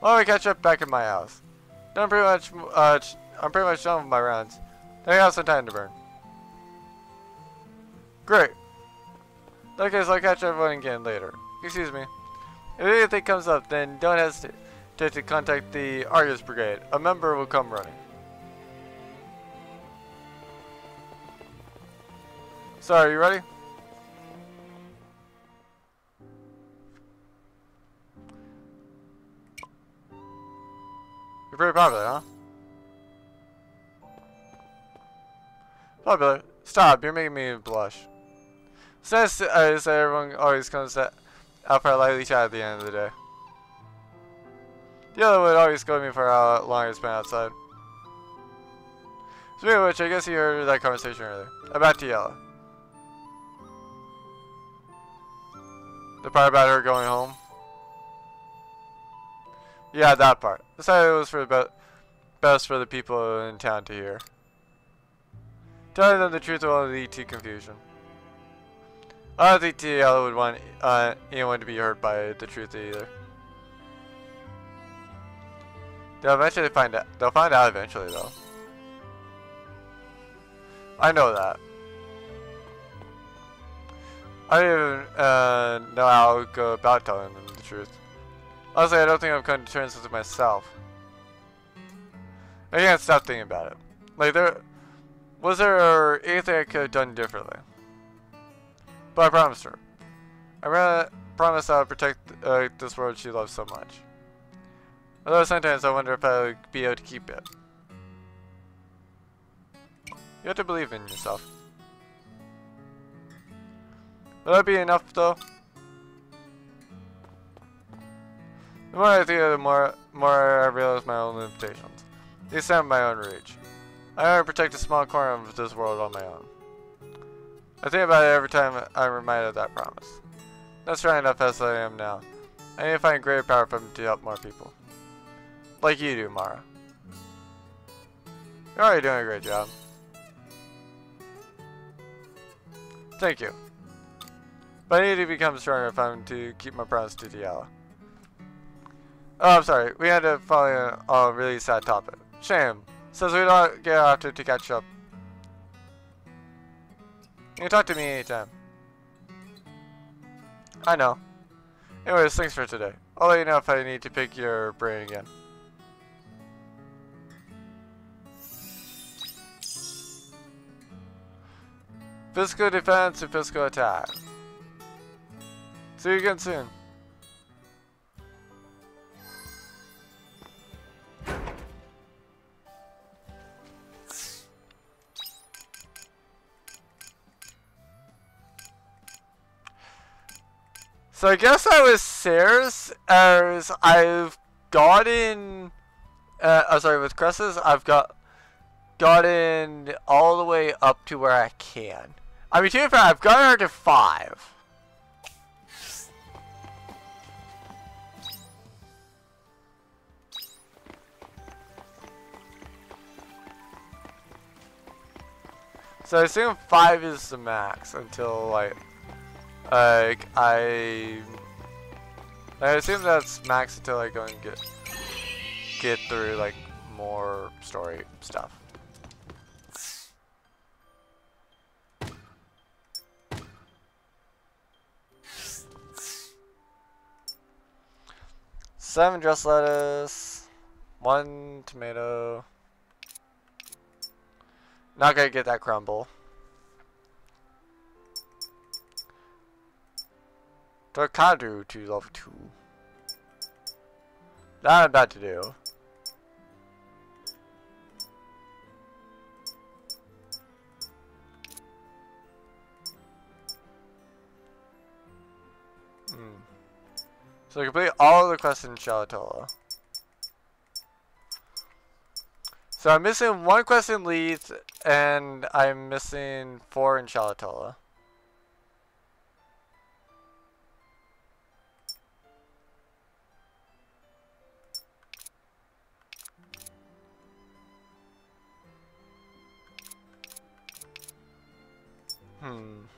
Why don't we catch up back at my house? Done pretty much, uh, I'm pretty much done with my rounds. I have some time to burn. Great. In that case, I'll catch everyone again later. Excuse me. If anything comes up, then don't hesitate to contact the Argus Brigade. A member will come running. So, are you ready? You're pretty popular, huh? Popular. Stop, you're making me blush. Since I uh, say everyone always comes out for a lively chat at the end of the day. The other would always go with me for how long I spent outside. Speaking of which, I guess you heard that conversation earlier. Uh, about Tiella. The part about her going home? Yeah, that part. Decided it was for the be best for the people in town to hear. Telling them the truth will lead to confusion. I don't think Tiella would want uh, anyone to be hurt by the truth either. They'll eventually find out. They'll find out eventually, though. I know that. I don't even uh, know how to go about telling them the truth. Honestly, I don't think I've come to terms with it myself. I can't stop thinking about it. Like, there... Was there anything I could have done differently? But I promised her. I promised I would protect uh, this world she loves so much. Although sometimes I wonder if I would be able to keep it. You have to believe in yourself. Will that be enough though? The more I think of it, the more, more I realize my own limitations. They stand my own reach. I only protect a small corner of this world on my own. I think about it every time I'm reminded of that promise. Not strong enough as I am now. I need to find greater power from to help more people. Like you do, Mara. You're already doing a great job. Thank you. But I need to become stronger if I'm to keep my promise to Tiella. Oh, I'm sorry. We had to follow a, a really sad topic. Shame. Says we don't get after to catch up. You can talk to me anytime. I know. Anyways, thanks for today. I'll let you know if I need to pick your brain again. Physical defense and physical attack. See you again soon. So I guess I was Sears as I've gotten uh, oh, sorry with Cres's I've got gotten all the way up to where I can. I mean to be fair I've gotten her to five. So I assume five is the max until like like, I... I assume that's max until I go and get, get through, like, more story stuff. Seven dressed lettuce, one tomato. Not gonna get that crumble. Torcado to level 2. That I'm about to do. Hmm. So complete all the quests in Shatolla. So I'm missing one quest in Lethe, and I'm missing four in Shatolla. Hmm.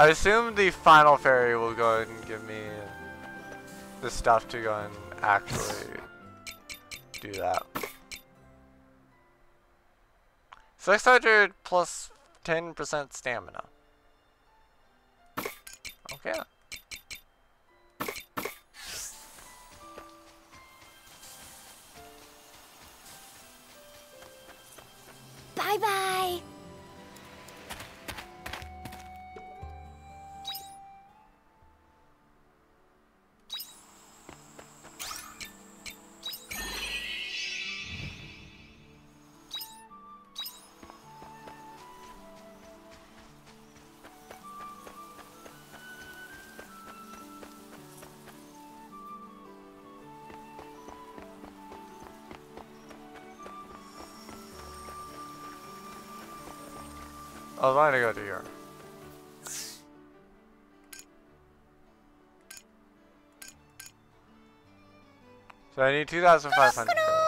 I assume the final fairy will go and give me the stuff to go and actually do that. 600 plus 10% stamina. Okay. Oh, I was going to go to here. So I need 2,500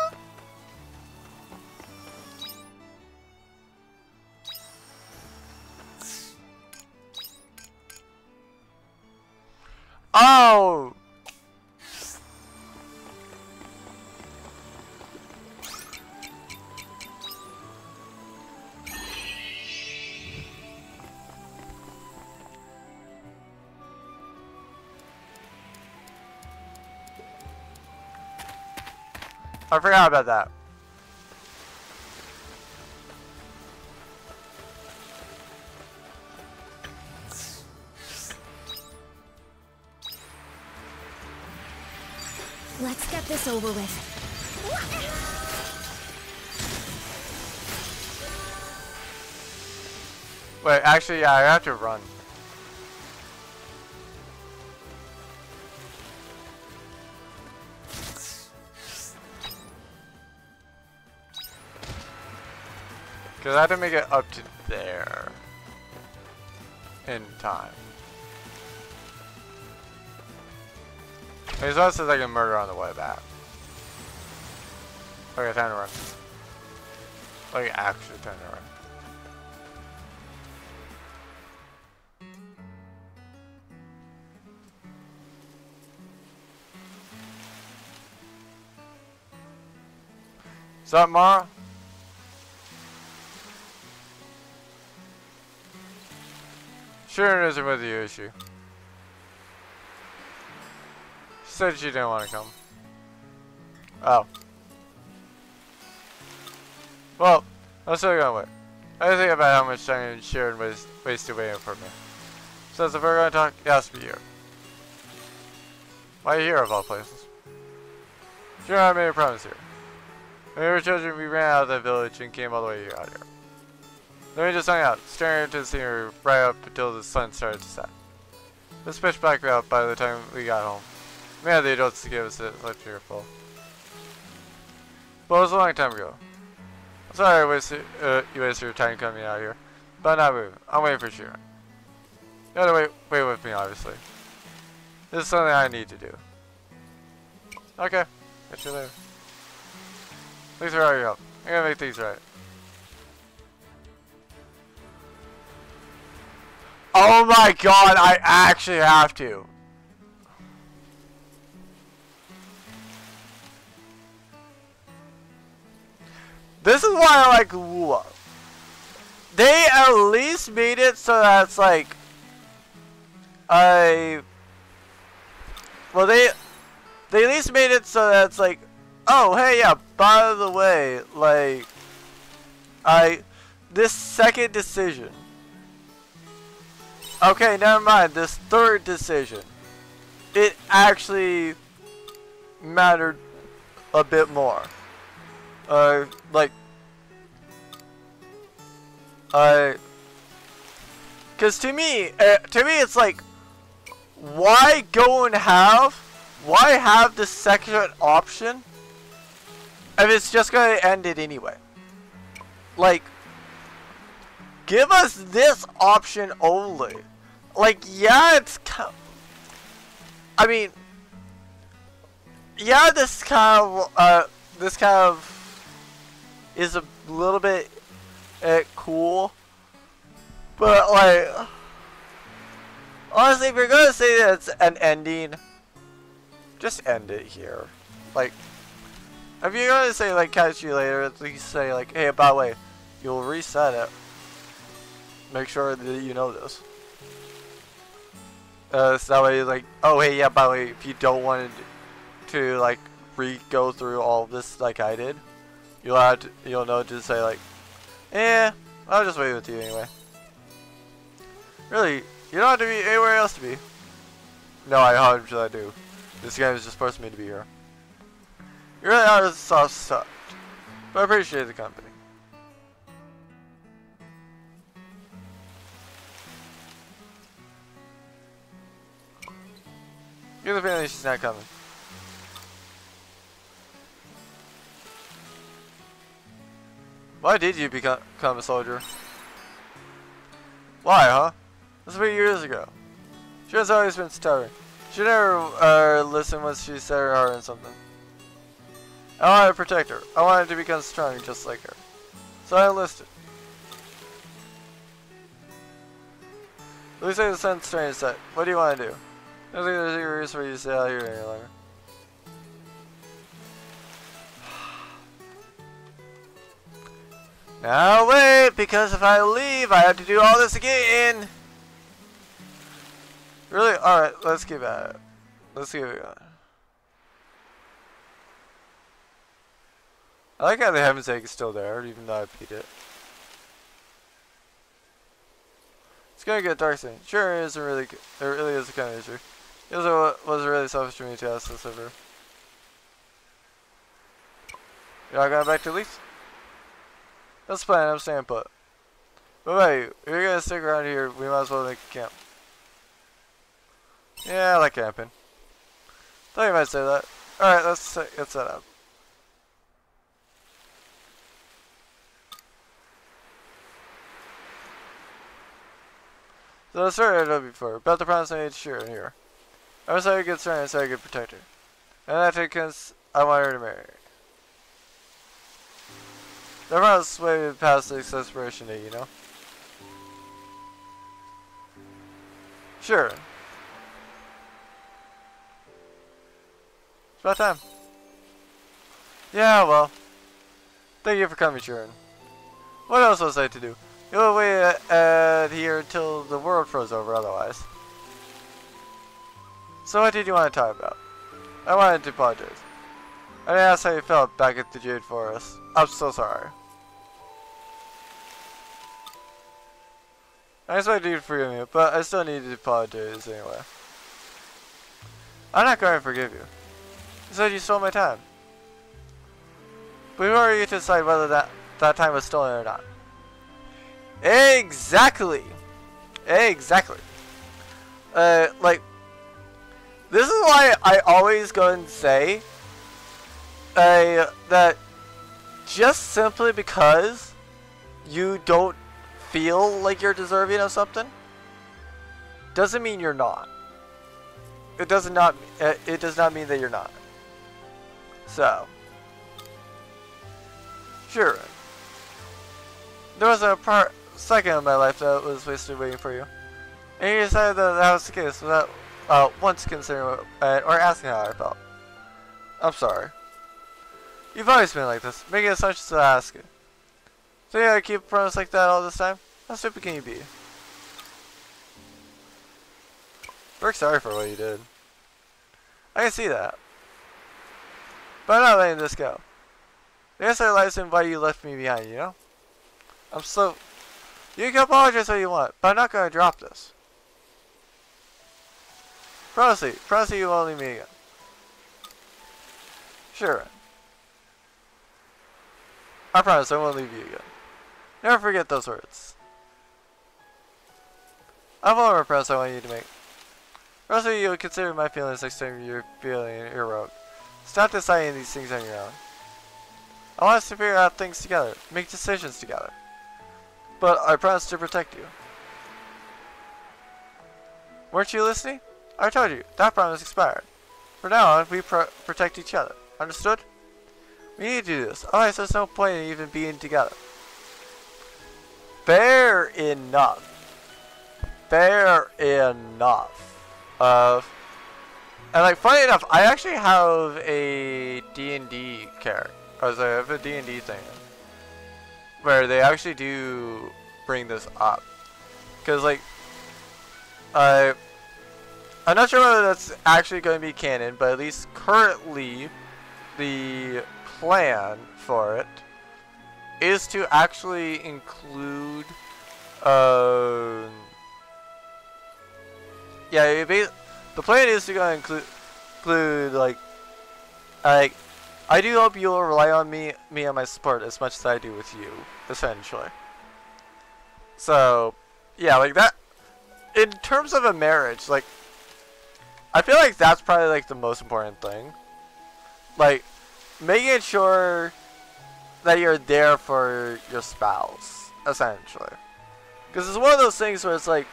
I forgot about that. Let's get this over with. Wait, actually, yeah, I have to run. Because I have to make it up to there in time. It's also I can murder on the way back. Okay, time to run. Like, actually time to run. What's up, Mara? It isn't with you, issue. She said she didn't want to come. Oh. Well, I'm still gonna wait. I think about how much time Sharon was wasted waiting for me. So if we're going to talk, it has be here. Why here of all places? Sure, I made a promise here. When we were children, we ran out of the village and came all the way out here. Then me just hang out, staring into the scenery right up until the sun started to set. This pitch black out by the time we got home. Had the adults to give us a lecture full. But it was a long time ago. Sorry I wasted, uh, you wasted your time coming out here. But not moving. I'm waiting for Sheeran. You gotta wait, wait with me, obviously. This is something I need to do. Okay. Catch you later. Thanks for all your help. I gotta make things right. Oh my god, I actually have to. This is why I like Lua. They at least made it so that it's like I well they they at least made it so that it's like oh hey yeah by the way like I this second decision okay never mind. This third decision. It actually mattered a bit more. Uh like uh because to me uh, to me it's like why go and have why have the second option if it's just gonna end it anyway? Like give us this option only like yeah it's I mean yeah this kind of uh this kind of is a little bit uh, cool. But like honestly if you're gonna say that it's an ending just end it here. Like if you're gonna say like catch you later at least say like hey by the way you'll reset it. Make sure that you know this uh, so that way like oh hey yeah by the way if you don't want to, like re-go through all this like I did you'll have to, you'll know to say like eh I'll just wait with you anyway. Really you don't have to be anywhere else to be. No I 100% I do. This game is just supposed me to be here. You really are soft sucked but I appreciate the company Get the feeling she's not coming. Why did you become, a soldier? Why, huh? This was three years ago. She has always been stubborn. She never uh, listened when she set her heart on something. I wanted to protect her. I wanted to become strong just like her. So I enlisted. The sun's starting set. What do you want to do? I don't think there's any reason for you to stay out here any longer. Now wait, because if I leave, I have to do all this again. Really? Alright, let's keep at it. Let's keep it going. I like how the Heaven's Egg is still there, even though I beat it. It's gonna get dark soon. Sure, it isn't really. It really is a kind of issue. It was, was really selfish of me to ask this of her. Y'all going back to Lethe? That's fine, I'm staying put. But wait, if you're gonna stick around here, we might as well make a camp. Yeah, I like camping. Thought you might say that. Alright, let's get set up. So I told before, about the promise I made sure here. I was a good son so I could protect her. And that's because I want her to marry. The promise way past this expiration date, you know? Sure. It's about time. Yeah, well. Thank you for coming, Sharon. What else was I to do? You'll wait uh, here until the world froze over otherwise. So what did you want to talk about? I wanted to apologize. I asked how you felt back at the Jade Forest. I'm so sorry. I expect you to forgive me, but I still need to apologize anyway. I'm not going to forgive you. You said you stole my time. But who are you to decide whether that, that time was stolen or not? Exactly! Exactly. Uh, like, this is why I always go and say uh, that just simply because you don't feel like you're deserving of something doesn't mean you're not. It does not uh, it does not mean that you're not. So, sure. There was a part second of my life that was wasted waiting for you. And you decided that that was the case without uh, once considering uh, or asking how I felt. I'm sorry. You've always been like this, making assumptions to ask. So yeah, keep a promise like that all this time? How stupid can you be? We're sorry for what you did. I can see that. But I'm not letting this go. The answer lies in why you left me behind, you know? I'm so... You can apologize all you want, but I'm not to drop this. Promise me you won't leave me again. Sure. I promise I won't leave you again. Never forget those words. I have one more promise I want you to make. Me you'll consider my feelings next time you're feeling heroic. Stop deciding these things on your own. I want us to figure out things together, make decisions together. But I promise to protect you. Weren't you listening? I told you, that promise expired. From now on, we pro protect each other. Understood? We need to do this, otherwise there's no point in even being together. Fair enough. Fair enough. Of... And like, funny enough, I actually have a D&D character. I have a D&D thing. Where they actually do bring this up. Because like... I... I'm not sure whether that's actually going to be canon, but at least currently the plan for it is to actually include uh, yeah the plan is to go include include like like I do hope you'll rely on me me and my support as much as I do with you essentially. So yeah like that in terms of a marriage like I feel like that's probably like the most important thing. Like making sure that you're there for your spouse, essentially. Because it's one of those things where it's like,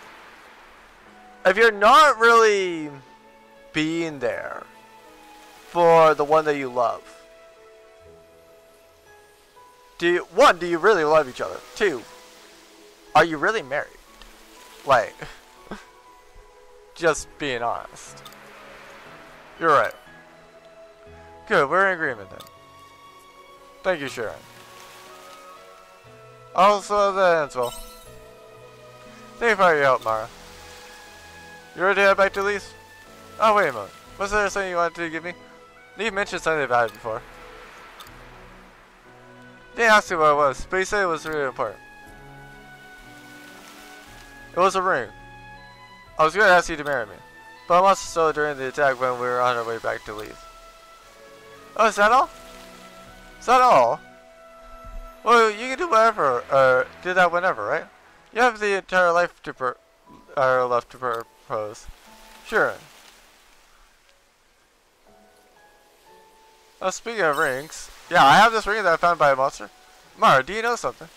if you're not really being there for the one that you love, do you, one, do you really love each other? Two, are you really married? Like, just being honest. You're right. Good, we're in agreement then. Thank you, Sharon. Also, that the Ansel. Thank you for your help, Mara. You ready to head back to Lethe? Oh, wait a moment. Was there something you wanted to give me? You mentioned something about it before. Didn't ask you what it was, but you said it was really important. It was a ring. I was going to ask you to marry me. But I lost stole it during the attack when we were on our way back to Lethe. Oh, is that all? Is that all? Well, you can do whatever, uh, do that whenever, right? You have the entire life to per, uh, left to propose. Sure. Oh, speaking of rings, yeah, I have this ring that I found by a monster. Mara, do you know something?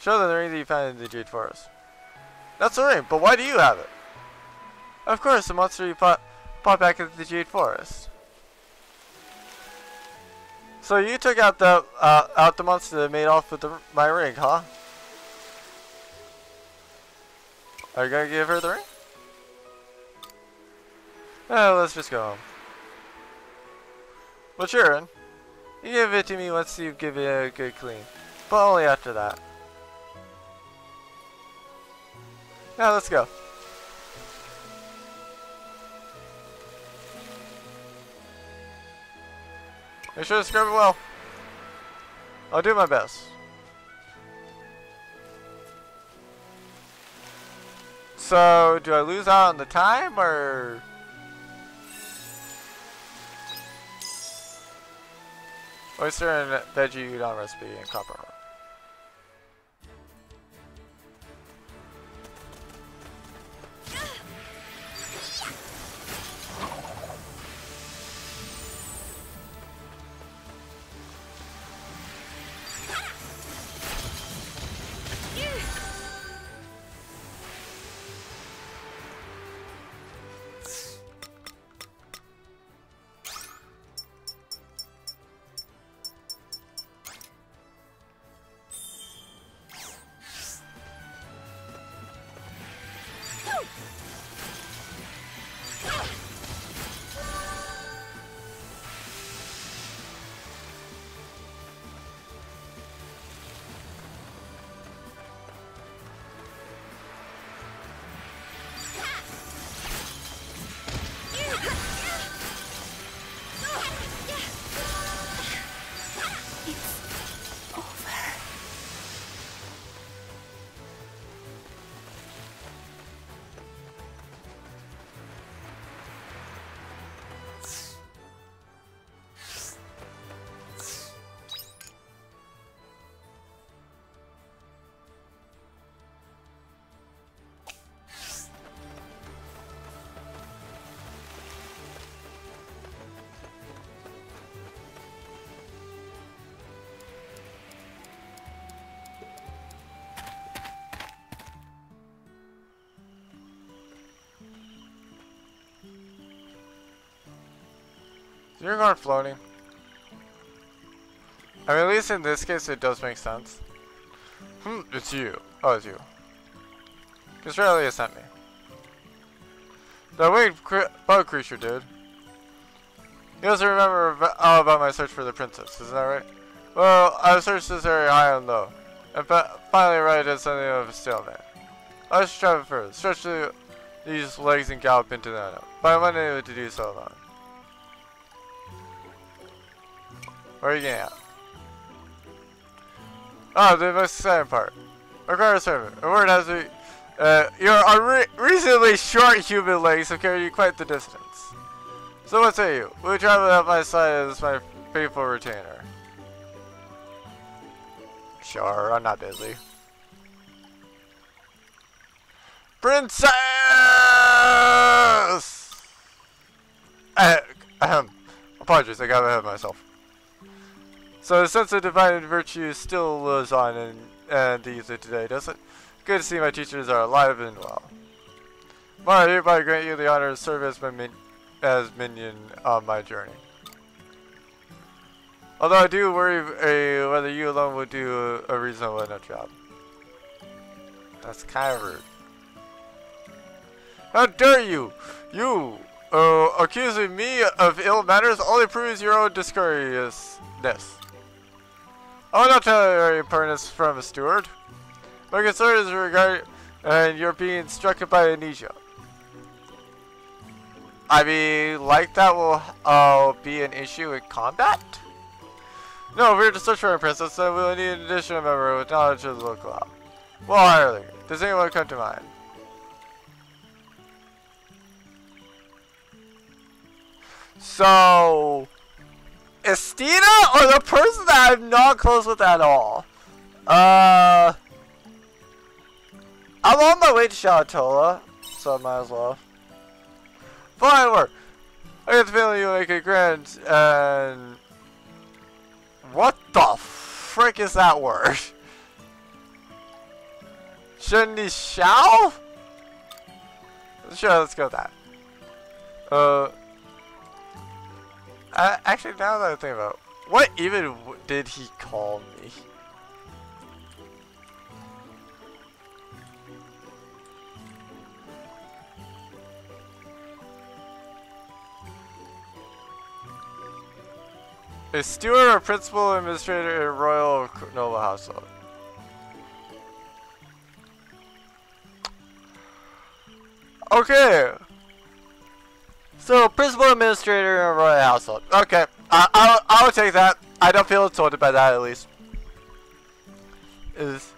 Show them the ring that you found in the Jade Forest. That's the ring, but why do you have it? Of course, the monster you fought, fought back at the Jade Forest. So you took out the uh, out the monster that made off with the, my ring, huh? Are you gonna give her the ring? Oh, let's just go home. Well, sure. You give it to me once you give it a good clean. But only after that. Now let's go. Make sure to scrub it well. I'll do my best. So, do I lose out on the time, or... Oyster and veggie udon recipe and copper Is unicorn floating? I mean, at least in this case, it does make sense. Hmm, it's you. Oh, it's you. because Australia sent me. That weird cre bug creature, dude. You also remember all about my search for the princess, isn't that right? Well, I've searched this area high and low, and finally arrived at something of a stalemate. I should travel further, stretch the, these legs and gallop into the but I'm unable to do so alone. Where are you getting at? Oh, the most exciting part. Require servant. A word has to be uh, your unreasonably short human legs have carried you quite the distance. So what say you? Will you travel at my side as my faithful retainer? Sure, I'm not busy. Princess! Ahem. Apologies, I got ahead of myself. So the sense of divine virtue still lives on in, and these today, does it? Good to see my teachers are alive and well. I hereby grant you the honor to serve as, my min as minion on my journey. Although I do worry uh, whether you alone would do a, a reasonable enough job. That's kind of rude. How dare you! You, uh, accusing me of ill manners only proves your own discourteousness. I will not tell your impertinence from a steward. My concern is regarding and you're being struck by amnesia. I mean, like that will uh, be an issue in combat? No, we're to search for a princess, so we'll need an additional member with knowledge of the local law. Well, Harley, does anyone come to mind? So, Estina or the person that I'm not close with at all? Uh... I'm on my way to Shatolla, so I might as well. Fine work. I get the feeling you make a grand and what the frick is that word? Shenli Shao? Sure, let's go with that. Uh, I, actually, now that I think about it, what even did he call me? A steward or principal administrator in royal noble household. Okay. So, principal administrator in a royal household. Okay, I, I'll, I'll take that. I don't feel insulted by that, at least. Is,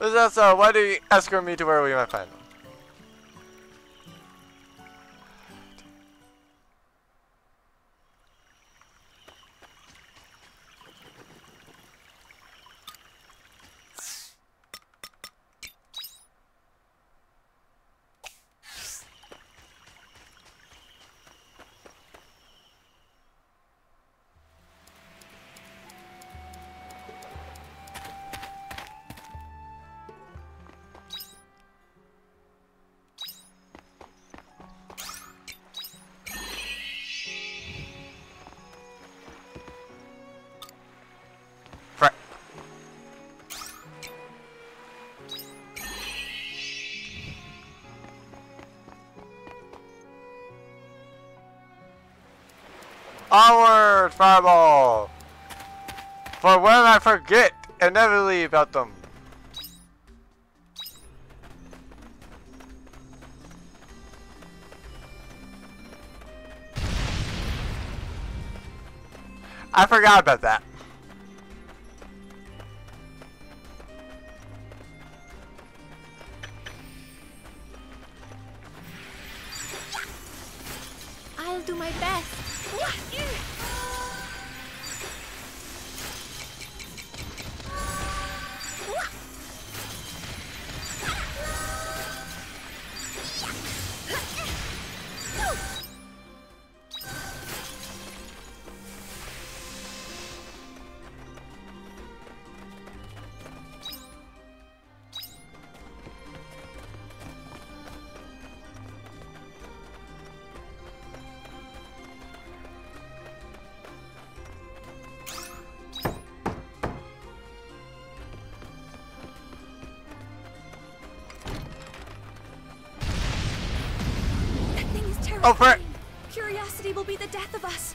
is that so? Why do you escort me to where we might find Onward, Fireball! For when I forget inevitably about them. I forgot about that. I'll do my best. Oh! Curiosity will be the death of us.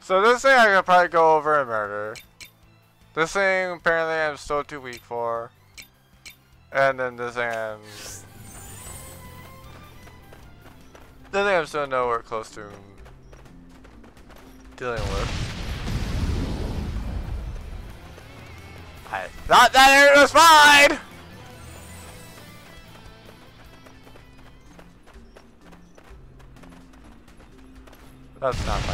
So this thing I could probably go over and murder. This thing apparently I'm still too weak for. And then this I'm... This thing I'm still nowhere close to dealing with. I thought that area was fine! That's not fine.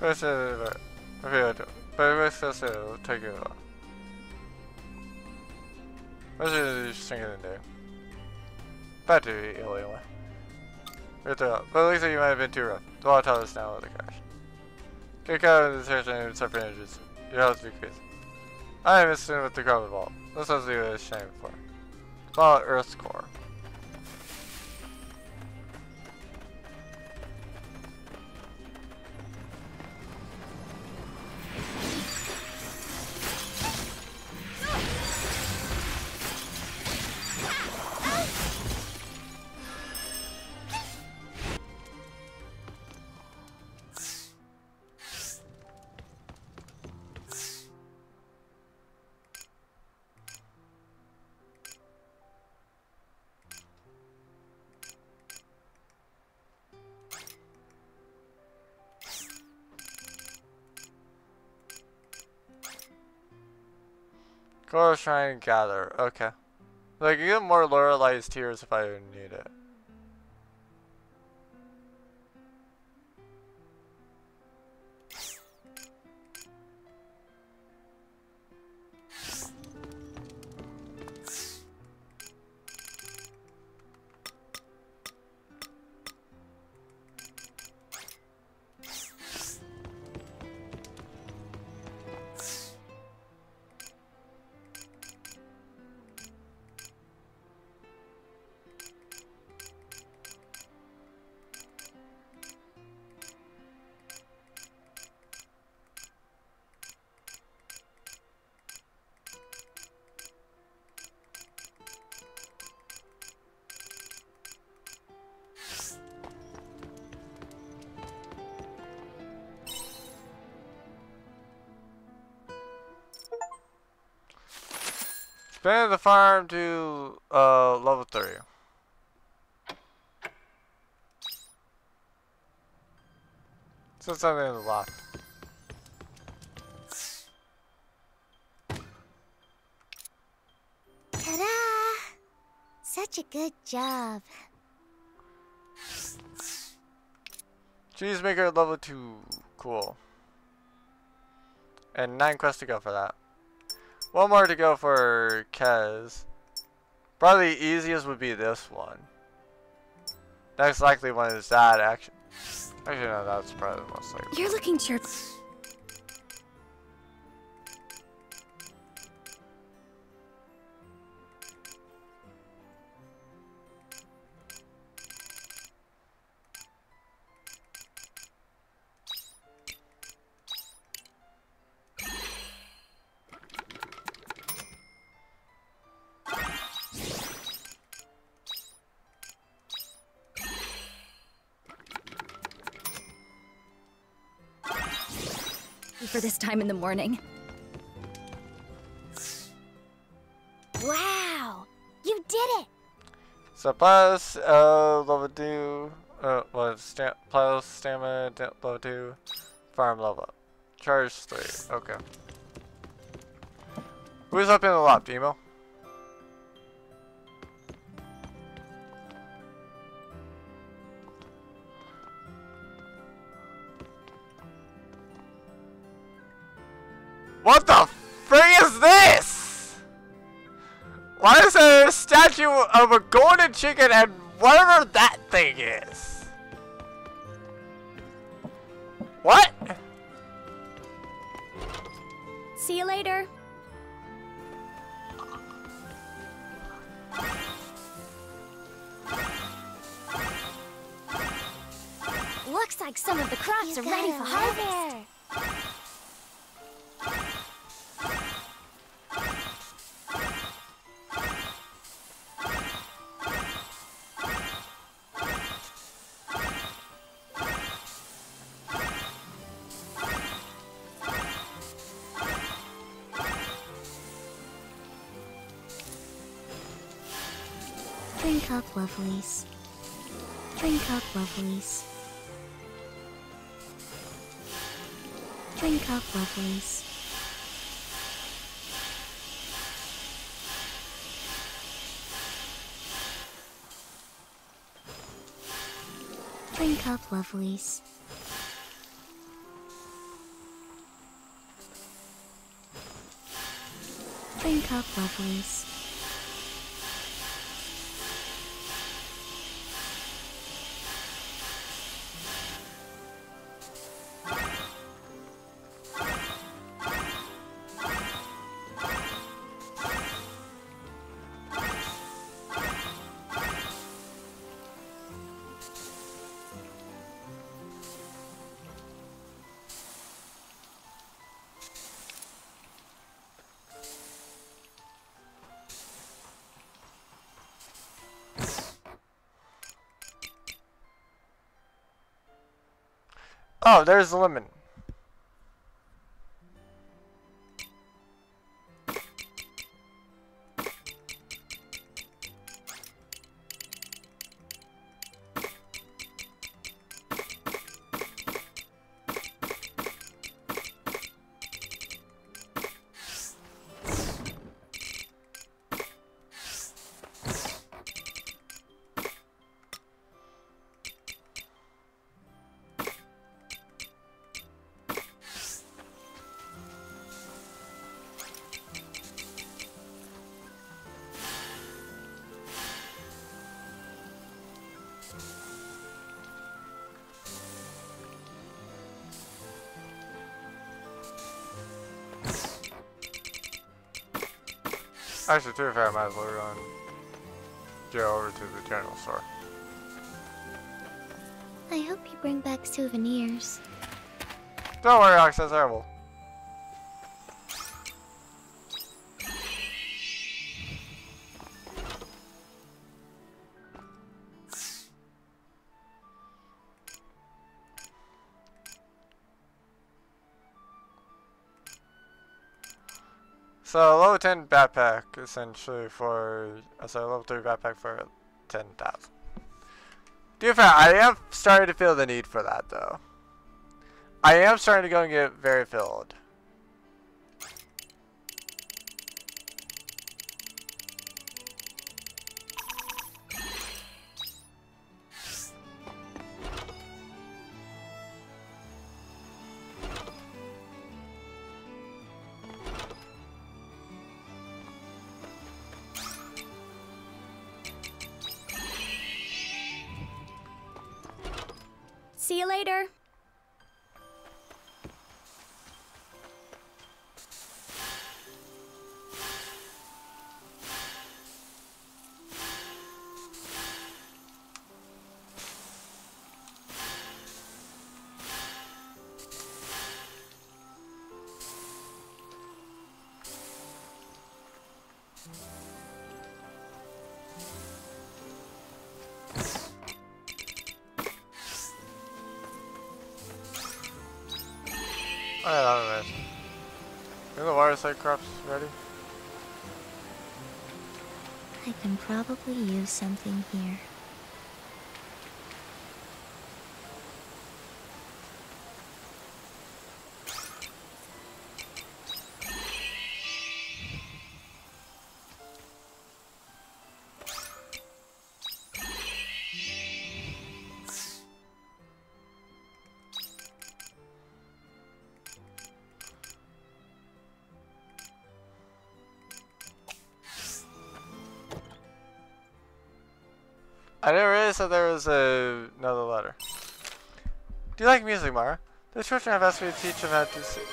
Questo è vero, per questo se lo taglierò. Questo è just thinking in there. Bad to be ill anyway. Right there, but at least you might have been too rough. The water tower is now with the crash. Kick out of the search and separate energies. Your health decreases. I am missing with the carbon ball. This was the shame for. Follow Earth's core. Try and gather. Okay. Like, you get more Lorelai's tears if I need it. Something in the lock. Ta-da! Such a good job. Cheesemaker level 2. Cool. And 9 quests to go for that. One more to go for Kez. Probably easiest would be this one. Next likely one is that action. Actually no, that's probably the most likely. You're looking chirp. Time in the morning. Wow! You did it! So plus uh level two uh well sta plus stamina da- level two farm level up. Charge three. Okay. Who's up in the lab, Demo? What the frig is this? Why is there a statue of a golden chicken and whatever that thing is? What? See you later. Looks like some of the crops You are ready for harvest. letter. Lovelies. Drink up, lovelies. Drink up, lovelies. Drink up, lovelies. Drink up, lovelies. Oh, there's the lemon. Actually, to be fair, I might as well run Joe over to the general store. I hope you bring back souvenirs. Don't worry, Alex, that's terrible. Essentially for uh, so level 3 backpack for 10,000. To be fair, I am starting to feel the need for that though. I am starting to go and get very filled. Crops ready? I can probably use something here. I didn't realize that there was a, another letter. Do you like music, Mara? The children have asked me to teach them how to sing.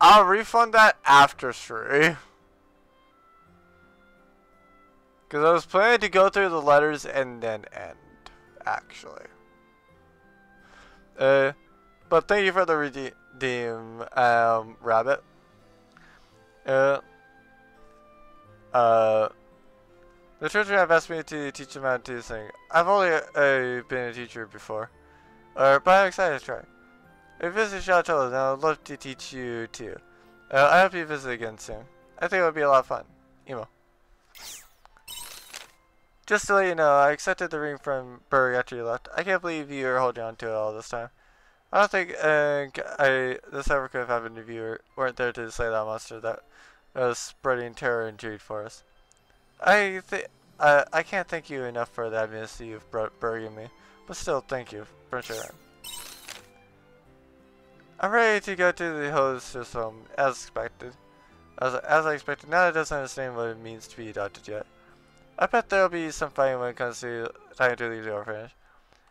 I'll refund that after three. Because I was planning to go through the letters and then end, actually. Uh, but thank you for the redeem, um, rabbit. Uh, uh, the children have asked me to teach them how to sing. I've only uh, been a teacher before, uh, but I'm excited to try. If you visit Shatolla, then I'd love to teach you too. Uh, I hope you visit again soon. I think it would be a lot of fun. Emo. Just to let you know, I accepted the ring from Berg after you left. I can't believe you were holding on to it all this time. I don't think uh, I this ever could have happened if you were, weren't there to slay that monster that was spreading terror and for us. I think uh, I can't thank you enough for the amnesty you've brought Berg me, but still, thank you for sure. I'm ready to go to the host system, as expected. As, as I expected, now it doesn't understand what it means to be adopted yet. I bet there'll be some fighting when it comes to time to leave the orphanage.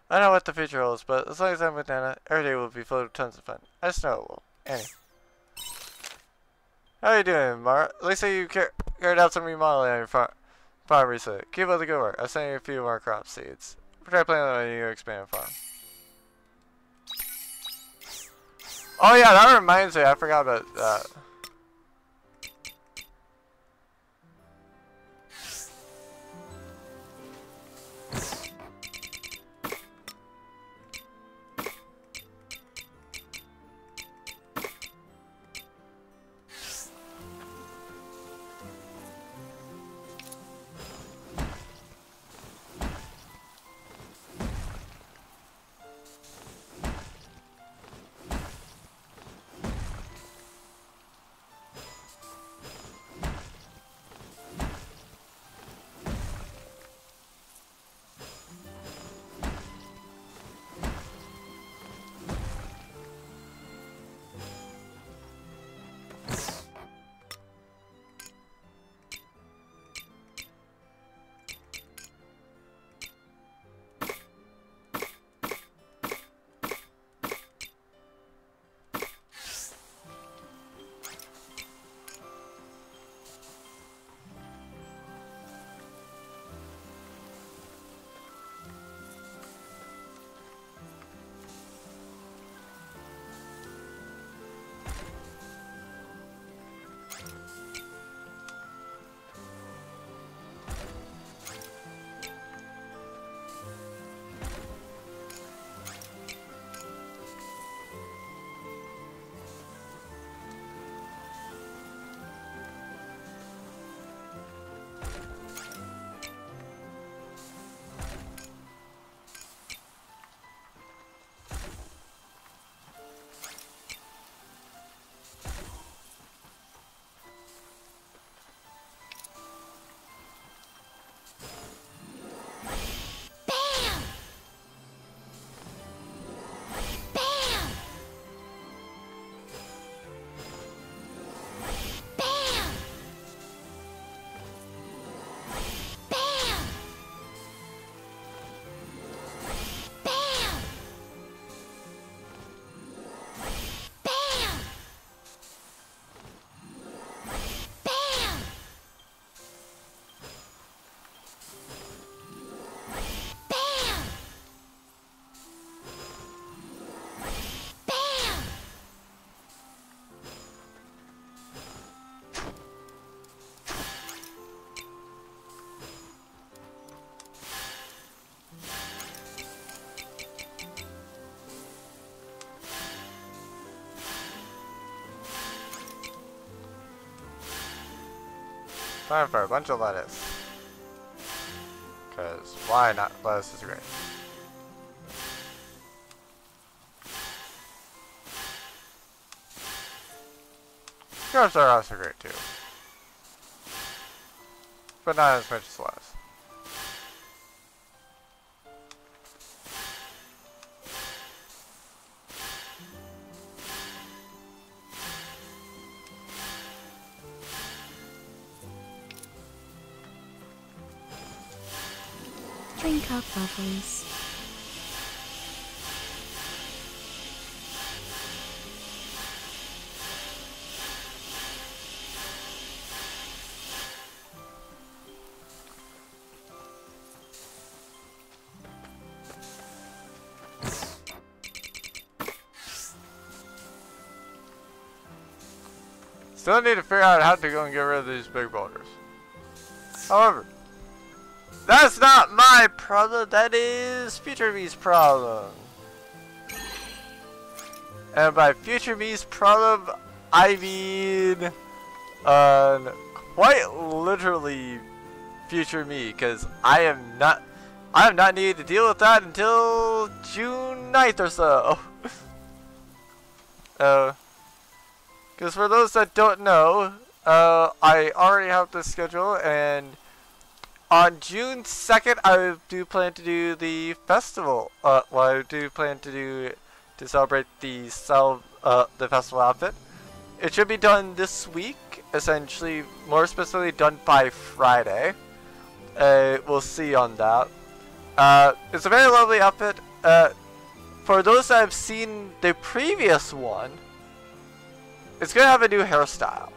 I don't know what the future holds, but as long as I'm with Nana, every day will be full of tons of fun. I just know it will. Annie. How you doing, Mara? At least you car carried out some remodeling on your farm, farm recently. Keep up the good work. I'll send you a few more crop seeds. Try planting on new expanded farm. Oh yeah, that reminds me. I forgot about that. Time for a bunch of lettuce. Cause why not? Lettuce is great. Carrots are also great too. But not as much as lettuce. Still need to figure out how to go and get rid of these big boulders. However, that's not my problem, that is Future Me's problem. And by Future Me's problem, I mean, uh, quite literally Future Me, because I am not, I am not needed to deal with that until June 9th or so. uh, because for those that don't know, uh, I already have the schedule, and on June 2nd, I do plan to do the festival. Uh, well, I do plan to do to celebrate the sell uh, the festival outfit. It should be done this week, essentially, more specifically done by Friday. Uh, we'll see on that. Uh, it's a very lovely outfit. Uh, for those that have seen the previous one, it's gonna have a new hairstyle.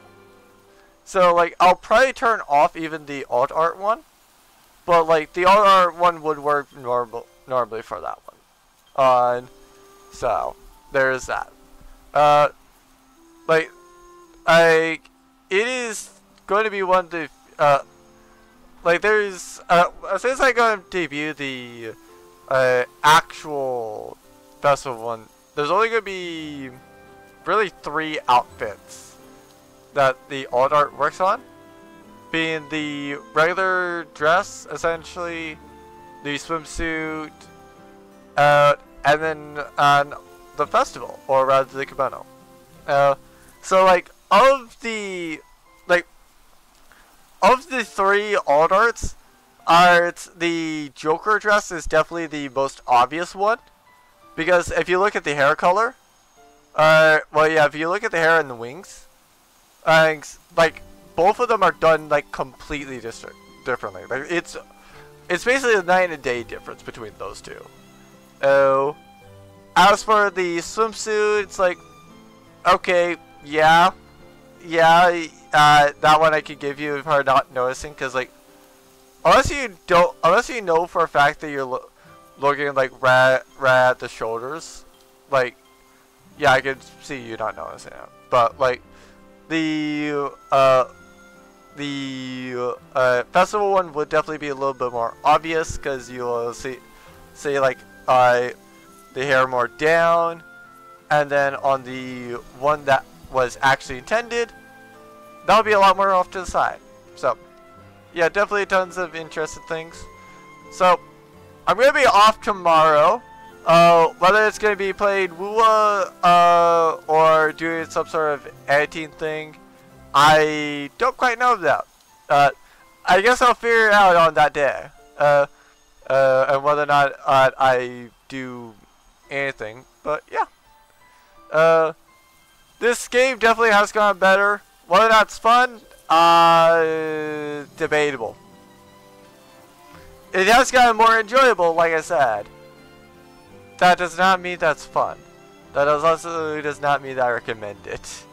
So like I'll probably turn off even the alt art one, but like the art one would work normal normally for that one. On, uh, so there's that. Uh, like I, it is going to be one the uh, like there's uh as I go and debut the uh actual festival one, there's only gonna be really three outfits that the alt art works on. Being the regular dress, essentially, the swimsuit, uh, and then on the festival, or rather the kimono. Uh, so like, of the, like, of the three alt arts, art, the Joker dress is definitely the most obvious one. Because if you look at the hair color, uh, well, yeah, if you look at the hair and the wings, uh, like, both of them are done, like, completely different, differently. Like, it's, it's basically a night and a day difference between those two. Oh, as for the swimsuit, it's like, okay, yeah, yeah, uh, that one I could give you if you're not noticing, because, like, unless you don't, unless you know for a fact that you're lo looking, like, right, right at the shoulders, like, yeah, I can see you not noticing it. But like the uh the uh, festival one would definitely be a little bit more obvious because you'll see see like uh the hair more down and then on the one that was actually intended that'll be a lot more off to the side. So yeah definitely tons of interesting things. So I'm gonna be off tomorrow. Uh, whether it's to be playing Wuwa, uh, or doing some sort of editing thing, I don't quite know that. Uh, I guess I'll figure it out on that day. Uh, uh, and whether or not uh, I do anything. But yeah. Uh, this game definitely has gone better. Whether that's fun, uh, debatable. It has gotten more enjoyable, like I said that does not mean that's fun. That also does not mean that I recommend it.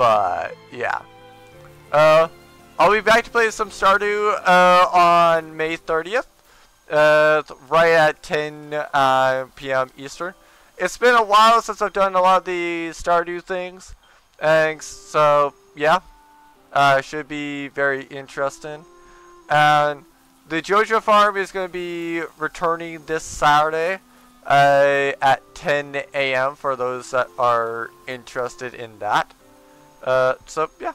But, yeah. Uh, I'll be back to play some Stardew uh, on May 30th. Uh, right at 10 uh, p.m. Eastern. It's been a while since I've done a lot of the Stardew things. And so, yeah. Uh, should be very interesting. And the Joja farm is going to be returning this Saturday uh, at 10 a.m. for those that are interested in that. Uh, so yeah,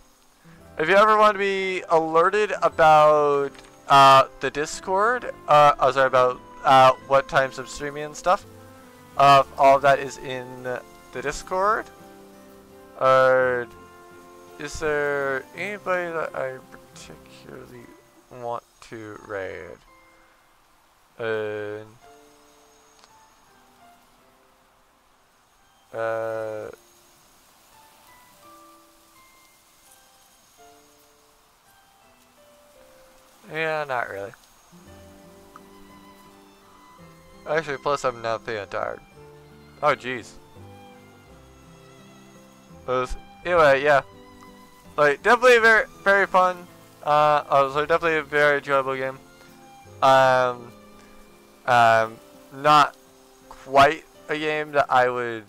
if you ever want to be alerted about uh, the Discord, uh, oh, sorry about uh, what times I'm streaming and stuff, uh, all of that is in the Discord. Uh, is there anybody that I particularly want to raid? Uh, Uh, yeah, not really. Actually, plus I'm not feeling tired. Oh, jeez. Anyway, yeah. Like definitely very very fun. Uh, also definitely a very enjoyable game. Um, um, not quite a game that I would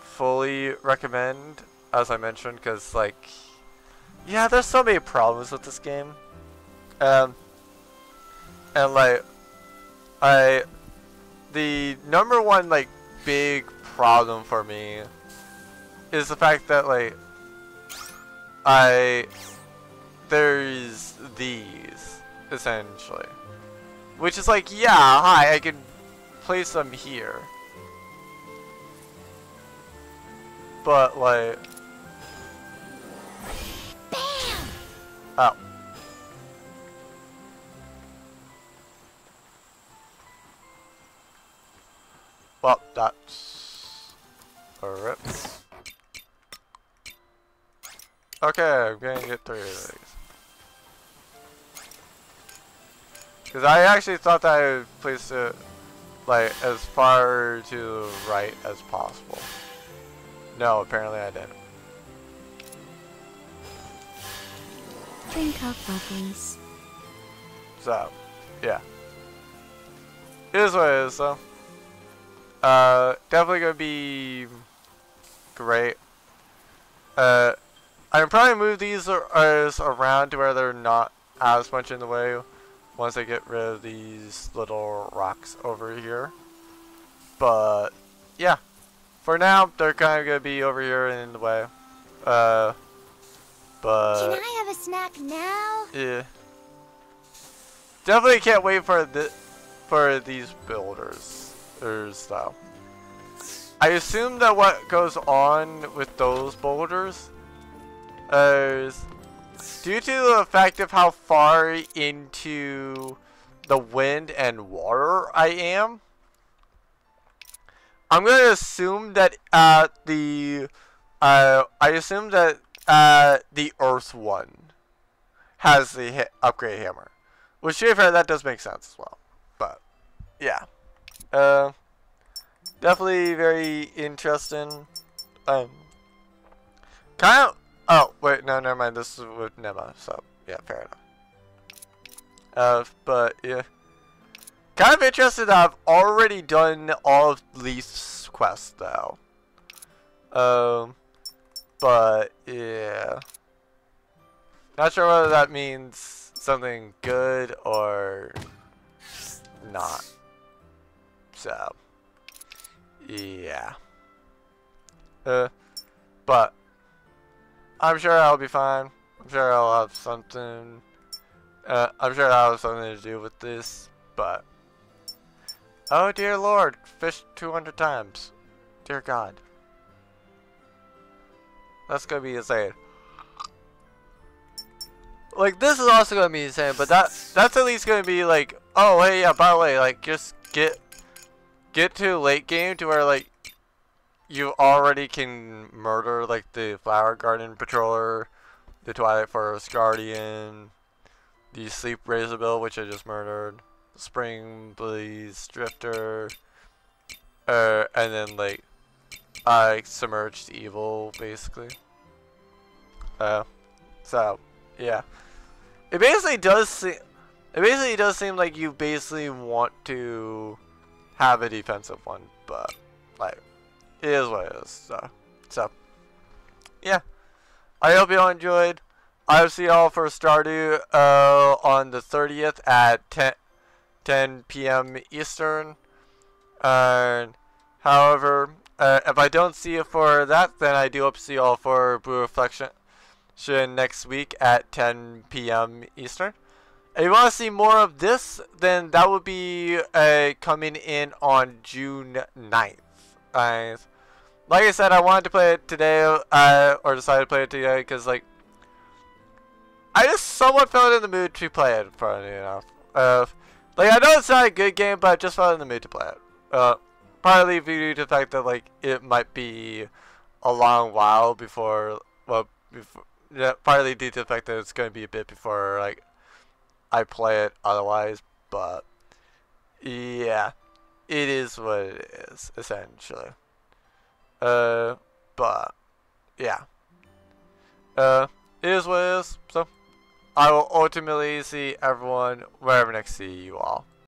fully recommend, as I mentioned, because like, yeah, there's so many problems with this game. Um, and like, I, the number one like big problem for me is the fact that like, I, there's these essentially, which is like, yeah, hi, I can place them here. But like, Bam! oh. Well, that's a rip. Okay, I'm gonna get three of these. Because I actually thought that I would place it like as far to the right as possible. No, apparently I didn't. Drink up, lovelies. So, yeah. It is what it is, though. Uh, definitely gonna be great. Uh, I can probably move these ar- around to where they're not as much in the way once I get rid of these little rocks over here. But, yeah. For now, they're kind of gonna be over here and in the way. Uh, but... Can I have a snack now? Yeah. Definitely can't wait for the for these builders stuff. I assume that what goes on with those boulders is due to the fact of how far into the wind and water I am. I'm gonna assume that uh the uh I assume that uh the Earth one has the hit upgrade hammer. Which, to be fair, that does make sense as well. But, yeah. Uh, definitely very interesting. Um, kind of. Oh, wait, no, never mind. This is with Nemea, so, yeah, fair enough. Uh, but, yeah. Kind of interested I've already done all of Leaf's quests, though. Um, but, yeah. Not sure whether that means something good or not. So, yeah. Uh, but I'm sure I'll be fine. I'm sure I'll have something. Uh, I'm sure I'll have something to do with this. But oh dear Lord, fish 200 times. Dear God, that's gonna be insane like this is also gonna be insane, but that that's at least gonna be like, oh hey yeah, by the way, like just get get to late game to where like you already can murder like the flower garden patroller, the Twilight Forest guardian, the sleep razorbill which I just murdered, spring blaze drifter, uh, and then like I submerged evil basically. Uh, so yeah. It basically does seem. It basically does seem like you basically want to have a defensive one, but like it is what it is. So, so yeah. I hope you all enjoyed. I'll see y'all for Stardew uh, on the 30th at 10, 10 p.m. Eastern. And however, uh, if I don't see you for that, then I do hope to see y'all for Blue Reflection next week at 10 p.m. Eastern. If you want to see more of this, then that will be uh, coming in on June 9th. Uh, like I said, I wanted to play it today, uh, or decided to play it today, because, like, I just somewhat felt in the mood to play it, funny enough. Uh, like, I know it's not a good game, but I just felt in the mood to play it. Uh, partly due to the fact that, like, it might be a long while before, well, before, yeah, partly due to the fact that it's going to be a bit before like I play it otherwise, but yeah. it is what it is, essentially. Uh, but yeah. Uh, it is what it is. So I will ultimately see everyone wherever next see you all.